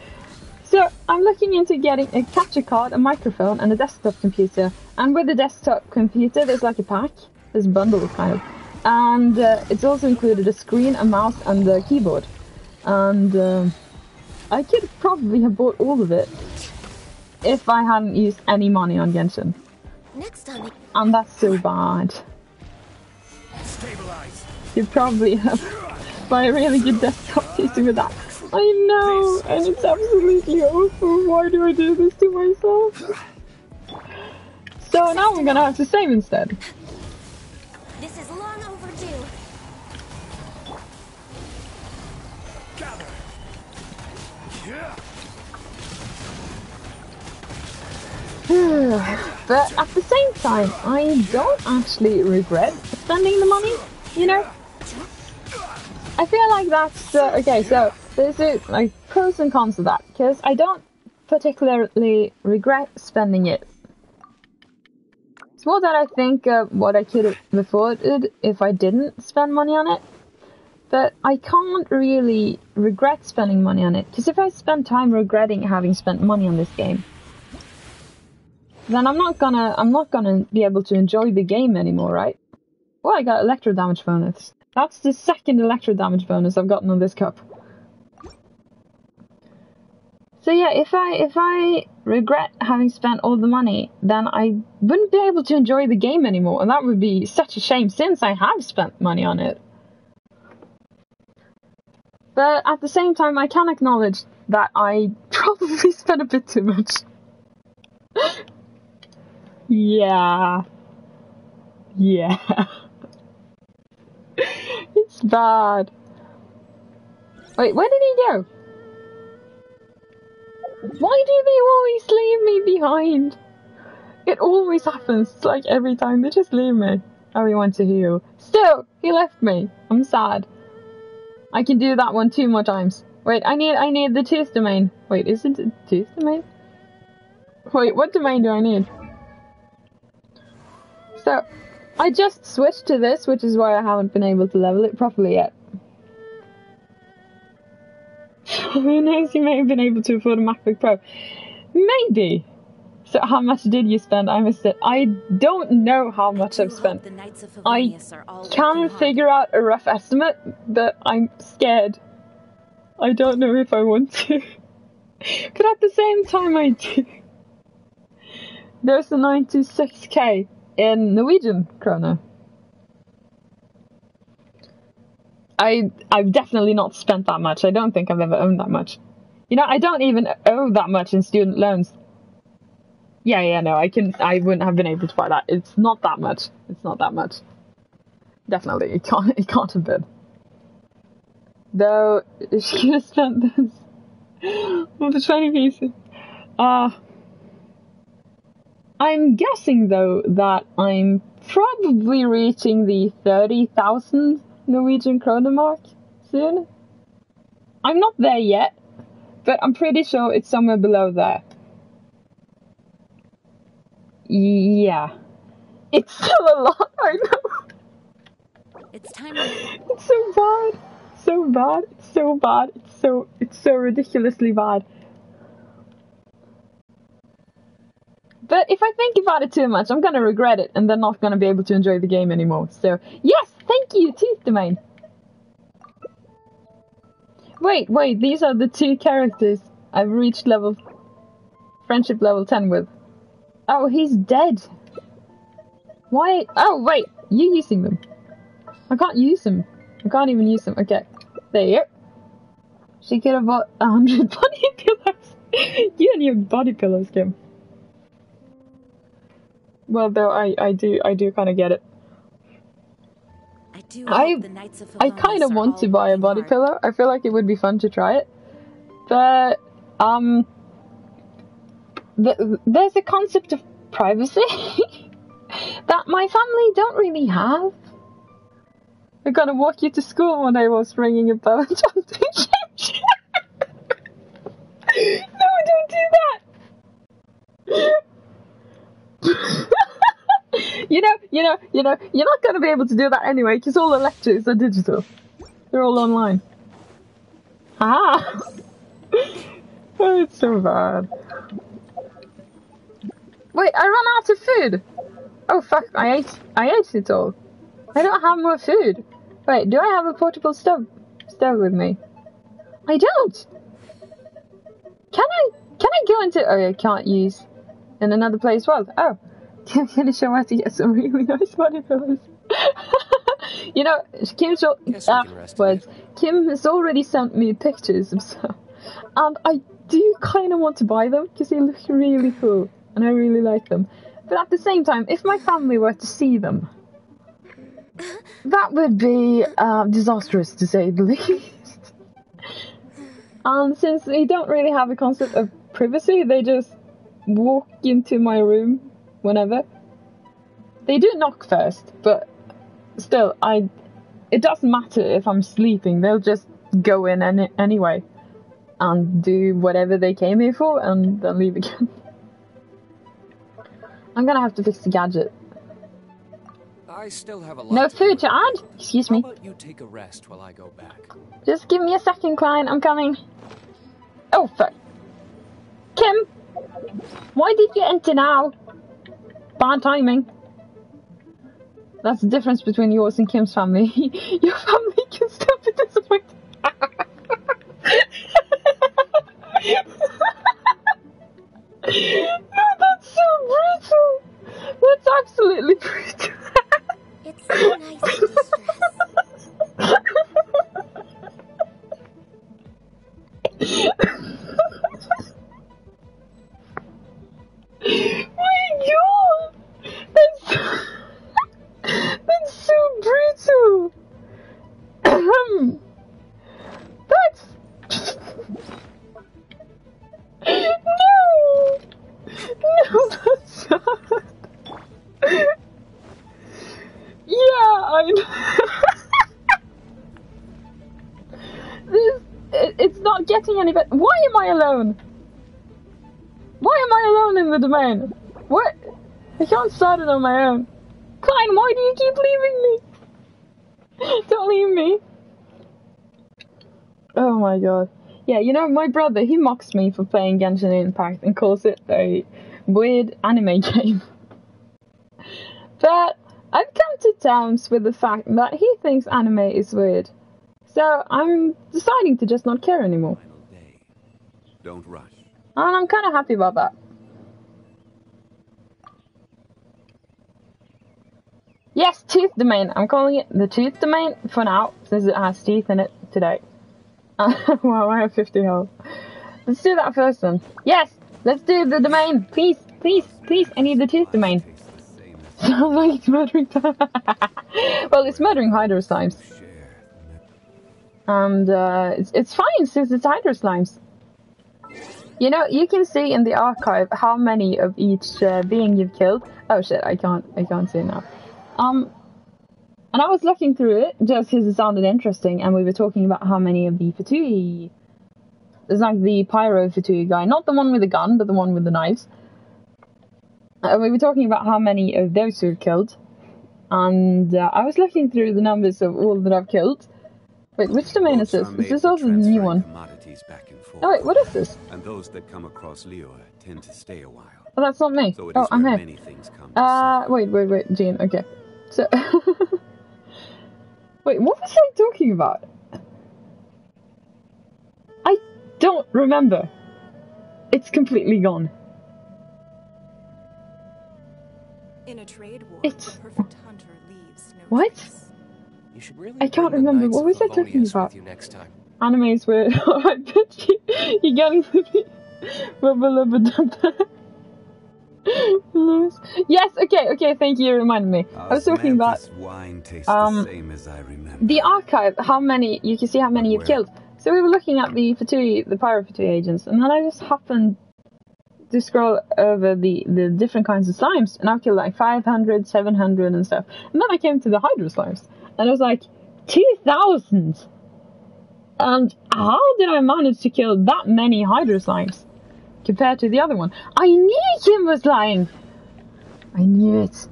So I'm looking into getting a capture card, a microphone, and a desktop computer. And with the desktop computer, there's like a pack, this bundle kind of, and uh, it's also included a screen, a mouse, and a keyboard. And um I could probably have bought all of it if I hadn't used any money on Genshin. Next time, And that's so bad. Stabilize. You'd probably have buy a really good desktop PC with that. I know, and it's absolutely awful. Why do I do this to myself? So now I'm gonna have to save instead. this is long overdue. Gather. Yeah. But at the same time, I don't actually regret spending the money, you know? I feel like that's, uh, okay, so there's a, like pros and cons of that, because I don't particularly regret spending it. It's more that I think uh, what I could have afforded if I didn't spend money on it. But I can't really regret spending money on it, because if I spend time regretting having spent money on this game, then I'm not gonna I'm not gonna be able to enjoy the game anymore, right? Well, I got electro damage bonus. That's the second electro damage bonus I've gotten on this cup. So yeah, if I if I regret having spent all the money, then I wouldn't be able to enjoy the game anymore, and that would be such a shame since I have spent money on it. But at the same time, I can acknowledge that I probably spent a bit too much. yeah. Yeah. it's bad. Wait, where did he go? Why do they always leave me behind? It always happens, it's like every time they just leave me. Went to heal. Still, he left me. I'm sad. I can do that one two more times. Wait, I need I need the tooth domain. Wait, isn't it tooth domain? Wait, what domain do I need? So, I just switched to this, which is why I haven't been able to level it properly yet. Who knows, you may have been able to afford a MacBook Pro. Maybe. So how much did you spend? I missed it. I don't know how much I've spent. The I Favonius are all can figure out a rough estimate, but I'm scared. I don't know if I want to. but at the same time, I do. There's a 96k in Norwegian krona. I I've definitely not spent that much. I don't think I've ever owned that much. You know, I don't even owe that much in student loans. Yeah, yeah, no, I can. I wouldn't have been able to buy that. It's not that much. It's not that much. Definitely, it can't. It can't have been. Though she could have spent this on the twenty pieces. Uh I'm guessing though that I'm probably reaching the thirty thousand Norwegian krona mark soon. I'm not there yet, but I'm pretty sure it's somewhere below there. Yeah. It's still a lot, I know. It's time to It's so bad. So bad. It's so bad. It's so it's so ridiculously bad. But if I think about it too much, I'm gonna regret it and then not gonna be able to enjoy the game anymore. So yes, thank you, Tooth Domain. Wait, wait, these are the two characters I've reached level friendship level 10 with. Oh, he's dead. Why? Oh, wait, you using them. I can't use them. I can't even use them. Okay, there you go. She could have bought a hundred body pillows. you and your body pillows, Kim. Well, though I, I do, I do kind of get it. I I- hope the Knights of I Favonius kind of want to buy a body hard. pillow. I feel like it would be fun to try it, but um, th- there's a concept of privacy that my family don't really have. They're gonna walk you to school one day while swinging a bell and jumping. No, don't do that. You know, you know, you know, you're not gonna be able to do that anyway because all the lectures are digital. They're all online. Ah! oh, it's so bad. Wait, I ran out of food. Oh fuck! I ate. I ate it all. I don't have more food. Wait, do I have a portable stove? Stove with me? I don't. Can I? Can I go into? Oh, I can't use in another place. Well, oh, I'm gonna show how get some really nice body pillows. you know, al- Guess we ah, can rest words. Kim has already sent me pictures of some, and I do kind of want to buy them because they look really cool and I really like them. But at the same time, if my family were to see them, that would be um, disastrous to say the least. And since they don't really have a concept of privacy, they just walk into my room whenever. They do knock first, but still, I. It doesn't matter if I'm sleeping. They'll just go in any, anyway, and do whatever they came here for, and then leave again. I'm gonna have to fix the gadget. I still have a lot No food do. to add. Excuse me. you take a rest while I go back? Just give me a second, Klein. I'm coming. Oh, fuck. Kim! Why did you enter now? Bad timing. That's the difference between yours and Kim's family. Your family can still be disappointed. no, that's so brutal. That's absolutely brutal. It's so nice to distress. my god! That's Ahem. That's no, no, that's not. yeah, I this it, it's not getting any better. Why am I alone? Why am I alone in the domain? What? I can't start it on my own. Klein, why do you keep leaving me? Don't leave me. Oh my god. Yeah, you know, my brother, he mocks me for playing Genshin Impact and calls it a weird anime game. But I've come to terms with the fact that he thinks anime is weird. So I'm deciding to just not care anymore. Don't rush. And I'm kind of happy about that. Yes, tooth domain. I'm calling it the tooth domain for now, since it has teeth in it today. wow, I have 50 health. Let's do that first one. Yes, let's do the domain. Please, please, please. I need the tooth domain. Sounds like it's murdering time. well, it's murdering Hydro Slimes. And uh, it's, it's fine since it's Hydro Slimes. You know, you can see in the archive how many of each uh, being you've killed. Oh shit, I can't, I can't see now. Um, and I was looking through it just because it sounded interesting, and we were talking about how many of the Fatui. There's like the Pyro Fatui guy, not the one with the gun, but the one with the knives. And we were talking about how many of those were killed, and uh, I was looking through the numbers of all that I've killed. Wait, which domain is this? Is this also the new one? Commodities back and forth. Oh wait, what is this? And those that come across Liyue tend to stay a while. Oh, that's not me. So Oh, I'm here. many things come Uh, wait, wait, wait, Jean. Okay, so wait, what was I talking about? I don't remember. It's completely gone. In a trade war, It's- the perfect hunter leaves no What? trace. You should really I can't remember. What was I talking about? You next time. Animes were. I bet you you're getting to be. Rubber lubber dubber. Lewis. Yes. Okay. Okay. Thank you. You reminded me. I was talking about wine tastes um, the same as I remember. the archive. How many? You can see how many you've killed. So we were looking at the Fatui, the Pyro Fatui agents, and then I just happened to scroll over the the different kinds of slimes, and I've killed like 500, 700, and stuff. And then I came to the Hydro slimes, and I was like, 2,000. And how did I manage to kill that many Hydro slimes compared to the other one? I knew Kim was lying. I knew it.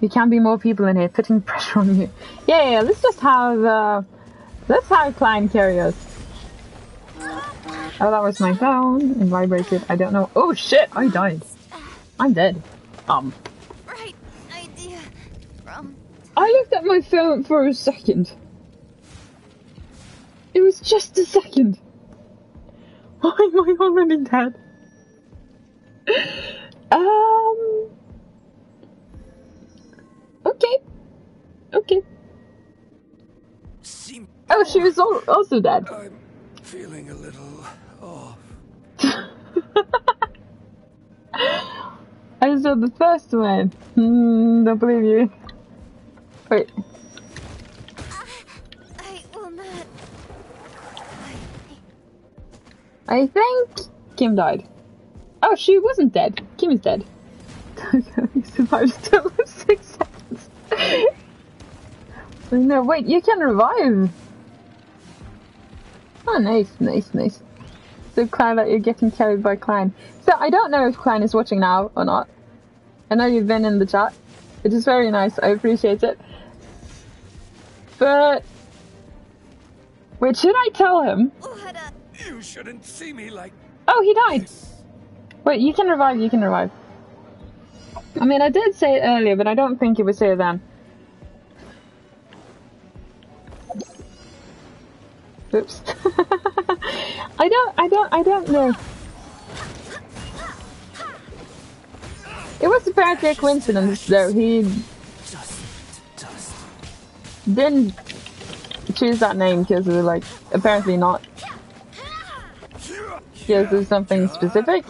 There can be more people in here putting pressure on you. Yeah, yeah, let's just have, uh, let's have Klein carry us. Oh, that was my phone. It vibrated. I don't know. Oh shit, I died. I'm dead. Um, Right idea. From I looked at my phone for a second. It was just a second. Why am I already dead? Um. Okay. Okay. Oh, she was al- also dead. I'm feeling a little off. I saw the first one. Hmm, don't believe you. Wait. I think Kim died. Oh, she wasn't dead. Kim is dead. he survived still six seconds. no, wait, you can revive. Oh, nice, nice, nice. So, Klein, that you're getting carried by Klein. So, I don't know if Klein is watching now or not. I know you've been in the chat, which is very nice. I appreciate it. But, wait, should I tell him? You shouldn't see me like Oh, he died. Wait, you can revive. You can revive. I mean, I did say it earlier, but I don't think it was here then. Oops. I don't. I don't. I don't know. It was apparently a coincidence, though. He didn't choose that name because it was like apparently not because of something specific.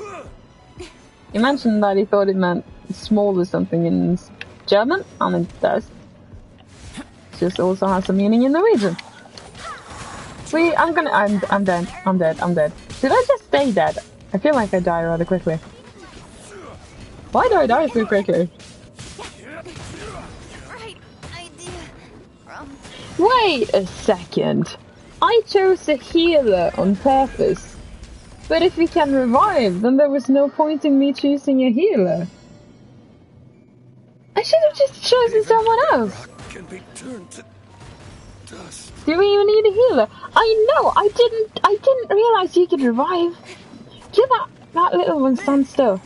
He mentioned that he thought it meant small or something in German, and it does. It just also has a meaning in Norwegian. Wait, I'm gonna. I'm. I'm dead. I'm dead. I'm dead. Did I just stay dead? I feel like I die rather quickly. Why do I die so quickly? Wait a second. I chose a healer on purpose. But if we can revive, then there was no point in me choosing a healer. I should have just chosen someone else. Can be turned to dust. Do we even need a healer? I know, I didn't I didn't realise you could revive. Give that that little one stand still.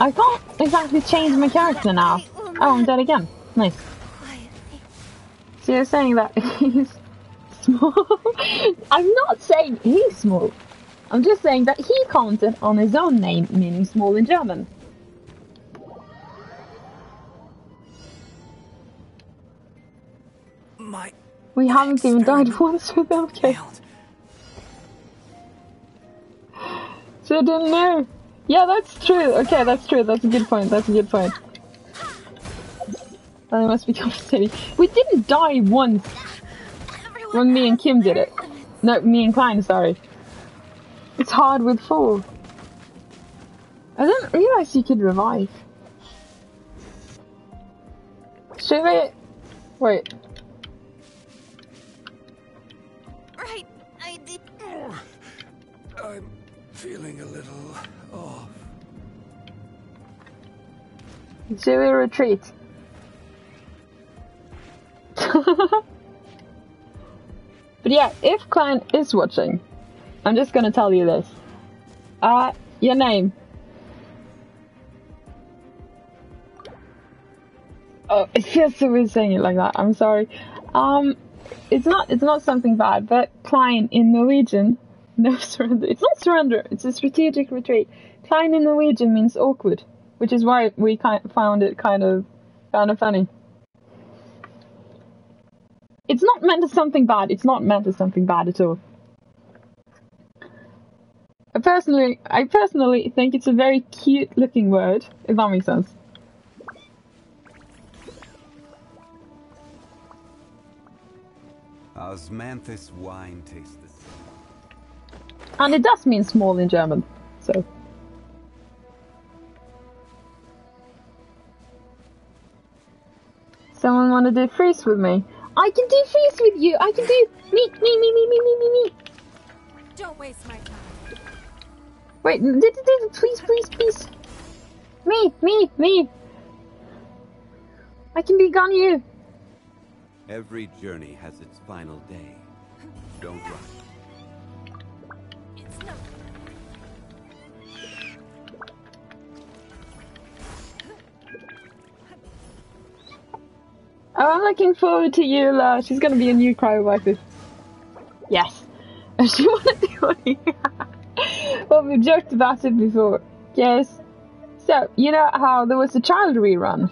I can't exactly change my character now. Oh, I'm dead again. Nice. So you're saying that he's small? I'm not saying he's small. I'm just saying that he counted on his own name, meaning small in German. My We haven't even died once without them. So I didn't know. Yeah, that's true. Okay, that's true. That's a good point. That's a good point. I must be compensating. We didn't die once when me and Kim did it. No, me and Klein, sorry. It's hard with four. I didn't realize you could revive. Should we... Wait. Right idea. I'm feeling a little off. Should we retreat? but yeah, if Klein is watching, I'm just gonna tell you this. Uh, your name. Oh, it feels so weird saying it like that. I'm sorry. Um, it's not. It's not something bad, but Klein in Norwegian, no surrender. It's not surrender. It's a strategic retreat. Klein in Norwegian means awkward, which is why we kind found it kind of, kind of funny. It's not meant as something bad. It's not meant as something bad at all. I personally, I personally think it's a very cute looking word, if that makes sense. Osmanthus wine tastes the same. And it does mean small in German, so. Someone want to do freeze with me? I can do freeze with you. I can do me, me, me, me, me, me, me, me. Don't waste my time. Wait, d- d- d- please, please, please. Me, me, me. I can be Ganyu. Every journey has its final day. Don't rush. It's no. Oh, I'm looking forward to Eula. She's gonna be a new cryo waifu. Yes. She wanna do it. well, we joked about it before. Yes. So, you know how there was a Childe rerun?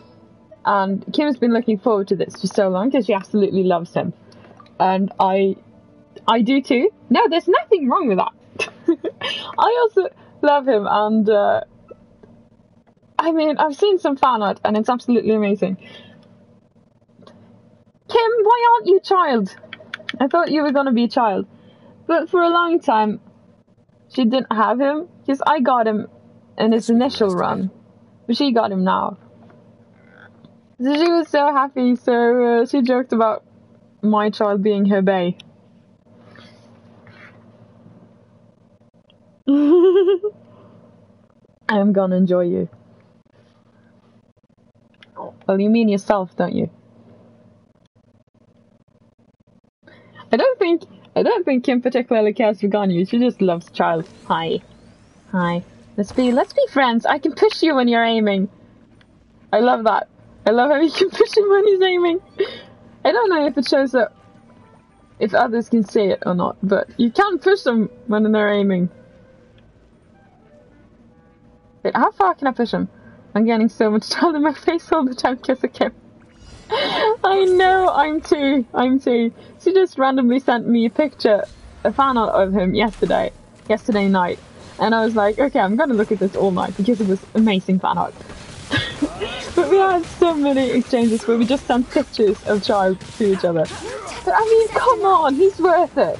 And Kim's been looking forward to this for so long because she absolutely loves him. And I I do too. No, there's nothing wrong with that. I also love him and uh, I mean I've seen some fan art and it's absolutely amazing. Kim, why aren't you Childe? I thought you were gonna be a child. But for a long time, she didn't have him because I got him in his initial run, but she got him now. So she was so happy, so uh, she joked about my Childe being her bae. I am gonna enjoy you. Well, you mean yourself, don't you? I don't think I don't think Kim particularly cares for Ganyu. She just loves Childe. Hi, hi. Let's be let's be friends. I can push you when you're aiming. I love that. I love how you can push him when he's aiming. I don't know if it shows that if others can see it or not, but you can push them when they're aiming. Wait, how far can I push him? I'm getting so much Childe in my face all the time because of Kim. I know, I'm too, I'm too. She just randomly sent me a picture, a fan art of him yesterday, yesterday night. And I was like, okay, I'm gonna look at this all night because it was amazing fan art. but we had so many exchanges where we just sent pictures of Childe to each other. But I mean, come on, he's worth it.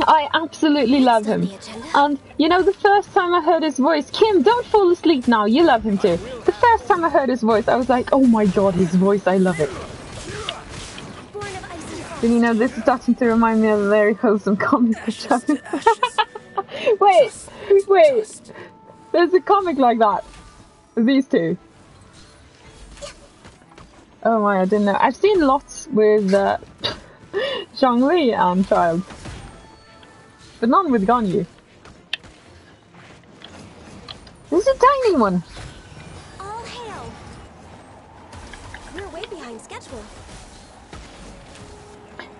I absolutely love him. And you know, the first time I heard his voice, Kim, don't fall asleep now. You love him too. The first time I heard his voice, I was like, oh my god, his voice, I love it. And you know, this is starting to remind me of a very wholesome comic wait, wait. There's a comic like that. These two. Oh my, I didn't know. I've seen lots with uh, Zhongli and Childe. But none with Ganyu. This is a tiny one. All hail. We're way behind schedule.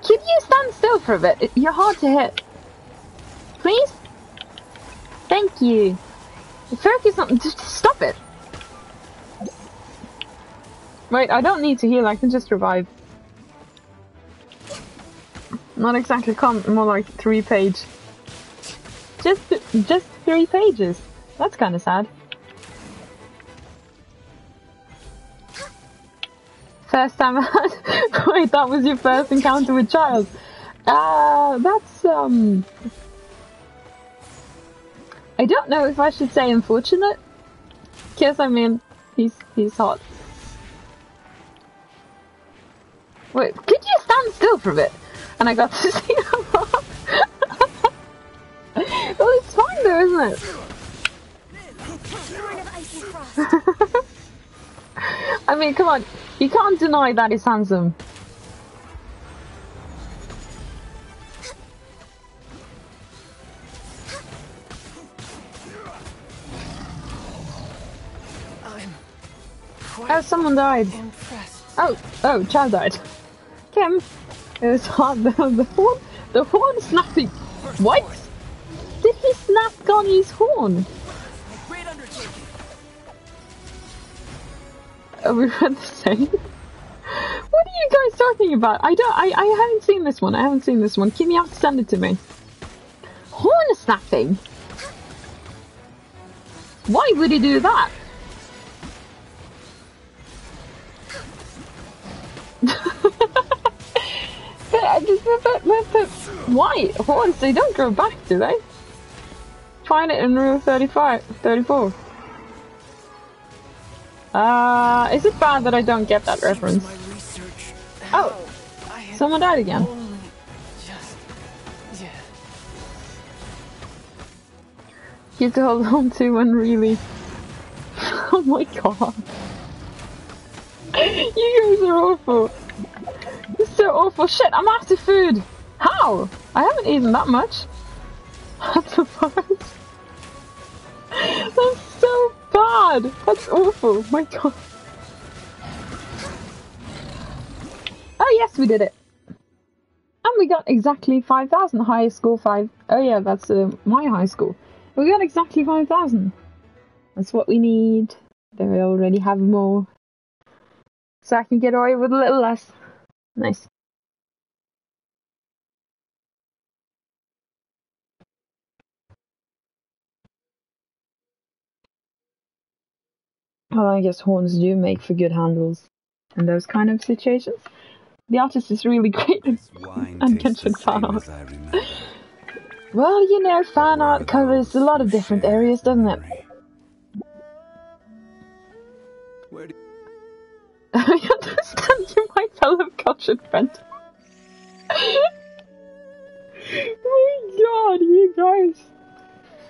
Could you stand still for a bit? You're hard to hit. Please? Thank you. Focus on. Just stop it. Wait, I don't need to heal, I can just revive. Not exactly com more like three page. Just just three pages. That's kinda sad. First time had wait, that was your first encounter with Childe. Uh that's um I don't know if I should say unfortunate. Because I mean he's he's hot. Wait, could you stand still for a bit? And I got to see him. well, it's fine though, isn't it? Born of ice and frost. I mean, come on, you can't deny that he's handsome. I'm Oh, someone died. impressed. Oh, oh, Childe died. Kim, it was hard. The, the horn, the horn snapping. What? Did he snap Ganyu's horn? Oh, we the same. What are you guys talking about? I don't. I, I haven't seen this one. I haven't seen this one. Kim, you have to send it to me. Horn snapping. Why would he do that? but, but, but, but why? Horns, they don't grow back, do they? Find it in rule 35, 34. Uh, is it bad that I don't get that reference? Oh, Someone died again. only just yeah. You have to hold on to when really. Oh my god. You guys are awful. It's so awful. Shit, I'm out of food. How? I haven't eaten that much. That's the worst. That's so bad. That's awful. My god. Oh yes, we did it. And we got exactly 5,000. high school 5. Oh yeah, that's uh, my high school. We got exactly 5,000. That's what we need. They already have more. So I can get away with a little less. Nice. Well, I guess horns do make for good handles in those kind of situations. The artist is really great. Wine And tastes the Genshin same Power. as I remember. Well, you know, fan art covers a lot of different areas, doesn't it? Where do I understand you might well have cultured friend. oh my god, you guys.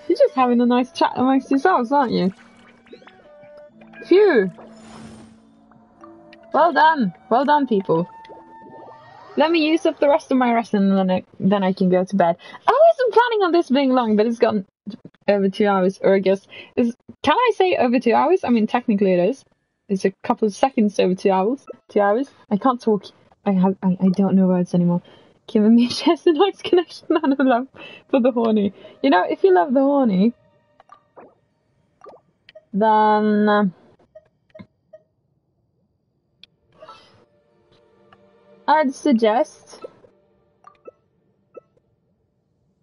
You're just having a nice chat amongst yourselves, aren't you? Phew. Well done. Well done, people. Let me use up the rest of my rest and then I, then I can go to bed. I wasn't planning on this being long, but it's gone over two hours, or I guess, is, can I say over two hours? I mean, technically it is. It's a couple of seconds over two hours. Two hours. I can't talk. I have. I, I don't know words anymore. And me shares a nice connection and a love for the horny. You know, if you love the horny, then uh, I'd suggest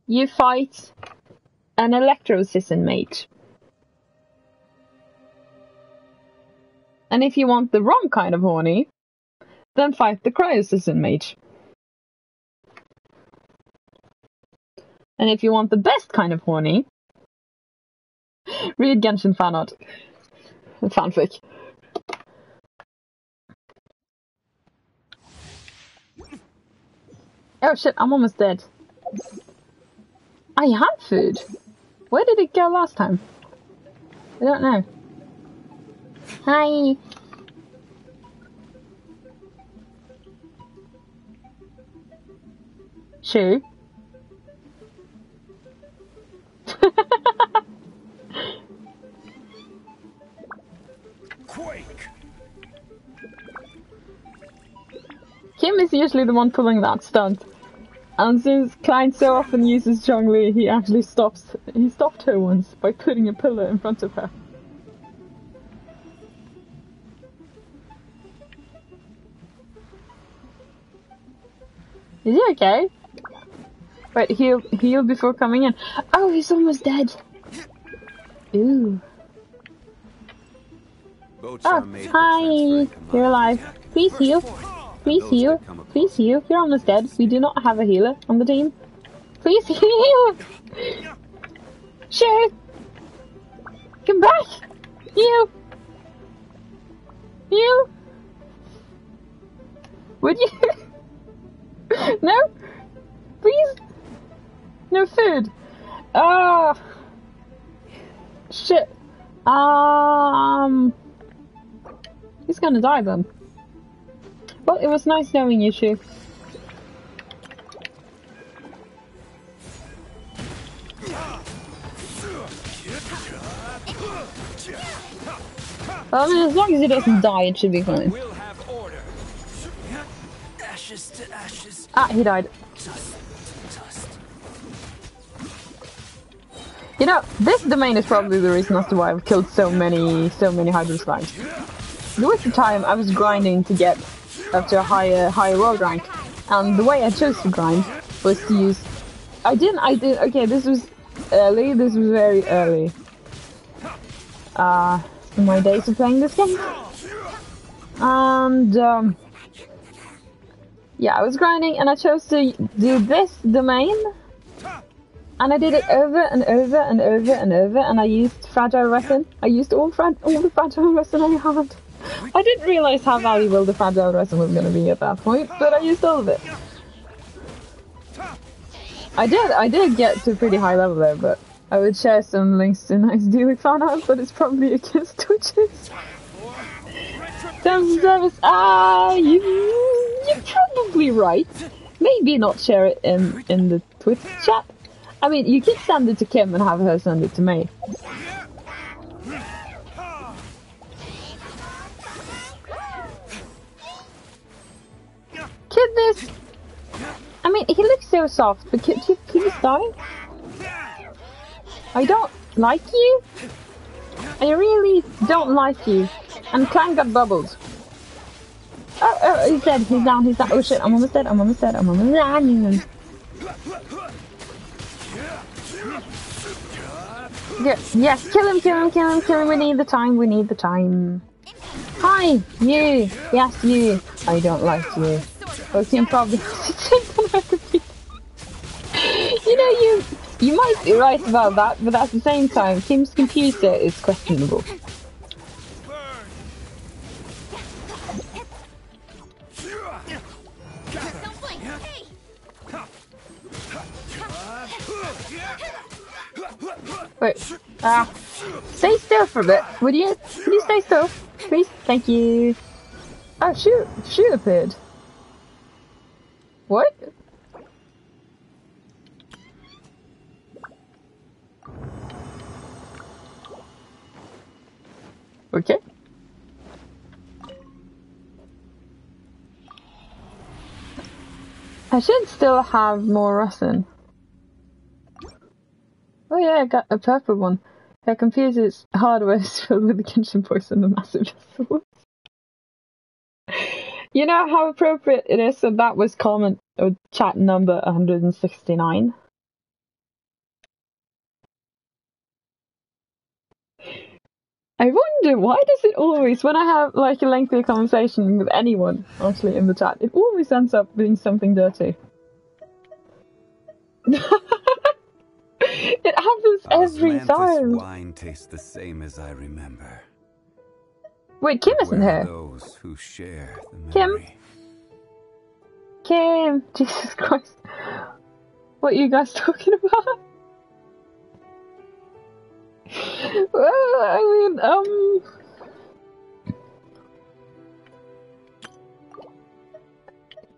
you fight an Electro Cicin mage. And if you want the wrong kind of horny, then fight the Cryo Cicin mage. And if you want the best kind of horny, read Genshin fan art. Fanfic. Oh shit, I'm almost dead. I have food. Where did it go last time? I don't know. Hi. Shu. Quake! Kim is usually the one pulling that stunt. And since Klein so often uses Zhongli, he actually stops he stopped her once by putting a pillow in front of her. Is he okay? Wait, heal heal before coming in. Oh, he's almost dead. Ooh. Boats Oh, hi. You're alive. Please heal. Please heal. Please heal. You're almost dead. We do not have a healer on the team. Please heal. Sure. Come back. Heal. Heal. Would you? no. Please. No food. Ah. Shit. Um. He's gonna die then. Well, it was nice knowing you. Well, I mean, as long as he doesn't die, it should be fine. We'll have order. Ashes to ashes. Ah, he died. Dust to dust. You know, this domain is probably the reason as to why I've killed so many, so many Hydra slimes. The a time I was grinding to get up to a higher, higher world rank, and the way I chose to grind was to use. I didn't. I did. Okay, this was early. This was very early. Uh, in my days of playing this game, and um, yeah, I was grinding, and I chose to do this domain and I did it over and over and over and over, and I used fragile resin. I used all fra- all the fragile resin I had. I didn't realize how valuable the fragile resin was going to be at that point, but I used all of it. I did, I did get to a pretty high level there, but I would share some links to nice Dealing fan art, but it's probably against Twitches. Terms of service, ah, you, you're probably right. Maybe not share it in, in the Twitch chat. I mean, you could send it to Kim and have her send it to me. Kid this. I mean, he looks so soft, but could you die? I don't like you. I really don't like you. And Clan got bubbles. Oh, oh, he's dead. He's down. He's down. Oh shit! I'm almost dead. I'm almost dead. I'm almost dead. Yeah, yes, kill him, kill him, kill him, kill him. We need the time. We need the time. Hi, you. Yes, you. I don't like you. Okay, I'm probably you know you You might be right about that, but at the same time, Kim's computer is questionable. Wait. Ah. Stay still for a bit, would you? You stay still? Please? Thank you. Oh, shoot. Shoot appeared. What? Okay. I should still have more resin. Oh yeah, I got a purple one. That confuses hardware is filled with the kitchen poison and massive vessels. You know how appropriate it is that that was comment or chat number 169? I wonder why does it always, when I have like a lengthy conversation with anyone actually in the chat, it always ends up being something dirty. it happens every time. wine tastes the same as I remember. Wait, Kim isn't here. those who share Kim? Kim, Jesus Christ. What are you guys talking about? well, I mean, um.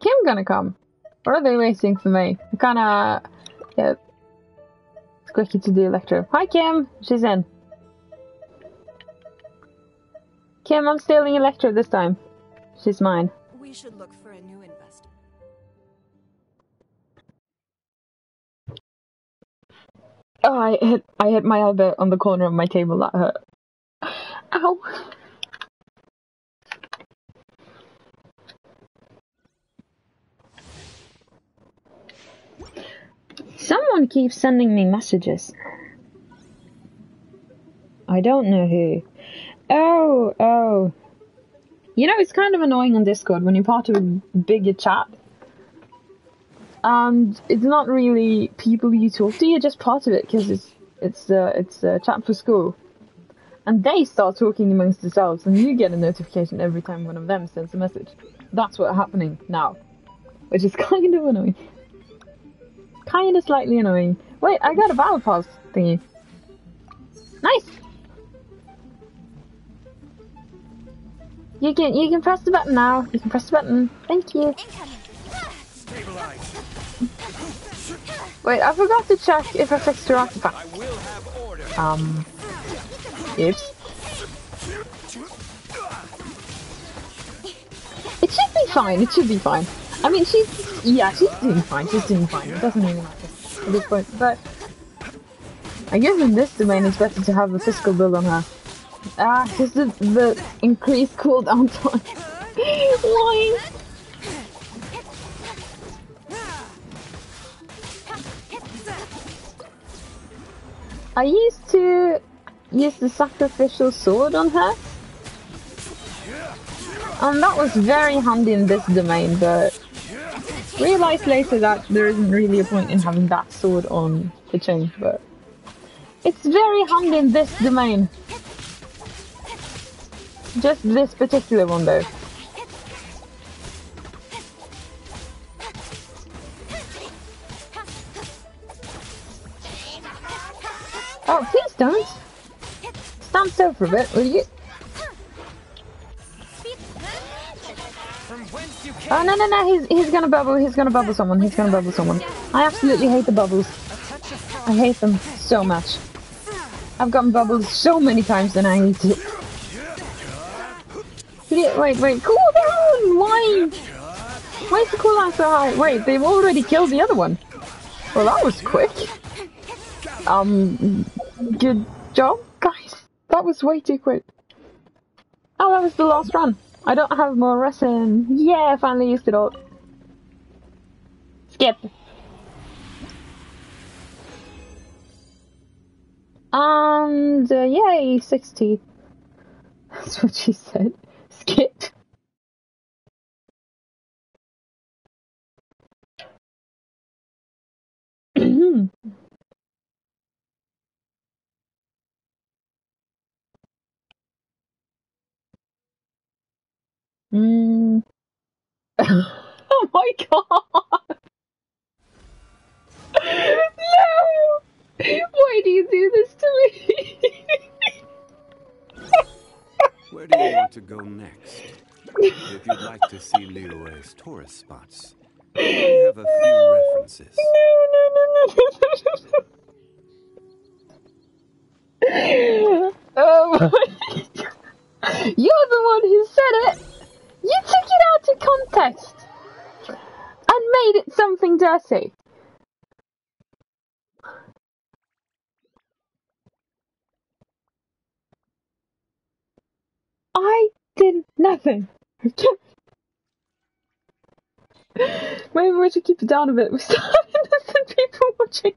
Kim gonna come? What are they waiting for me? I kinda. Yeah. It's to the Electro. Hi, Kim! She's in. Kim, I'm stealing Electro this time. She's mine. We should look for a new investor. Oh, I hit I hit my elbow on the corner of my table. That hurt. Ow. Someone keeps sending me messages. I don't know who. Oh, oh. You know, it's kind of annoying on Discord when you're part of a bigger chat and it's not really people you talk to. You're just part of it because it's it's uh, it's a chat for school, and they start talking amongst themselves, and you get a notification every time one of them sends a message. That's what's happening now, which is kind of annoying, kind of slightly annoying. Wait, I got a battle pass thingy. Nice. You can you can press the button now. You can press the button. Thank you. Wait, I forgot to check if I fixed your artifact. Um. Oops. It should be fine. It should be fine. I mean, she's yeah, she's doing fine. She's doing fine. It doesn't really matter at this point. But I guess in this domain, it's better to have a physical build on her. Ah, just the increased cooldown time. Why? I used to use the sacrificial sword on her. And that was very handy in this domain, but realized later that there isn't really a point in having that sword on the chain, but it's very handy in this domain. Just this particular one though. Oh, please don't. Stand still for a bit, will you? Oh no no no! He's he's gonna bubble. He's gonna bubble someone. He's gonna bubble someone. I absolutely hate the bubbles. I hate them so much. I've gotten bubbles so many times and I need to. Yeah, Wait wait, cool down. Why? Why is the cooldown so high? Wait, they've already killed the other one. Well, that was quick. Um, good job, guys. That was way too quick. Oh, that was the last run. I don't have more resin. Yeah, finally used it all. Skip. And, uh, yay, 60. That's what she said skip. mm. oh my god! no! Why do you do this to me? Where do you want to go next? If you'd like to see Liyue's tourist spots, we have a few references. oh my god. You're the one who said it! You took it out of context! And made it something dirty. I did nothing. Maybe we should keep it down a bit. We still have innocent people watching.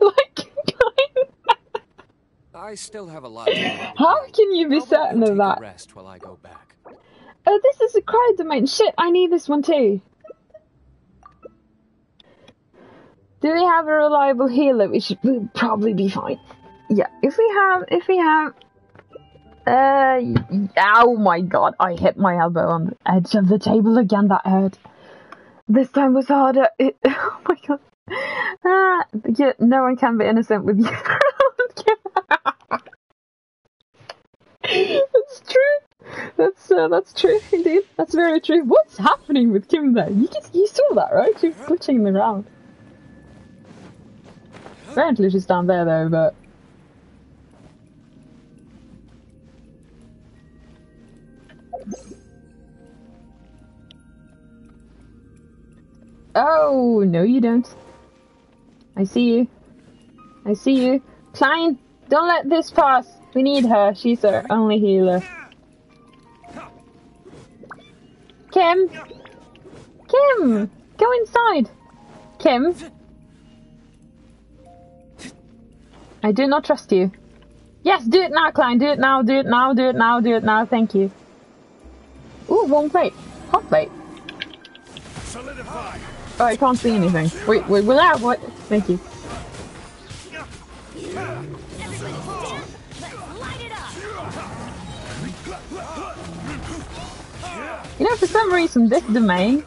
Like, I still have a lot how can you be certain of that? rest while I go back. Oh, this is a crowd domain. Shit, I need this one too. Do we have a reliable healer? We should probably be fine. Yeah, if we have, if we have, uh, oh my god, I hit my elbow on the edge of the table again. That hurt. This time was harder. It, oh my god. Ah, yeah, no one can be innocent with you. That's true. That's uh, that's true indeed. That's very true. What's happening with Kim there? You just, you saw that, right? She's glitching ground. Apparently she's down there though, but Oh no you don't. I see you. I see you. Klein, don't let this pass. We need her. She's our only healer. Kim! Kim! Go inside! Kim! I do not trust you. Yes, do it now, Klein. Do it now, do it now, do it now, do it now. Thank you. Ooh, warm plate. Hot plate. Solidify! Oh, I can't see anything. Wait, wait, will that? Ah, what? Thank you. You know, for some reason, this domain.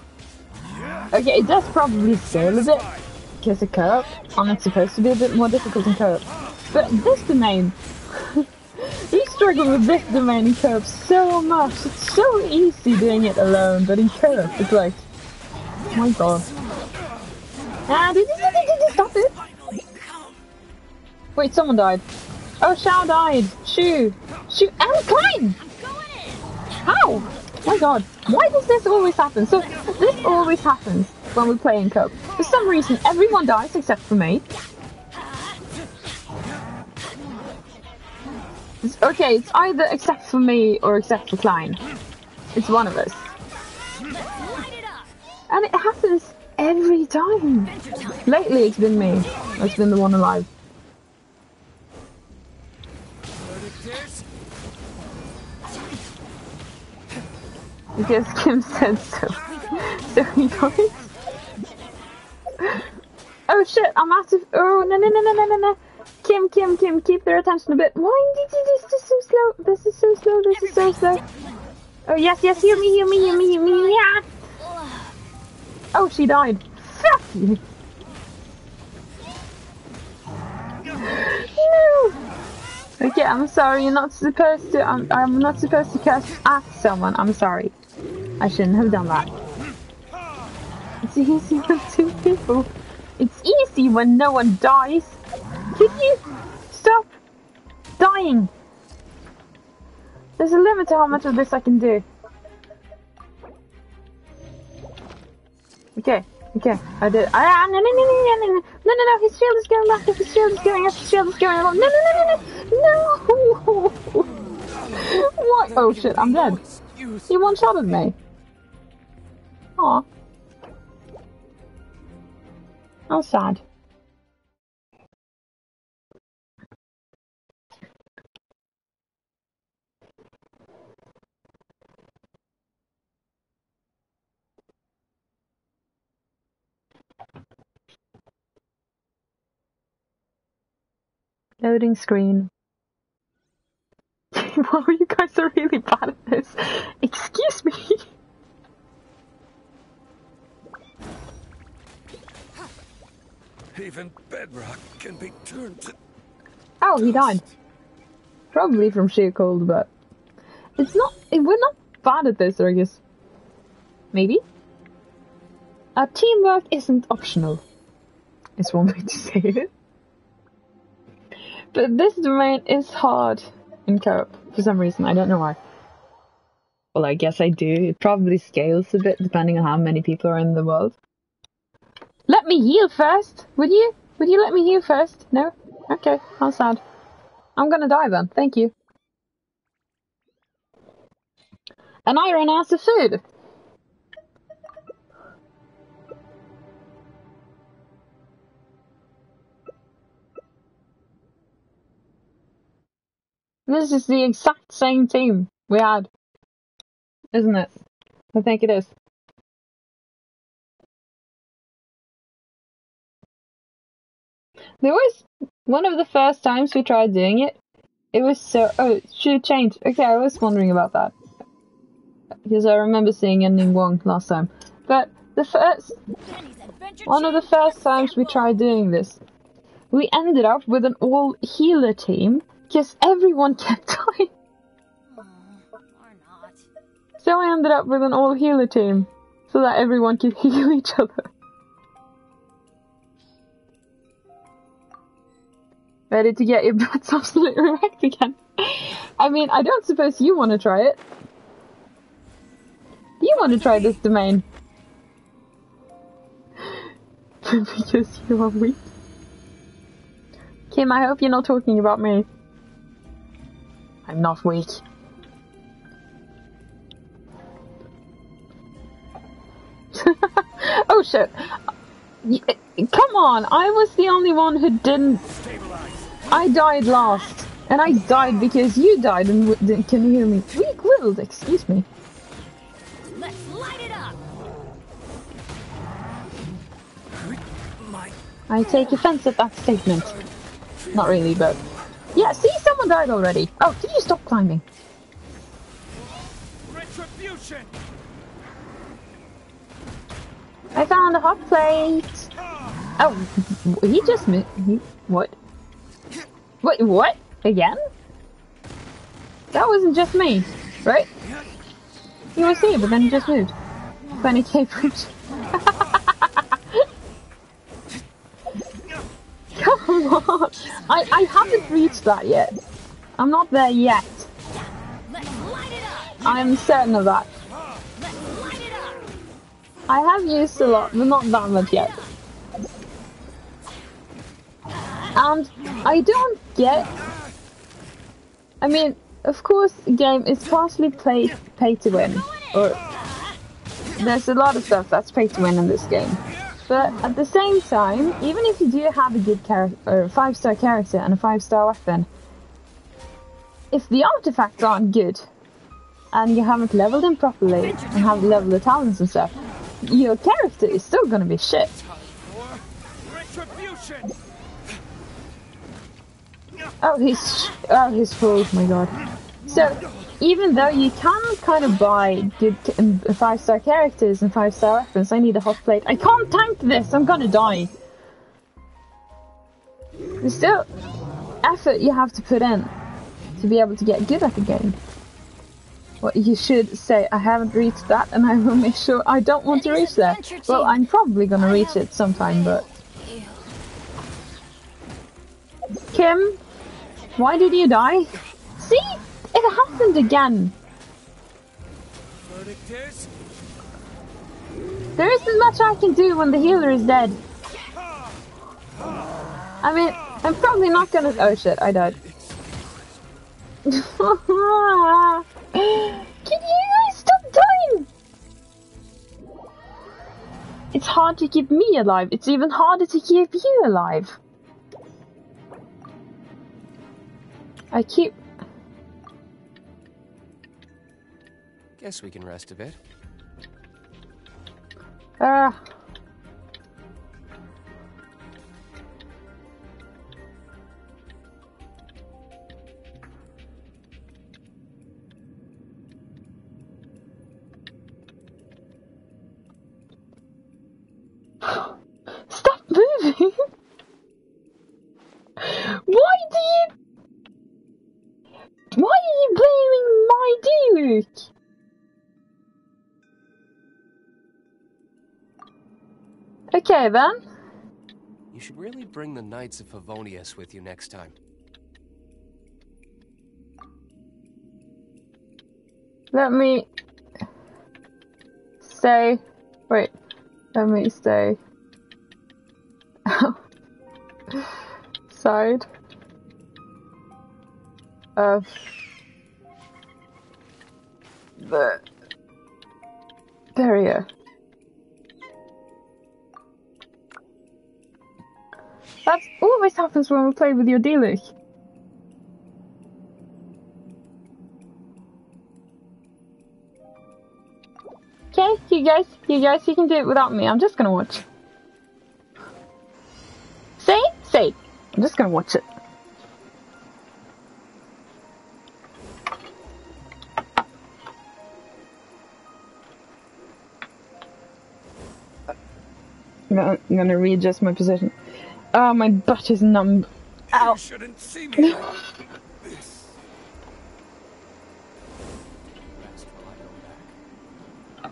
Okay, it does probably scale a bit because of co-op, and it's supposed to be a bit more difficult in co-op. But this domain, we struggle with this domain in co-op so much. It's so easy doing it alone, but in co-op, it's like, oh my god. Ah, did did did you stop it? Wait, someone died. Oh, Xiao died. Shu. Shu. And Klein! How? My god. Why does this always happen? So, this always happens when we play in co For some reason, everyone dies except for me. It's, okay, it's either except for me or except for Klein. It's one of us. And it happens every time. Lately, it's been me. It's been the one alive. Because Kim said so. So he dies. Oh shit, I'm out of. Oh, no, no, no, no, no, no, no. Kim, Kim, Kim, keep their attention a bit. Why did you this is so slow? This is so slow, this is so slow. Oh, yes, yes, heal me, heal me, heal me, heal me, yeah! Oh, she died. Fuck you! Okay, I'm sorry, you're not supposed to. I'm, I'm not supposed to curse at someone. I'm sorry. I shouldn't have done that. It's easy with two people. It's easy when no one dies. Could you stop dying? There's a limit to how much of this I can do. Okay, okay, I did. Ah, no, no, no, no, no, no, no, no, no, no, his shield is going back, his shield is going up, his shield is going up. No, no, no, no, no, no! What? Oh shit, I'm dead. He one-shotted me. Aw. How sad. Loading screen. wow, you guys are really bad at this. Excuse me. Even bedrock can be turned to. Oh, he died. Probably from sheer cold, but it's not. Eh, we're not bad at this, I guess. Maybe. Our teamwork isn't optional. Is one way to say it. But this domain is hard in co-op for some reason. I don't know why. Well, I guess I do. It probably scales a bit depending on how many people are in the world. Let me heal first, would you? Would you let me heal first? No? Okay, how sad. I'm gonna die then. Thank you. And I ran out of food. This is the exact same team we had, isn't it? I think it is. There was one of the first times we tried doing it. It was so. Oh, it should change. Okay, I was wondering about that because I remember seeing ending Wong last time. But the first, one of the first times we tried doing this, we ended up with an all healer team because everyone kept dying. So I ended up with an all healer team so that everyone could heal each other. Ready to get your butts absolutely wrecked again. I mean, I don't suppose you want to try it. You want to try this domain. because you are weak. Kim, I hope you're not talking about me. I'm not weak. oh shit. Eh, come on, I was the only one who didn't. I died last. And I died because you died and w- didn't- can you hear me? Weak willed, excuse me. Let's light it up! I take offense at that statement. Not really, but. Yeah, see, someone died already. Oh, can you stop climbing? Retribution! I found a hot plate. Oh, he just moved. He, what? Wait, what? Again? That wasn't just me, right? He was here, but then he just moved. When he came on! I, I haven't reached that yet. I'm not there yet. I'm certain of that. I have used a lot, but not that much yet. And I don't get. I mean, of course, the game is partially play pay to win, or there's a lot of stuff that's pay to win in this game. But at the same time, even if you do have a good character, a five star character and a five star weapon, if the artifacts aren't good, and you haven't leveled them properly and have leveled the talents and stuff, your character is still gonna be shit. Oh, he's oh he's full. Oh my god. So even though you can kind of buy good um, five star characters and five star weapons, I need a hot plate. I can't tank this. I'm gonna die. There's still effort you have to put in to be able to get good at the game. Well, you should say I haven't reached that, and I will make sure I don't want to reach there. Well, I'm probably gonna reach it sometime, but Kim, why did you die? See, it happened again. There isn't much I can do when the healer is dead. I mean, I'm probably not gonna. Oh shit, I died. can you guys stop dying? It's hard to keep me alive. It's even harder to keep you alive. I keep. Guess we can rest a bit. Ah. Uh. Why do you... Why are you blaming my Okay then. You should really bring the Knights of Favonius with you next time. Let me stay. Wait. Let me stay. Side of the barrier. That's always happens when we play with your Diluc. Okay, you guys, you guys, you can do it without me. I'm just gonna watch. See? See. I'm just gonna watch it. I'm gonna readjust my position. Oh, my butt is numb. Ow. You shouldn't see me like this. Rest I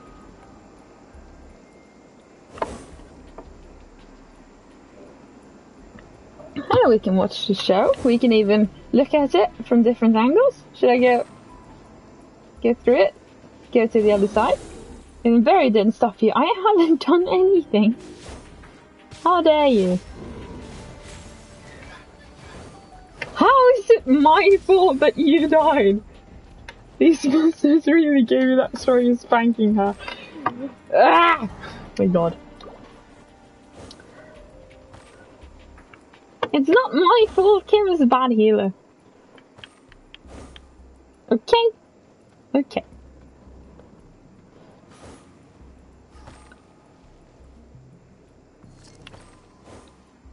go. Oh, we can watch the show. We can even look at it from different angles. Should I go go through it? Go to the other side? And very didn't stop you. I haven't done anything. How dare you? How is it my fault that you died? These monsters really gave you that story of spanking her. Ah! My god. It's not my fault. Kim is a bad healer. Okay. Okay.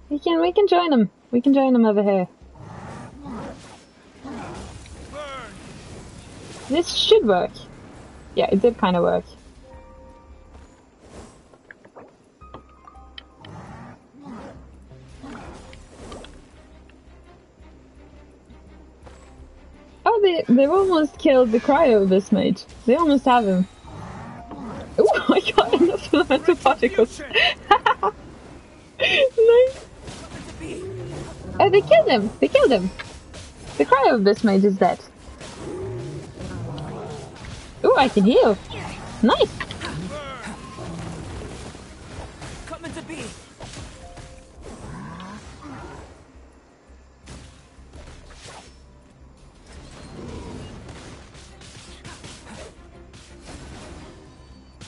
We can we can join them. We can join them over here. This should work. Yeah, it did kind of work. Oh, they they've almost killed the Cryo Cicin mage. They almost have him. Oh, I got enough elemental particles. nice. Oh, they killed him. They killed him. The cryo of this mage is dead. Oh, I can heal. Nice. Coming to be.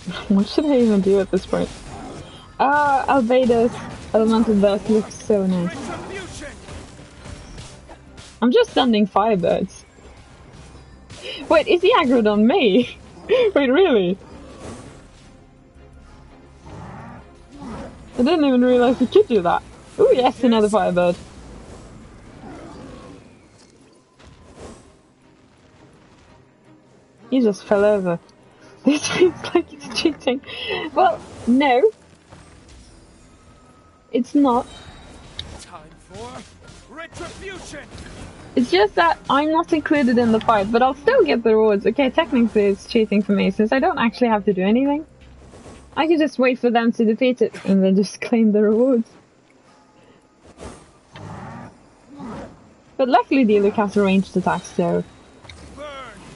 What should I even do at this point? Ah, Albedo's elemental burst looks so nice. I'm just sending firebirds. Wait, is he aggroed on me? Wait, really? I didn't even realize he could do that. Oh yes, another firebird. He just fell over. This feels like it's cheating. Well, no. It's not. Time for retribution! It's just that I'm not included in the fight, but I'll still get the rewards. Okay, technically it's cheating for me since I don't actually have to do anything. I can just wait for them to defeat it and then just claim the rewards. But luckily the Diluc has a ranged attack, so...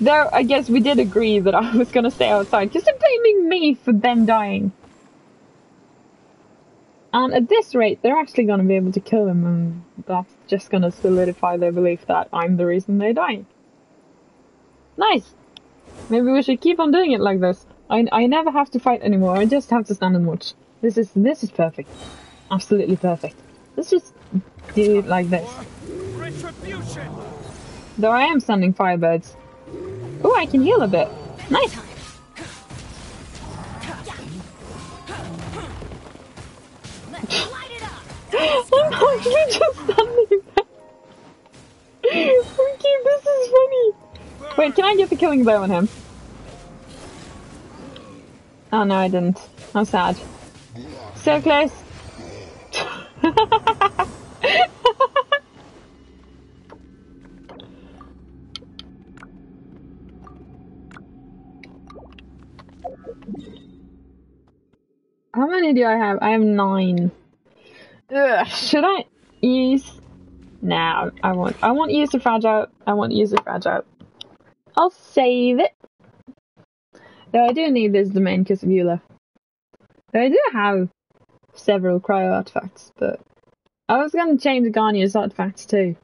Though, I guess we did agree that I was gonna stay outside, because they're blaming me for them dying. And at this rate, they're actually gonna be able to kill him, and that's just gonna solidify their belief that I'm the reason they're dying. Nice! Maybe we should keep on doing it like this. I, I never have to fight anymore, I just have to stand and watch. This is, this is perfect. Absolutely perfect. Let's just do it like this. Though I am sending firebirds. Oh, I can heal a bit. Nice! I'm actually just standing there. Okay, this is funny. Wait, can I get the killing blow on him? Oh no, I didn't. I'm sad. So close. How many do I have? I have nine. Ugh, should I use? Nah, I want. I want to use the fragile. I want to use the fragile. I'll save it. Though I do need this domain because of Eula. Though I do have several cryo artifacts, but I was gonna change the Ganyu's artifacts too.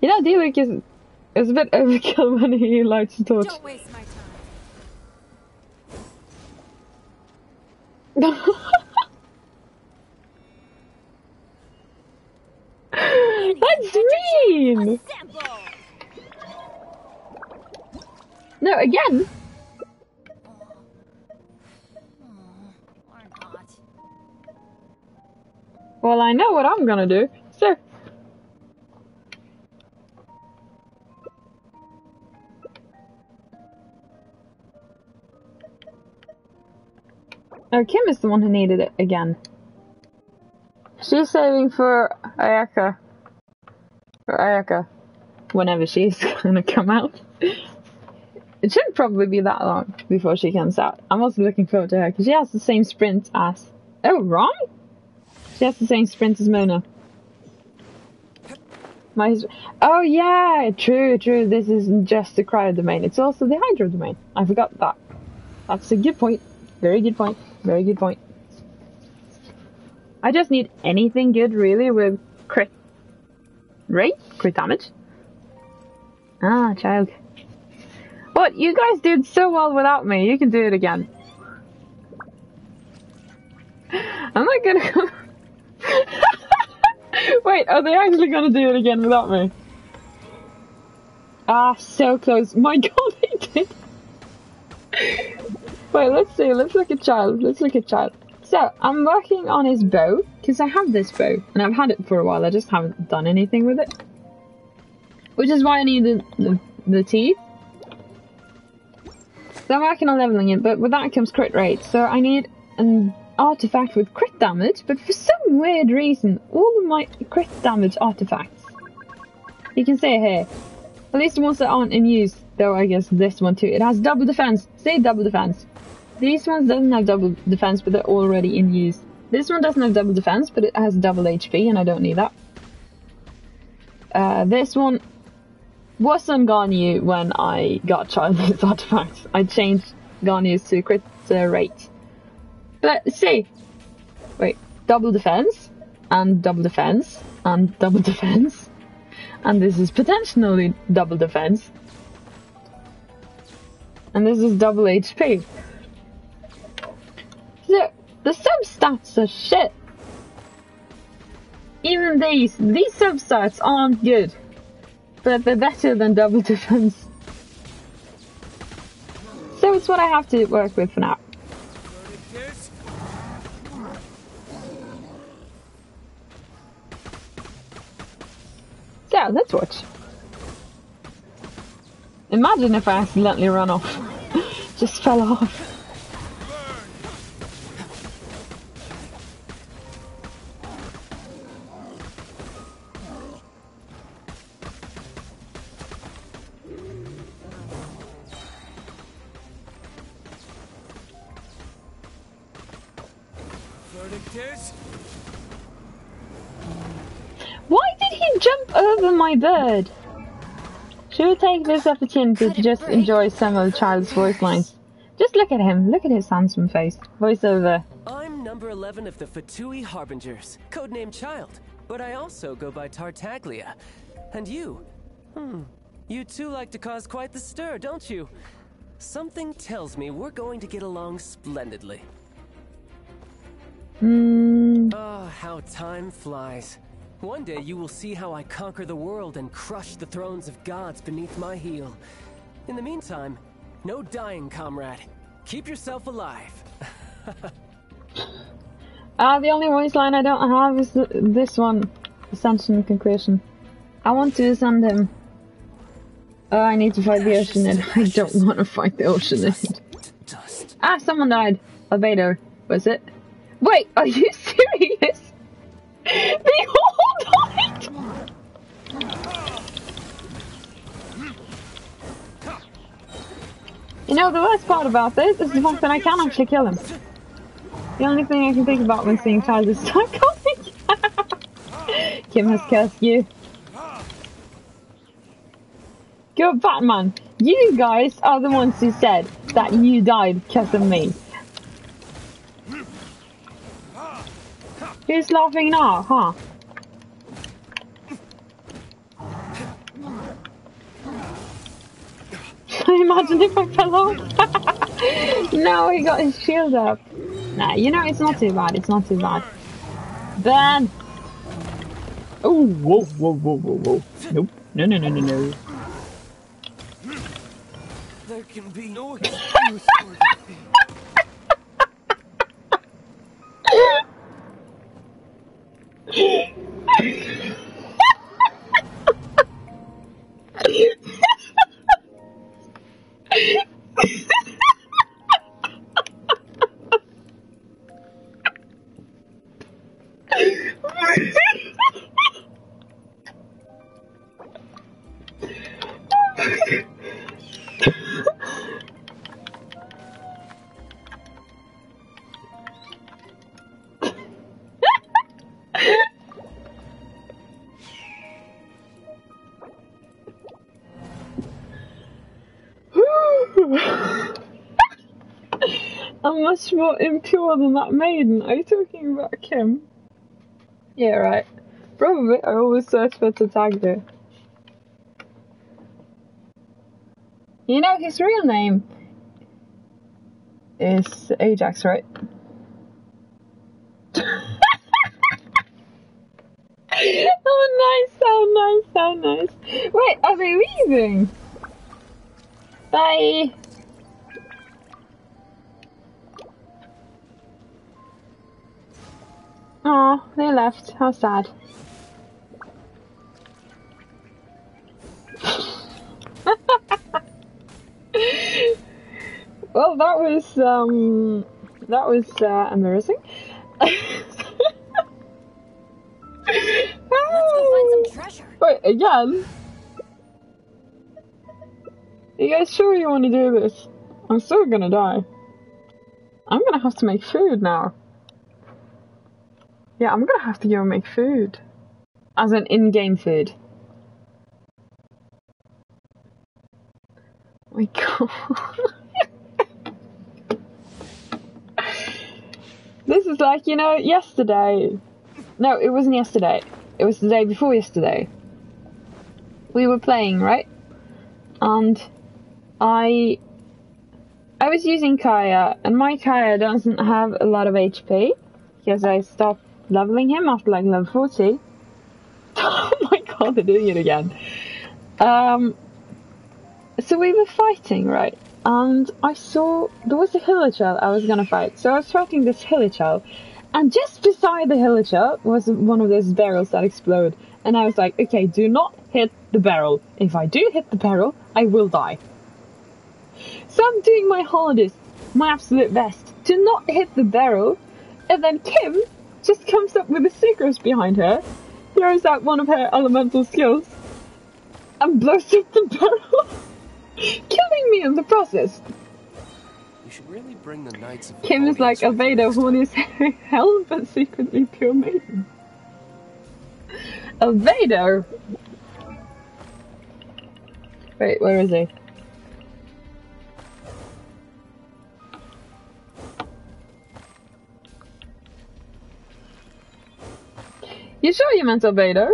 You know, Diluc is, is a bit overkill when he lights the torch. Don't waste my time. That's! Sample! No, again! Well, I know what I'm gonna do, Oh, Kim is the one who needed it again. She's saving for Ayaka. For Ayaka. Whenever she's gonna come out. It shouldn't probably be that long before she comes out. I'm also looking forward to her because she has the same sprint as. Oh, wrong? She has the same sprint as Mona. My, oh yeah, true, true. This isn't just the cryo domain; it's also the hydro domain. I forgot that. That's a good point. Very good point. Very good point. I just need anything good, really, with crit rate, crit damage. Ah, Childe. What? You guys did so well without me. You can do it again. I'm not gonna. Wait, are they actually gonna do it again without me? Ah, so close. My god, they did. Wait, let's see. Let's look at Childe. Let's look at Childe. So, I'm working on his bow, because I have this bow, and I've had it for a while. I just haven't done anything with it. Which is why I need the, the, the teeth. So I'm working on leveling it, but with that comes crit rate. So I need an artifact with crit damage, but for some weird reason, all of my crit damage artifacts, you can see here, at least the ones that aren't in use, though I guess this one too, it has double defense. Say double defense. These ones doesn't have double defense, but they're already in use. This one doesn't have double defense, but it has double HP, and I don't need that. Uh, this one was on Ganyu when I got Childe's artifacts. I changed Ganyu's to crit uh, rate. But see, wait, double defense, and double defense, and double defense, and this is potentially double defense, and this is double HP. So, the substats are shit. Even these, these substats aren't good. But they're better than double defense. So it's what I have to work with for now. Let's watch. Imagine if I accidentally run off. Just fell off. Verdigris? Why did he jump over my bird? Should we take this opportunity to Could just break? enjoy some of the Childe's voice lines? Just look at him. Look at his handsome face. Voiceover. I'm number 11 of the Fatui Harbingers, codename Childe, but I also go by Tartaglia. And you? Hmm, you two like to cause quite the stir, don't you? Something tells me we're going to get along splendidly. Hmm. Ah, how time flies. One day you will see how I conquer the world and crush the thrones of gods beneath my heel. In the meantime, no dying, comrade. Keep yourself alive. Ah, the only voice line I don't have is th this one. Ascension and Concretion. I want to ascend him. Oh, I need to fight the Oceanid. I don't want to fight the. Dust. Ah, someone died. Albedo, was it? Wait, are you serious? They You know, the worst part about this is the fact that I can actually kill him. The only thing I can think about when seeing Childe is start coming. Kim has cursed you. Go Batman! You guys are the ones who said that you died because of me. Who's laughing now, huh? Imagine if I fell off. no, he got his shield up. Nah, you know, it's not too bad. It's not too bad. Ben! Oh, whoa, whoa, whoa, whoa, whoa. Nope. No, no, no, no, no. There can be no excuse for defeat. Oh okay. I'm much more impure than that maiden. Are you talking about Kim? Yeah, right. Probably. I always search for Tartaglia. You know his real name is Ajax, right? oh, nice, so nice, so nice. Wait, are they leaving? Bye. Oh, they left. How sad. well, that was um, that was uh, embarrassing. Let's go find some treasure. Wait, again? Are you guys sure you want to do this? I'm still gonna die. I'm gonna have to make food now. Yeah, I'm gonna have to go and make food. As an in-game food. Oh my god. this is like, you know, yesterday. No, it wasn't yesterday. It was the day before yesterday. We were playing, right? And I I was using Kaeya, and my Kaeya doesn't have a lot of HP because I stopped leveling him after like level 40. oh my god, they're doing it again. Um, so we were fighting, right? And I saw there was a Hilichurl I was gonna fight. So I was fighting this Hilichurl, and just beside the Hilichurl was one of those barrels that explode. And I was like, okay, do not hit the barrel. If I do hit the barrel, I will die. So I'm doing my hardest, my absolute best, to not hit the barrel, and then Kim just comes up with a secret behind her, throws out one of her elemental skills, and blows up the barrel, killing me in the process. You should really bring the Knights of Kim is like Albedo who is hell but secretly pure maiden. Albedo? Wait, where is he? You sure you meant Albedo?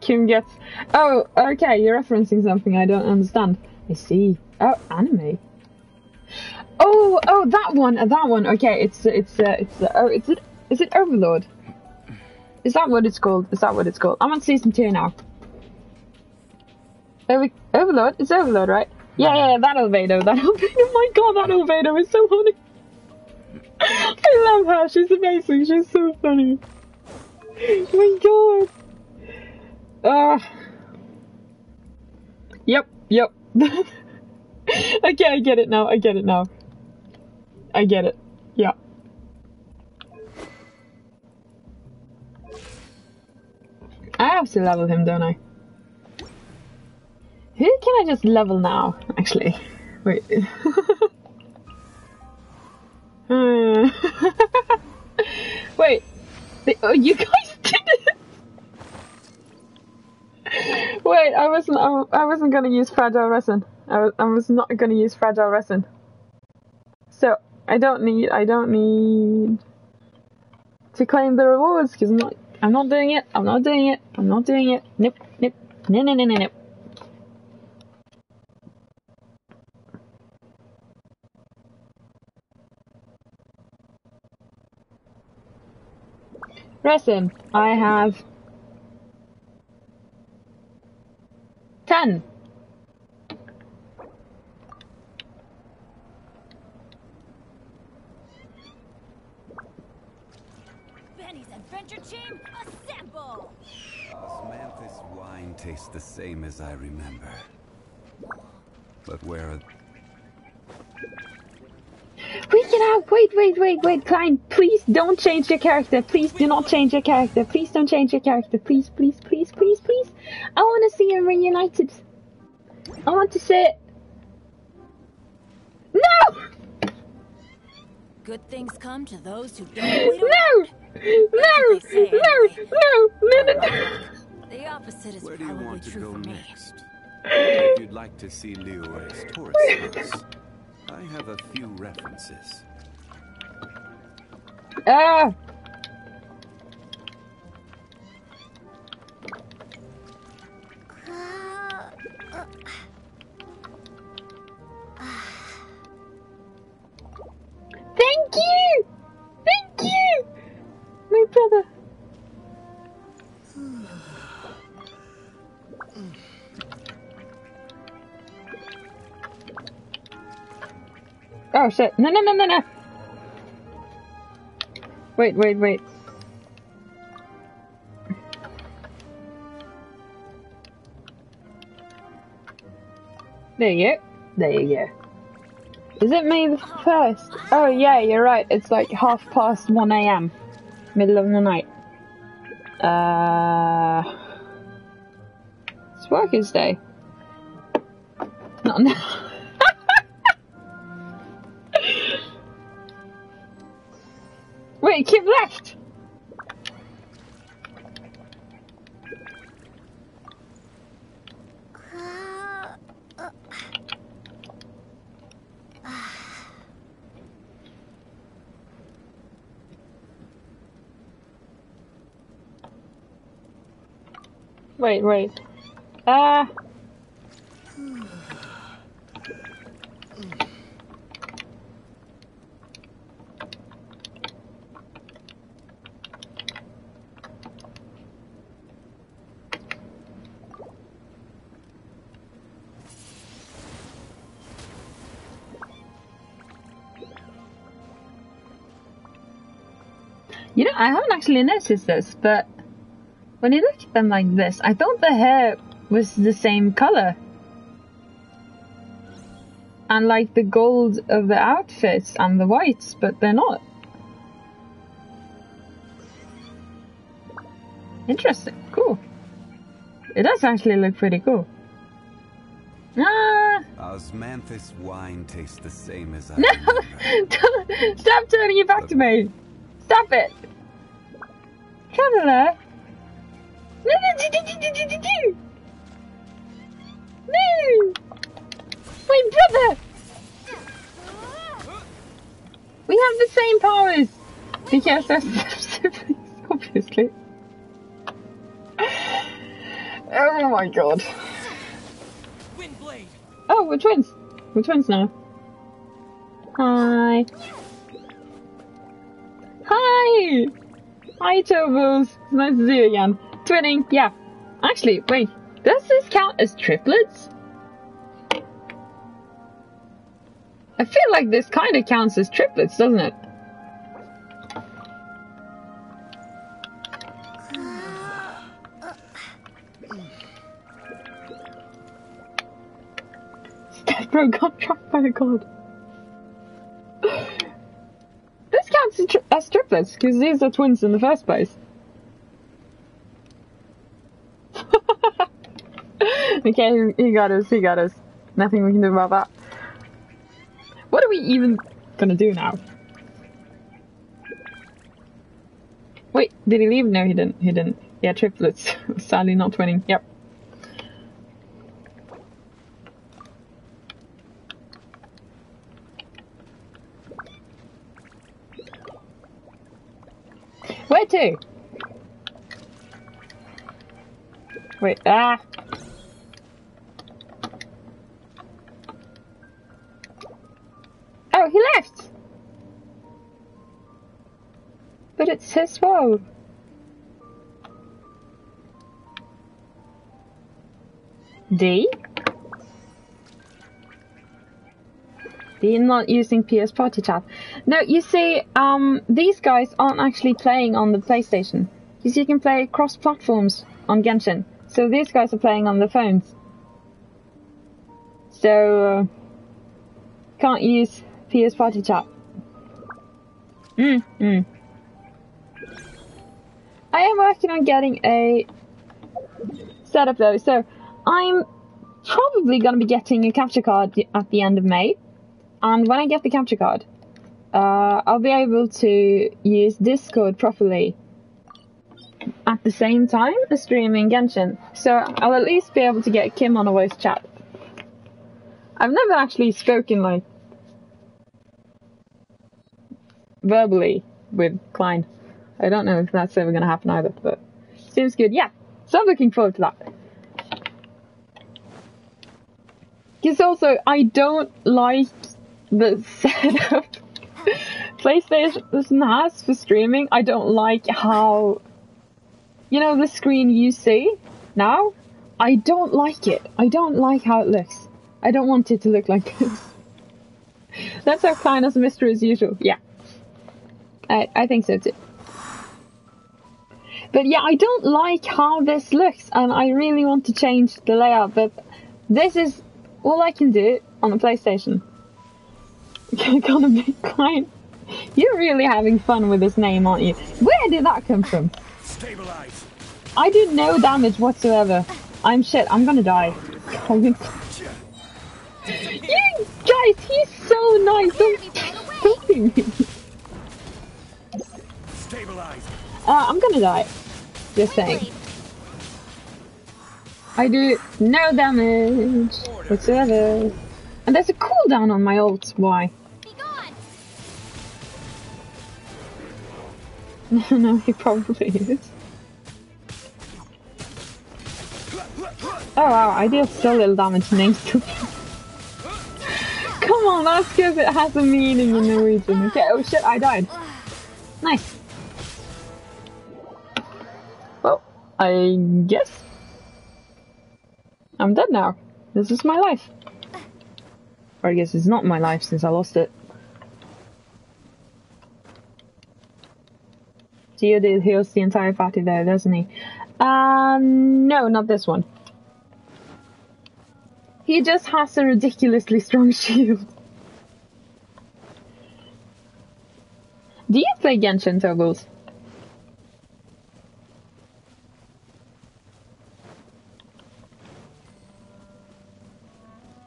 Kim gets. Oh, okay, you're referencing something I don't understand. I see. Oh, anime. Oh, oh, that one, that one. Okay, it's it's uh, it's uh, oh, is it is it Overlord? Is that what it's called? Is that what it's called? I'm on season two now. Over, Overlord, it's Overlord, right? Yeah, yeah, yeah, that Albedo, that. Oh my god, that Albedo is so funny. I love her. She's amazing. She's so funny. Oh my god. Ah. Uh, yep. Yep. okay, I get it now. I get it now. I get it. Yeah. I have to level him, don't I? Who can I just level now, actually? Wait. Hmm. Wait. The, oh, you guys did it! Wait, I wasn't. I, I wasn't gonna use fragile resin. I was. I was not gonna use fragile resin. So I don't need. I don't need to claim the rewards because I'm not. I'm not doing it. I'm not doing it. I'm not doing it. Nope. Nope. No. No. No. No. Nope. Resin. I have ten. Benny's Adventure Team, assemble! Osmanthus wine tastes the same as I remember. But where are... We can have. Wait, wait, wait, wait, Klein. Please don't change your character. Please do not change your character. Please don't change your character. Please, please, please, please, please. I want to see him reunited. I want to see it. No! Good things come to those who don't wait No! around. No! That's what they say No! No! No! No! no. The opposite is Where do you want to go next? if you'd like to see Liyue's tourist spots, I have a few references. Ah! Thank you! Thank you! My brother. Oh shit. No, no, no, no, no. Wait, wait, wait. There you go. There you go. Is it May the 1st? Oh, yeah, you're right. It's like half past 1 a.m. Middle of the night. Uh. It's Workers' Day. Not now. Wait, keep left! Wait, wait. Ah. You I haven't actually noticed this, but when you look at them like this, I thought the hair was the same color. And like the gold of the outfits and the whites, but they're not. Interesting. Cool. It does actually look pretty cool. Ah! Osmanthus wine tastes the same as I No! Stop turning your back to me! Stop it! Traveler! No, no, do, do, do, do, do, do. No! My brother! We have the same powers! They're siblings, obviously. Oh my god. Oh, we're twins! We're twins now. Hi. Hi! Hi, Tobos. It's nice to see you again. Twinning, yeah. Actually, wait. Does this count as triplets? I feel like this kind of counts as triplets, doesn't it? Bro got trapped by a god can't as triplets, because these are twins in the first place. okay, he got us, he got us. Nothing we can do about that. What are we even gonna do now? Wait, did he leave? No, he didn't. He didn't. Yeah, triplets. Sadly, not twinning. Yep. Where to? Wait, ah! Oh, he left! But it's his fault. D? D not using PS Party Chat. No, you see, um, these guys aren't actually playing on the PlayStation. Because you can play cross platforms on Genshin. So these guys are playing on the phones. So, uh, can't use PS Party Chat. Mm, mm. I am working on getting a setup though, so I'm probably going to be getting a capture card at the end of May. And when I get the capture card, uh, I'll be able to use Discord properly at the same time as streaming Genshin. So I'll at least be able to get Kim on a voice chat. I've never actually spoken like verbally with Klein. I don't know if that's ever going to happen either, but seems good. Yeah, so I'm looking forward to that. Because also, I don't like the setup PlayStation has for streaming. I don't like how, you know, the screen you see now. I don't like it. I don't like how it looks. I don't want it to look like this. That's our kind of mystery as usual. Yeah. I, I think so too. But yeah, I don't like how this looks and I really want to change the layout, but this is all I can do on the PlayStation. Gonna be quite. You're really having fun with this name, aren't you? Where did that come from? Stabilize. I did no damage whatsoever. I'm shit. I'm gonna die. you guys, he's so nice. Don't stopping me. Stabilize. Uh, I'm gonna die. Just saying. I do no damage whatsoever. And there's a cooldown on my ult. Why? No, no, he probably is. Oh wow, I deal so little damage next to Come on, that's because it has a meaning in Norwegian. Okay, oh shit, I died. Nice. Well, I guess I'm dead now. This is my life. Or I guess it's not my life since I lost it. Theodore heals the entire party there, doesn't he? Uh, no, not this one. He just has a ridiculously strong shield. Do you play Genshin, Toggles?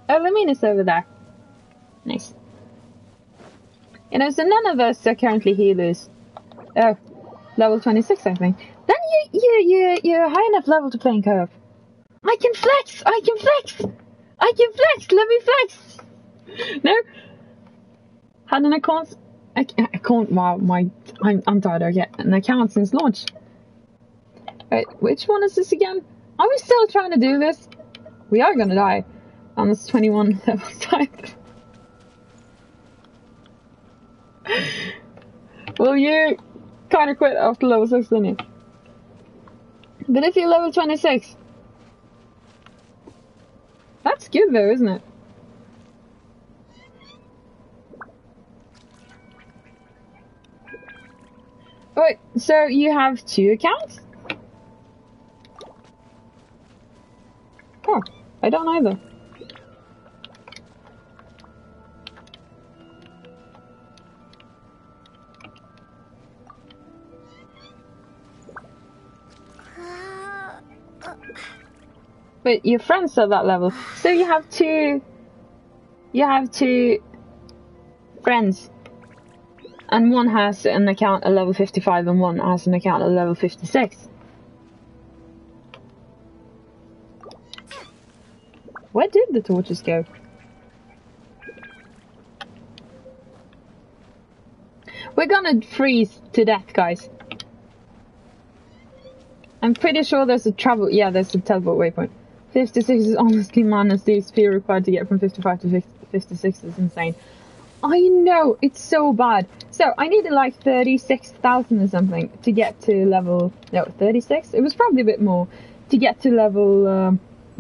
Oh, Lamina's over there. Nice. You know, so none of us are currently healers. Oh, level 26, I think. Then you, you, you, you're high enough level to play in co-op. I can flex! I can flex! I can flex! Let me flex! No? Had an account... I, I can't... Wow, my... I'm, I'm tired. I get an account since launch. Wait, which one is this again? Are we still trying to do this? We are gonna die on this 21 level type. Will you kind of quit after level 6, didn't you? But if you're level 26, that's good though, isn't it? Wait, so you have two accounts? Oh, I don't either. But your friends are that level. So you have two. You have two friends. And one has an account at level 55 and one has an account at level 56. Where did the torches go? We're gonna freeze to death, guys. I'm pretty sure there's a travel. Yeah, there's a teleport waypoint. 56 is honestly minus the XP required to get from 55 to 56 is insane. I know, it's so bad. So, I needed like 36,000 or something to get to level. No, 36? It was probably a bit more to get to level. Um,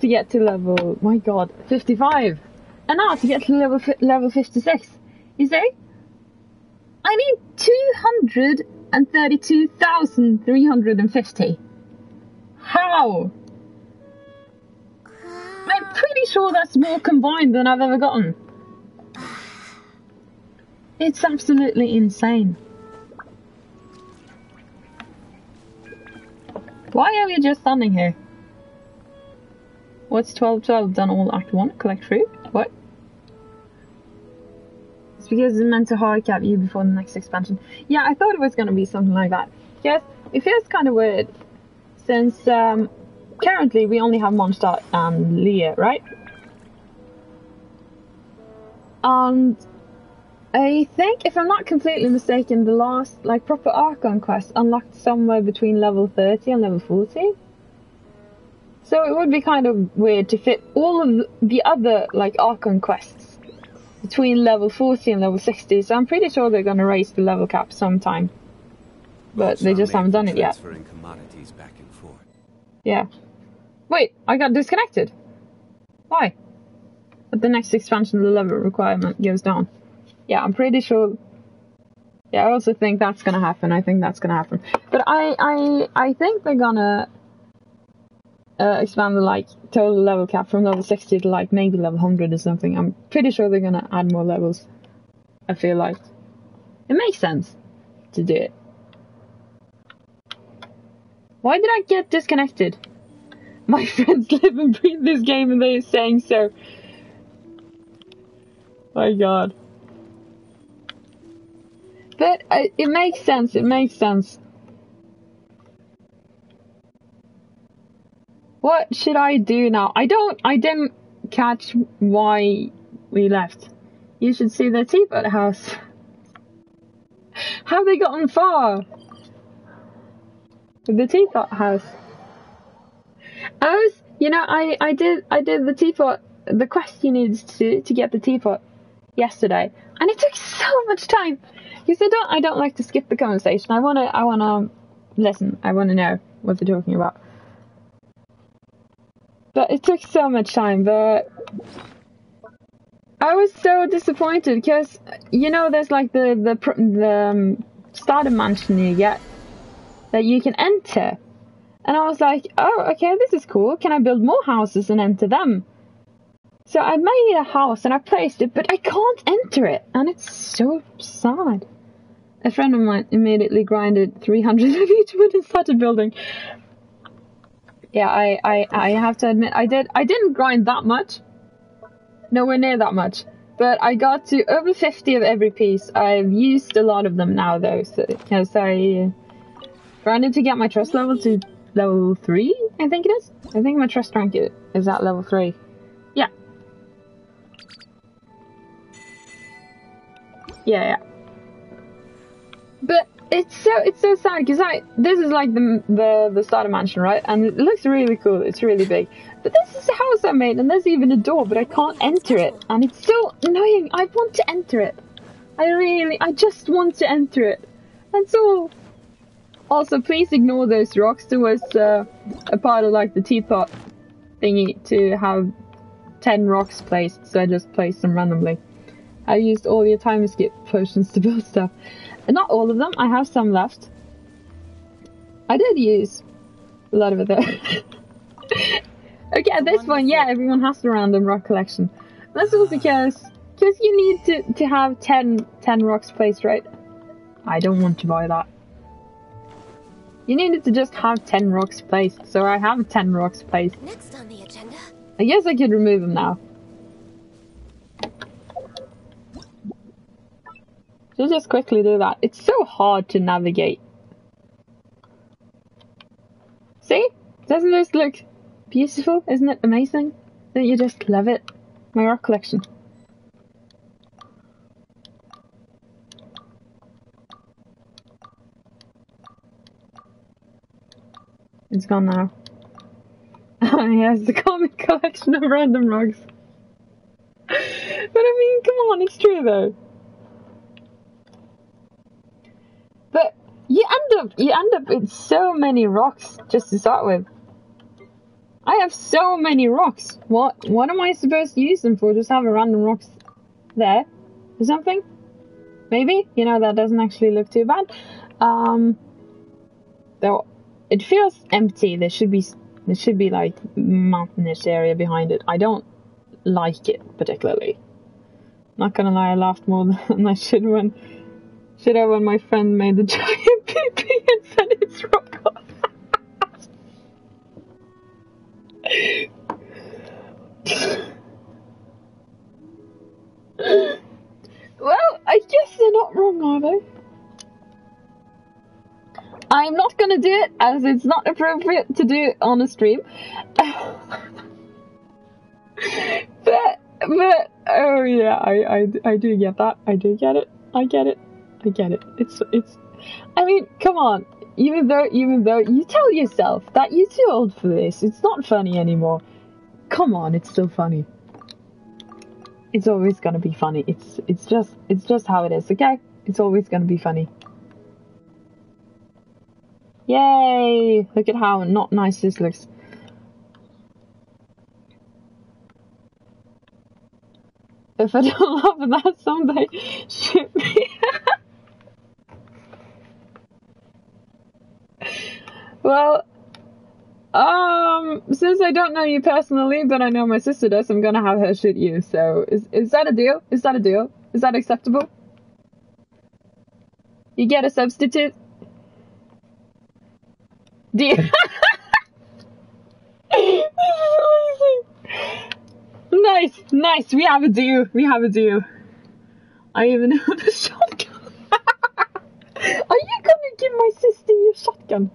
to get to level. My god, 55! And now to get to level, level 56. You see? I need 232,350. How? I'm pretty sure that's more combined than I've ever gotten. It's absolutely insane. Why are we just standing here? What's 1212 done all act 1? Collect fruit? What? It's because it's meant to hard cap you before the next expansion. Yeah, I thought it was gonna be something like that. Yes, it feels kind of weird since um, currently we only have Mondstadt and Liyue, right? And I think, if I'm not completely mistaken, the last like proper Archon quest unlocked somewhere between level 30 and level 40. So it would be kind of weird to fit all of the other like Archon quests between level 40 and level 60. So I'm pretty sure they're gonna raise the level cap sometime, but they just haven't done it yet. Commodities back forth. Yeah. Wait, I got disconnected. Why? But the next expansion, the level requirement goes down. Yeah, I'm pretty sure. Yeah, I also think that's gonna happen. I think that's gonna happen. But I, I, I think they're gonna uh, expand the like total level cap from level 60 to like maybe level 100 or something. I'm pretty sure they're gonna add more levels. I feel like it makes sense to do it. Why did I get disconnected? My friends live and breathe this game and they're saying so. My god. But uh, it makes sense, it makes sense. What should I do now? I don't, I didn't catch why we left. You should see the teapot house. Have they gotten far? The teapot house. I was, you know, I, I did, I did the teapot, the quest you needed to, to get the teapot yesterday, and it took so much time. Because I don't, I don't like to skip the conversation. I wanna, I wanna listen. I wanna know what they're talking about. But it took so much time, but I was so disappointed because you know there's like the the the um, starter mansion you get that you can enter, and I was like, oh okay, this is cool. Can I build more houses and enter them? So I made a house and I placed it, but I can't enter it, and it's so sad. A friend of mine immediately grinded 300 of each wood and started building yeah, I, I, I have to admit, I did, I didn't grind that much. Nowhere near that much. But I got to over 50 of every piece. I've used a lot of them now though, so, because I uh, grinded to get my trust level to level 3, I think it is. I think my trust rank is at level 3. Yeah. Yeah, yeah. But it's so it's so sad because I this is like the the the starter mansion right and it looks really cool it's really big but this is a house I made and there's even a door but I can't enter it and it's so annoying I want to enter it I really I just want to enter it and so also please ignore those rocks there was uh, a part of like the teapot thingy to have 10 rocks placed so I just placed them randomly I used all your time skip potions to build stuff not all of them. I have some left. I did use a lot of it though. okay, this point, yeah, everyone has the random rock collection. That's also because because you need to, to have 10, 10 rocks placed, right? I don't want to buy that. You needed to just have 10 rocks placed, so I have 10 rocks placed. Next on the agenda. I guess I could remove them now. So just quickly do that. It's so hard to navigate. See? Doesn't this look beautiful? Isn't it amazing? Don't you just love it? My rock collection. It's gone now. he has the comic collection of random rocks. but I mean, come on, it's true though. But you end up you end up with so many rocks just to start with. I have so many rocks. What what am I supposed to use them for? Just have a random rocks there or something? Maybe? You know that doesn't actually look too bad. Um though it feels empty. There should be there should be like mountainous area behind it. I don't like it particularly. Not gonna lie, I laughed more than I should when should have when my friend made the giant PP and said it's rock well, I guess they're not wrong, are they? I'm not gonna do it as it's not appropriate to do on a stream. but, but, oh yeah, I, I, I do get that. I do get it. I get it. I get it. It's, it's, I mean, come on. Even though, even though you tell yourself that you're too old for this, it's not funny anymore. Come on, it's still funny. It's always gonna be funny. It's, it's just, it's just how it is, okay? It's always gonna be funny. Yay! Look at how not nice this looks. If I don't love that someday, shoot me. well, um, since I don't know you personally, but I know my sister does, I'm gonna have her shoot you. So, is is that a deal? Is that a deal? Is that acceptable? You get a substitute? Deal. nice, nice. We have a deal. We have a deal. I even have a shotgun. Are you gonna give my sister your shotgun?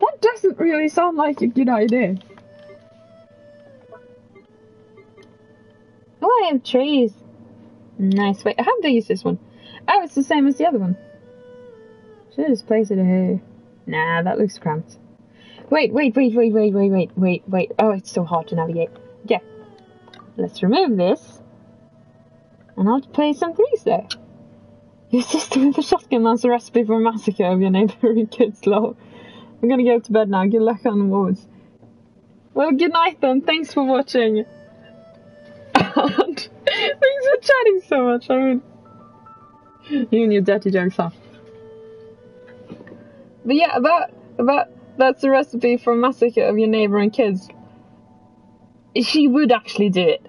That doesn't really sound like a good idea. Oh, I have trees. Nice. Wait, how do I use this one? Oh, it's the same as the other one. Should just place it here. Nah, that looks cramped. Wait, wait, wait, wait, wait, wait, wait, wait, wait. Oh, it's so hard to navigate. Yeah. Let's remove this. And I'll place some trees there. Your sister with a shotgun that's a recipe for a massacre of your neighboring kids, lol. I'm gonna go to bed now. Good luck on the wards. Well, good night then. Thanks for watching. And thanks for chatting so much. I mean, you and your dirty jokes, huh? But yeah, about about that's the recipe for a massacre of your neighbor and kids. She would actually do it.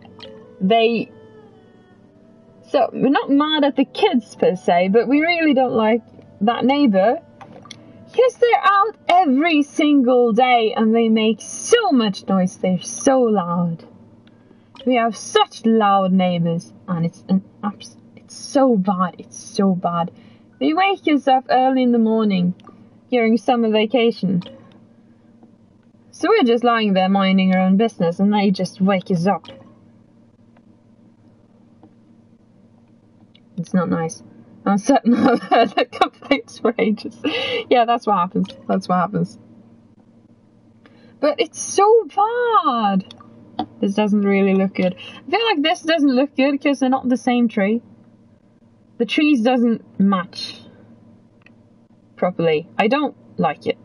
They. So we're not mad at the kids per se, but we really don't like that neighbor because they're out every single day and they make so much noise. They're so loud. We have such loud neighbors, and it's an abs- it's so bad. It's so bad. They wake us up early in the morning during summer vacation. So we're just lying there minding our own business, and they just wake us up. It's not nice. I'm certain I've heard the complaints for ages. Yeah, that's what happens. That's what happens. But it's so bad. This doesn't really look good. I feel like this doesn't look good because they're not the same tree. The trees doesn't match properly. I don't like it.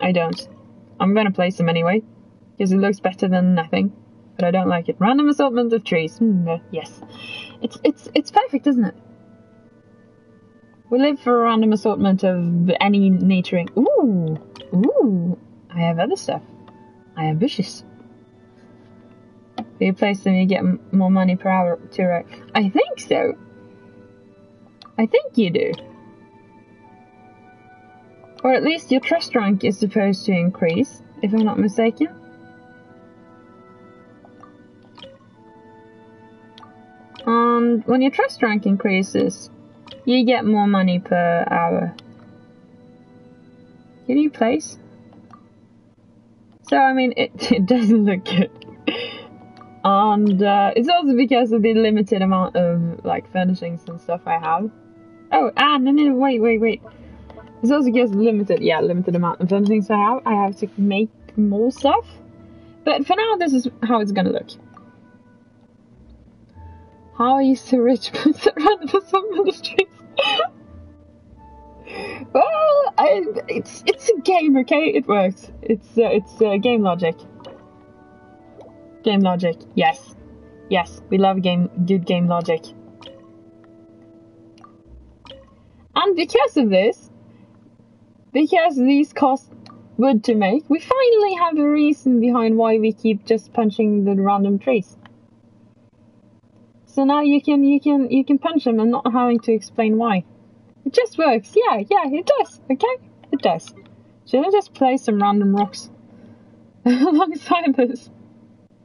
I don't. I'm gonna place them anyway because it looks better than nothing. But I don't like it. Random assortment of trees. Mm, yes. It's it's it's perfect, isn't it? We live for a random assortment of any naturing. Ooh, ooh. I have other stuff. I have bushes. If you place them, you get more money per hour. To right? I think so. I think you do. Or at least your trust rank is supposed to increase, if I'm not mistaken. And when your trust rank increases, you get more money per hour. Can you place? So, I mean, it, it doesn't look good. and uh, it's also because of the limited amount of, like, furnishings and stuff I have. Oh, ah, no, no, wait, wait, wait. It's also because limited, yeah, limited amount of furnishings I have. I have to make more stuff. But for now, this is how it's gonna look. How are you so rich? It run for some industries. well, I, it's it's a game, okay? It works. It's uh, it's uh, game logic. Game logic. Yes, yes, we love game good game logic. And because of this, because these costs wood to make, we finally have a reason behind why we keep just punching the random trees. So now you can you can you can punch them and not having to explain why. It just works. Yeah, yeah, it does. Okay, it does. Should I just place some random rocks alongside this?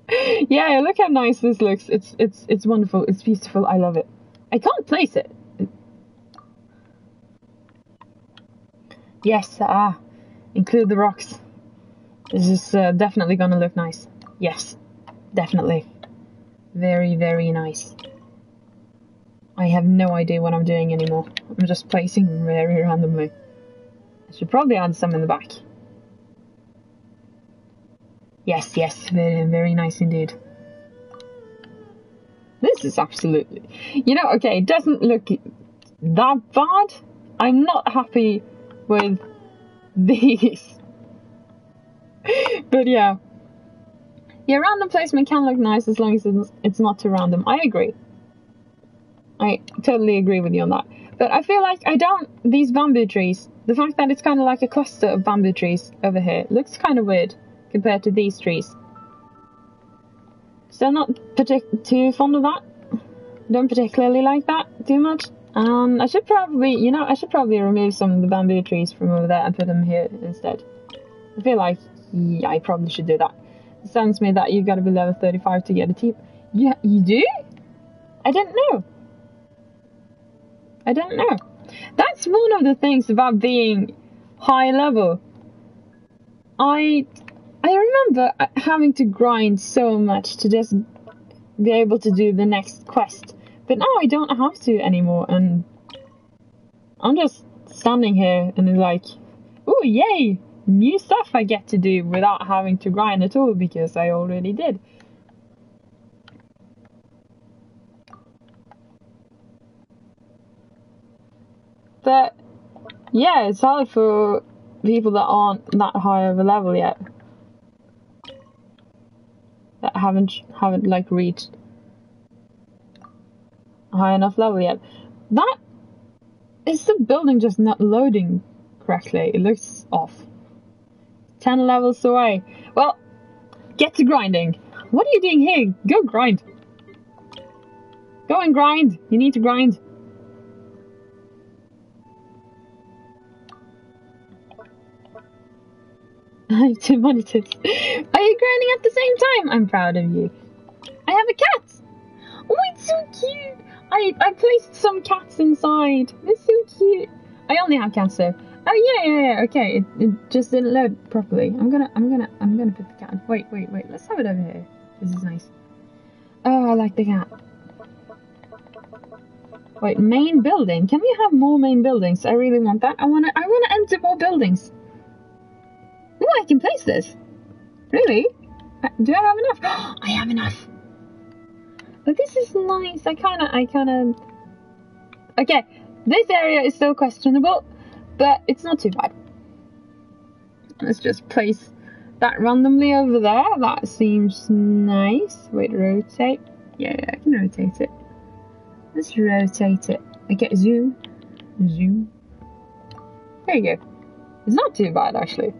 yeah, look how nice this looks. It's it's it's wonderful. It's beautiful. I love it. I can't place it. Yes, ah, include the rocks. This is uh, definitely gonna look nice. Yes, definitely. Very, very nice. I have no idea what I'm doing anymore. I'm just placing them very randomly. I should probably add some in the back. Yes, yes, very, very nice indeed. This is absolutely... You know, okay, it doesn't look that bad. I'm not happy with these. but yeah. Yeah, random placement can look nice as long as it's, not too random. I agree. I totally agree with you on that. But I feel like I don't. These bamboo trees, the fact that it's kind of like a cluster of bamboo trees over here, looks kind of weird compared to these trees. So I'm not partic- too fond of that. Don't particularly like that too much. Um, I should probably, you know, I should probably remove some of the bamboo trees from over there and put them here instead. I feel like, yeah, I probably should do that. It sounds me that you've got to be level 35 to get a team. Yeah, you do? I didn't know. I don't know. That's one of the things about being high level. I I remember having to grind so much to just be able to do the next quest. But now oh, I don't have to anymore and I'm just standing here and it's like, oh yay, new stuff I get to do without having to grind at all because I already did. But yeah, it's hard for people that aren't that high of a level yet. That haven't haven't like reached high enough level yet. That is the building just not loading correctly. It looks off. Ten levels away. Well, get to grinding. What are you doing here? Go grind. Go and grind. You need to grind. I have two monitors. Are you grinding at the same time? I'm proud of you. I have a cat. Oh, it's so cute. I I placed some cats inside. They're so cute. I only have cats though. Oh yeah, yeah, yeah. Okay, it, it just didn't load properly. I'm gonna, I'm gonna, I'm gonna put the cat. Wait, wait, wait. Let's have it over here. This is nice. Oh, I like the cat. Wait, main building. Can we have more main buildings? I really want that. I wanna, I wanna enter more buildings. Oh, I can place this. Really? Uh, do I have enough? I have enough. But this is nice. I kind of, I kind of. Okay, this area is still questionable, but it's not too bad. Let's just place that randomly over there. That seems nice. Wait, rotate. Yeah, yeah, I can rotate it. Let's rotate it. Get zoom, zoom. There you go. It's not too bad actually.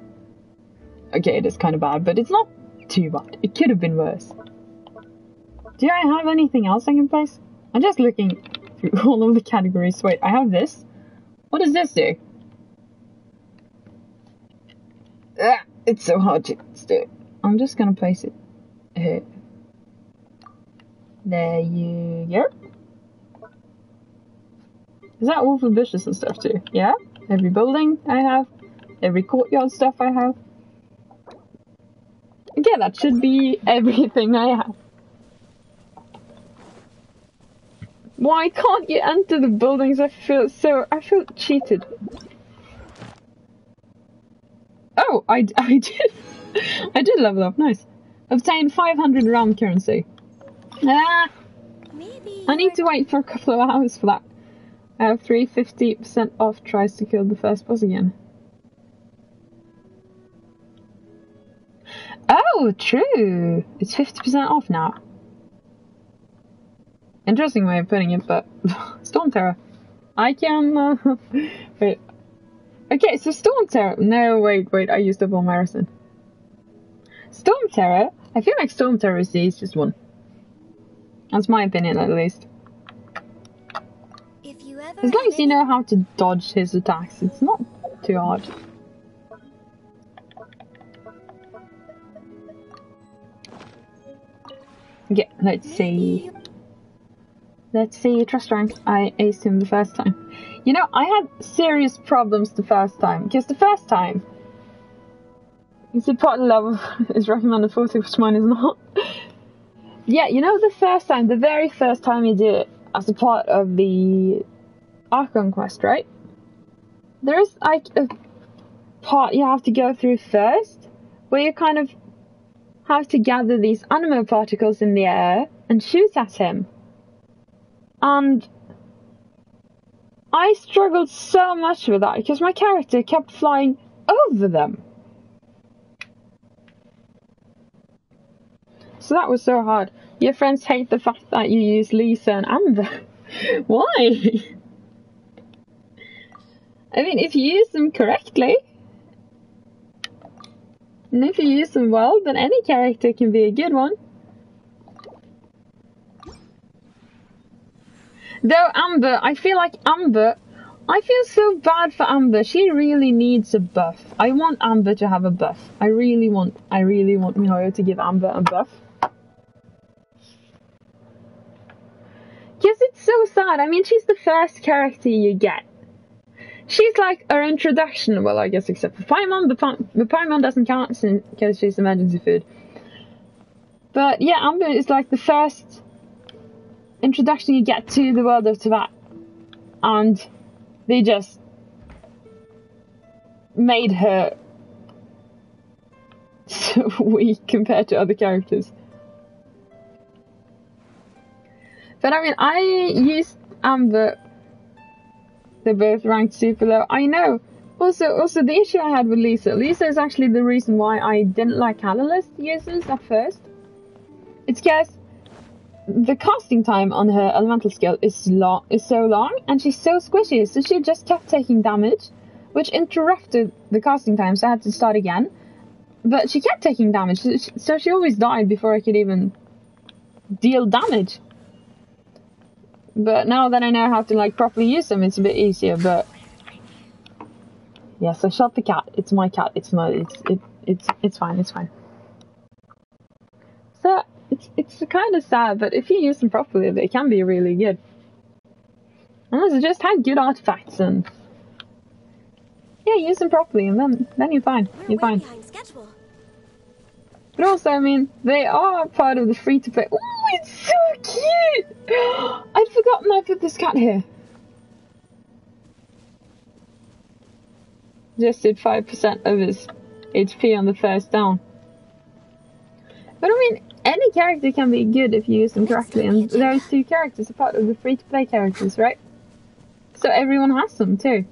Okay, it is kind of bad, but it's not too bad. It could have been worse. Do I have anything else I can place? I'm just looking through all of the categories. Wait, I have this. What does this do? Ah, it's so hard to do. I'm just gonna place it here. There you go. Is that all for bushes and stuff too? Yeah? Every building I have, every courtyard stuff I have. Yeah, that should be everything I have. Why can't you enter the buildings? I feel so. I feel cheated. Oh, I, I did. I did level up. Nice. Obtain 500 realm currency. Ah, Maybe. I need to wait for a couple of hours for that. I have 350% off tries to kill the first boss again. Oh, true! It's 50% off now. Interesting way of putting it, but Stormterror. I can. Uh, wait. Okay, so Stormterror. No, wait, wait, I used up all my resin. Stormterror? I feel like Stormterror is the easiest one. That's my opinion, at least. If you ever As long as you know how to dodge his attacks, it's not too hard. Okay, let's see. Let's see, trust rank. I aced him the first time. You know, I had serious problems the first time, because the first time, you see part level is recommended 40, which mine is not. yeah, you know the first time, the very first time you did it, as a part of the Archon quest, right? There's like a part you have to go through first, where you kind of have to gather these animal particles in the air and shoot at him. And I struggled so much with that because my character kept flying over them. So that was so hard. Your friends hate the fact that you use Lisa and Amber. Why? I mean, if you use them correctly, and if you use them well, then any character can be a good one. Though Amber, I feel like Amber, I feel so bad for Amber. She really needs a buff. I want Amber to have a buff. I really want, I really want miHoYo to give Amber a buff. Because it's so sad. I mean, she's the first character you get. She's like our introduction. Well, I guess except for Paimon, but, Paimon doesn't count because she's emergency food. But yeah, Amber is like the first introduction you get to the world of Teyvat. And they just made her so weak compared to other characters. But I mean, I used Amber. They're both ranked super low. I know. Also, also the issue I had with Lisa. Lisa is actually the reason why I didn't like Catalyst users at first. It's because the casting time on her elemental skill is long, is so long, and she's so squishy. So she just kept taking damage, which interrupted the casting time. So I had to start again. But she kept taking damage, so she, always died before I could even deal damage. But now that I know how to like properly use them, it's a bit easier. But yeah so shot the cat. It's my cat. It's my. It's it. It's it's fine. It's fine. So it's it's kind of sad, but if you use them properly, they can be really good. Unless you just have good artifacts and yeah, use them properly, and then then you're fine. You're fine. But also, I mean, they are part of the free to play. Oh, it's so cute! I'd forgotten I put this cat here. Just did 5% of his HP on the first down. But I mean, any character can be good if you use them correctly, and those two characters are part of the free to play characters, right? So everyone has them too.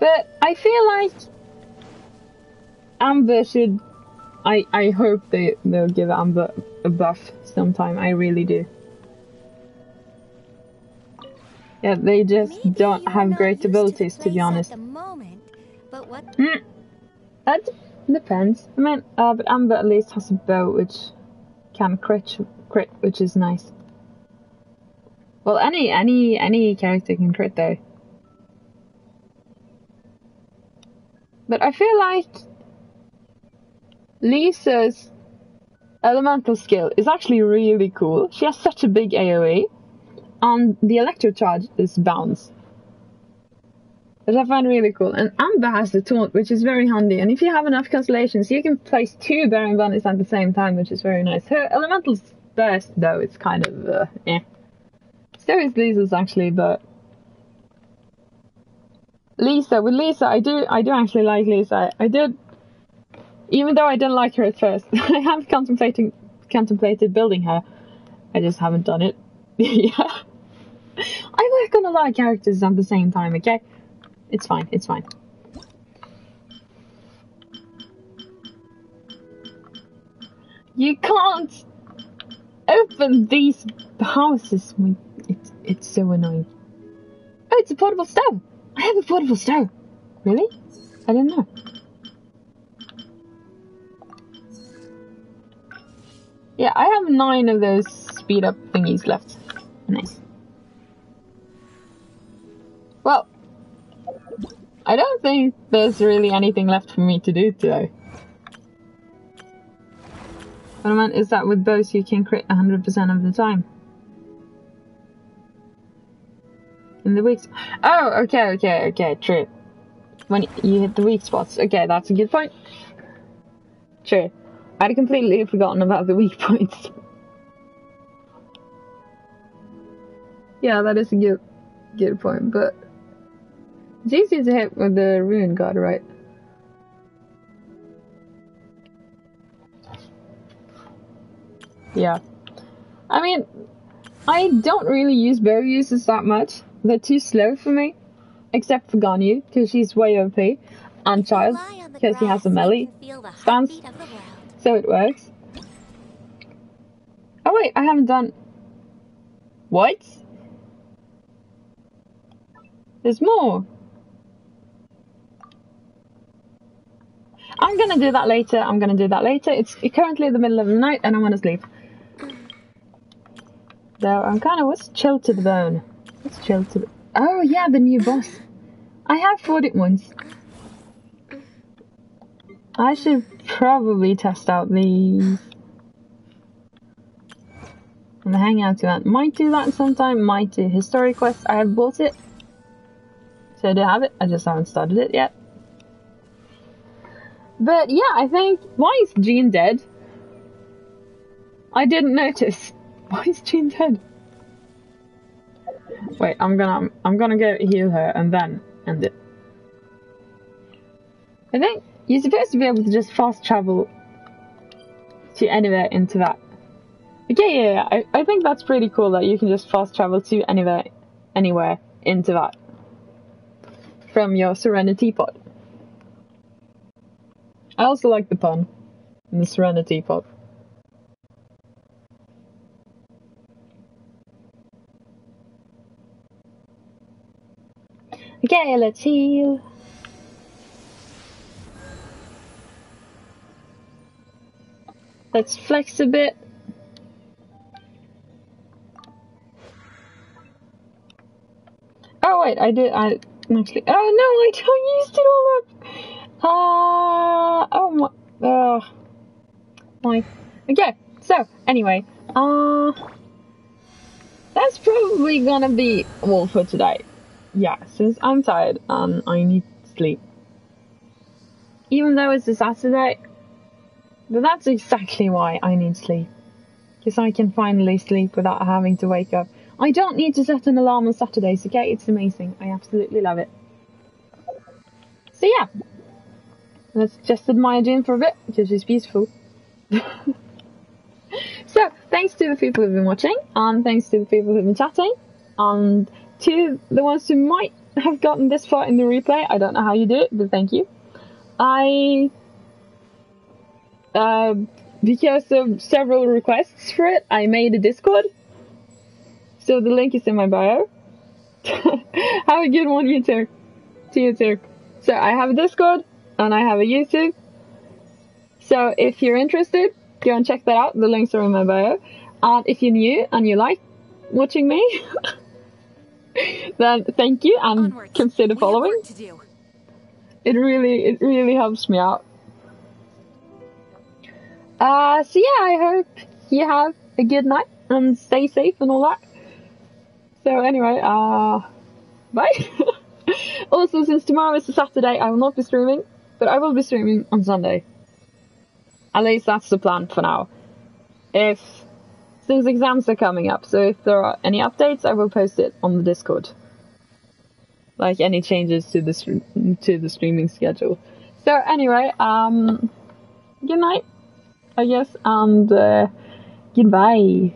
But I feel like Amber should. I I hope they they'll give Amber a buff sometime. I really do. Yeah, they just Maybe don't have great to abilities, to be honest. the moment, but what Hmm. That depends. I mean, uh, but Amber at least has a bow which can crit, crit, which is nice. Well, any any any character can crit though. But I feel like Lisa's elemental skill is actually really cool. She has such a big AoE, and the electro charge is bounce. Which I find really cool. And Amber has the taunt, which is very handy. And if you have enough constellations, you can place two Baron Bunnies at the same time, which is very nice. Her elemental burst, though, it's kind of, uh, eh. So is Lisa's actually, but Lisa, with Lisa, I do, I do actually like Lisa. I did, even though I didn't like her at first, I have contemplating, contemplated building her. I just haven't done it. yeah. I work on a lot of characters at the same time, okay? It's fine, it's fine. You can't open these houses. It's, it's so annoying. Oh, it's a portable stove. I have a portable stove. Really? I didn't know. Yeah, I have nine of those speed up thingies left. Nice. Well, I don't think there's really anything left for me to do today. What is that with bows you can crit 100% of the time. In the weak Oh, okay, okay, okay, true. When you hit the weak spots. Okay, that's a good point. True. I'd completely forgotten about the weak points. yeah, that is a good, good point, but it's is to hit with the rune god, right? Yeah. I mean, I don't really use bow uses that much. They're too slow for me. Except for Ganyu, because she's way OP. And Childe, because he has a melee stance. So it works. Oh wait, I haven't done... What? There's more. I'm gonna do that later. I'm gonna do that later. It's currently the middle of the night and I want to sleep. Though I'm kind of what's chill to the bone. What's chill to the Oh yeah, the new boss. I have fought it once. I should probably test out these. And the hangout event. Might do that sometime, might do history quest. I have bought it. So I do have it, I just haven't started it yet. But yeah, I think why is Jean dead? I didn't notice. Why is Jean dead? Wait, I'm gonna I'm gonna go heal her and then end it. I think you're supposed to be able to just fast travel to anywhere into that. Okay, yeah, yeah, I, I think that's pretty cool that you can just fast travel to anywhere anywhere into that from your Serenitea Pot. I also like the pun in the Serenitea Pot. Okay, let's heal. Let's flex a bit. Oh wait, I did. I actually. Oh no, I don't used it all up. Uh, oh my. Uh, my. Okay, so anyway, uh, that's probably gonna be all for today. Yeah, since I'm tired and I need sleep. Even though it's a Saturday, but that's exactly why I need sleep. Because I can finally sleep without having to wake up. I don't need to set an alarm on Saturdays, okay? It's amazing. I absolutely love it. So yeah. Let's just admire Jean for a bit, because she's beautiful. so, thanks to the people who've been watching, and thanks to the people who've been chatting, and to the ones who might have gotten this far in the replay. I don't know how you do it, but thank you. I uh, because of several requests for it, I made a Discord. So the link is in my bio. have a good one, you too. See you too. So I have a Discord and I have a YouTube. So if you're interested, go and check that out. The links are in my bio. And if you're new and you like watching me, then thank you and Onwards. consider following. work to do. it really it really helps me out. Uh, so yeah, I hope you have a good night and stay safe and all that. So anyway, uh, bye. also, since tomorrow is a Saturday, I will not be streaming, but I will be streaming on Sunday. At least that's the plan for now. If since exams are coming up, so if there are any updates, I will post it on the Discord. Like any changes to the to the streaming schedule. So anyway, um, good night, I guess, and uh, goodbye.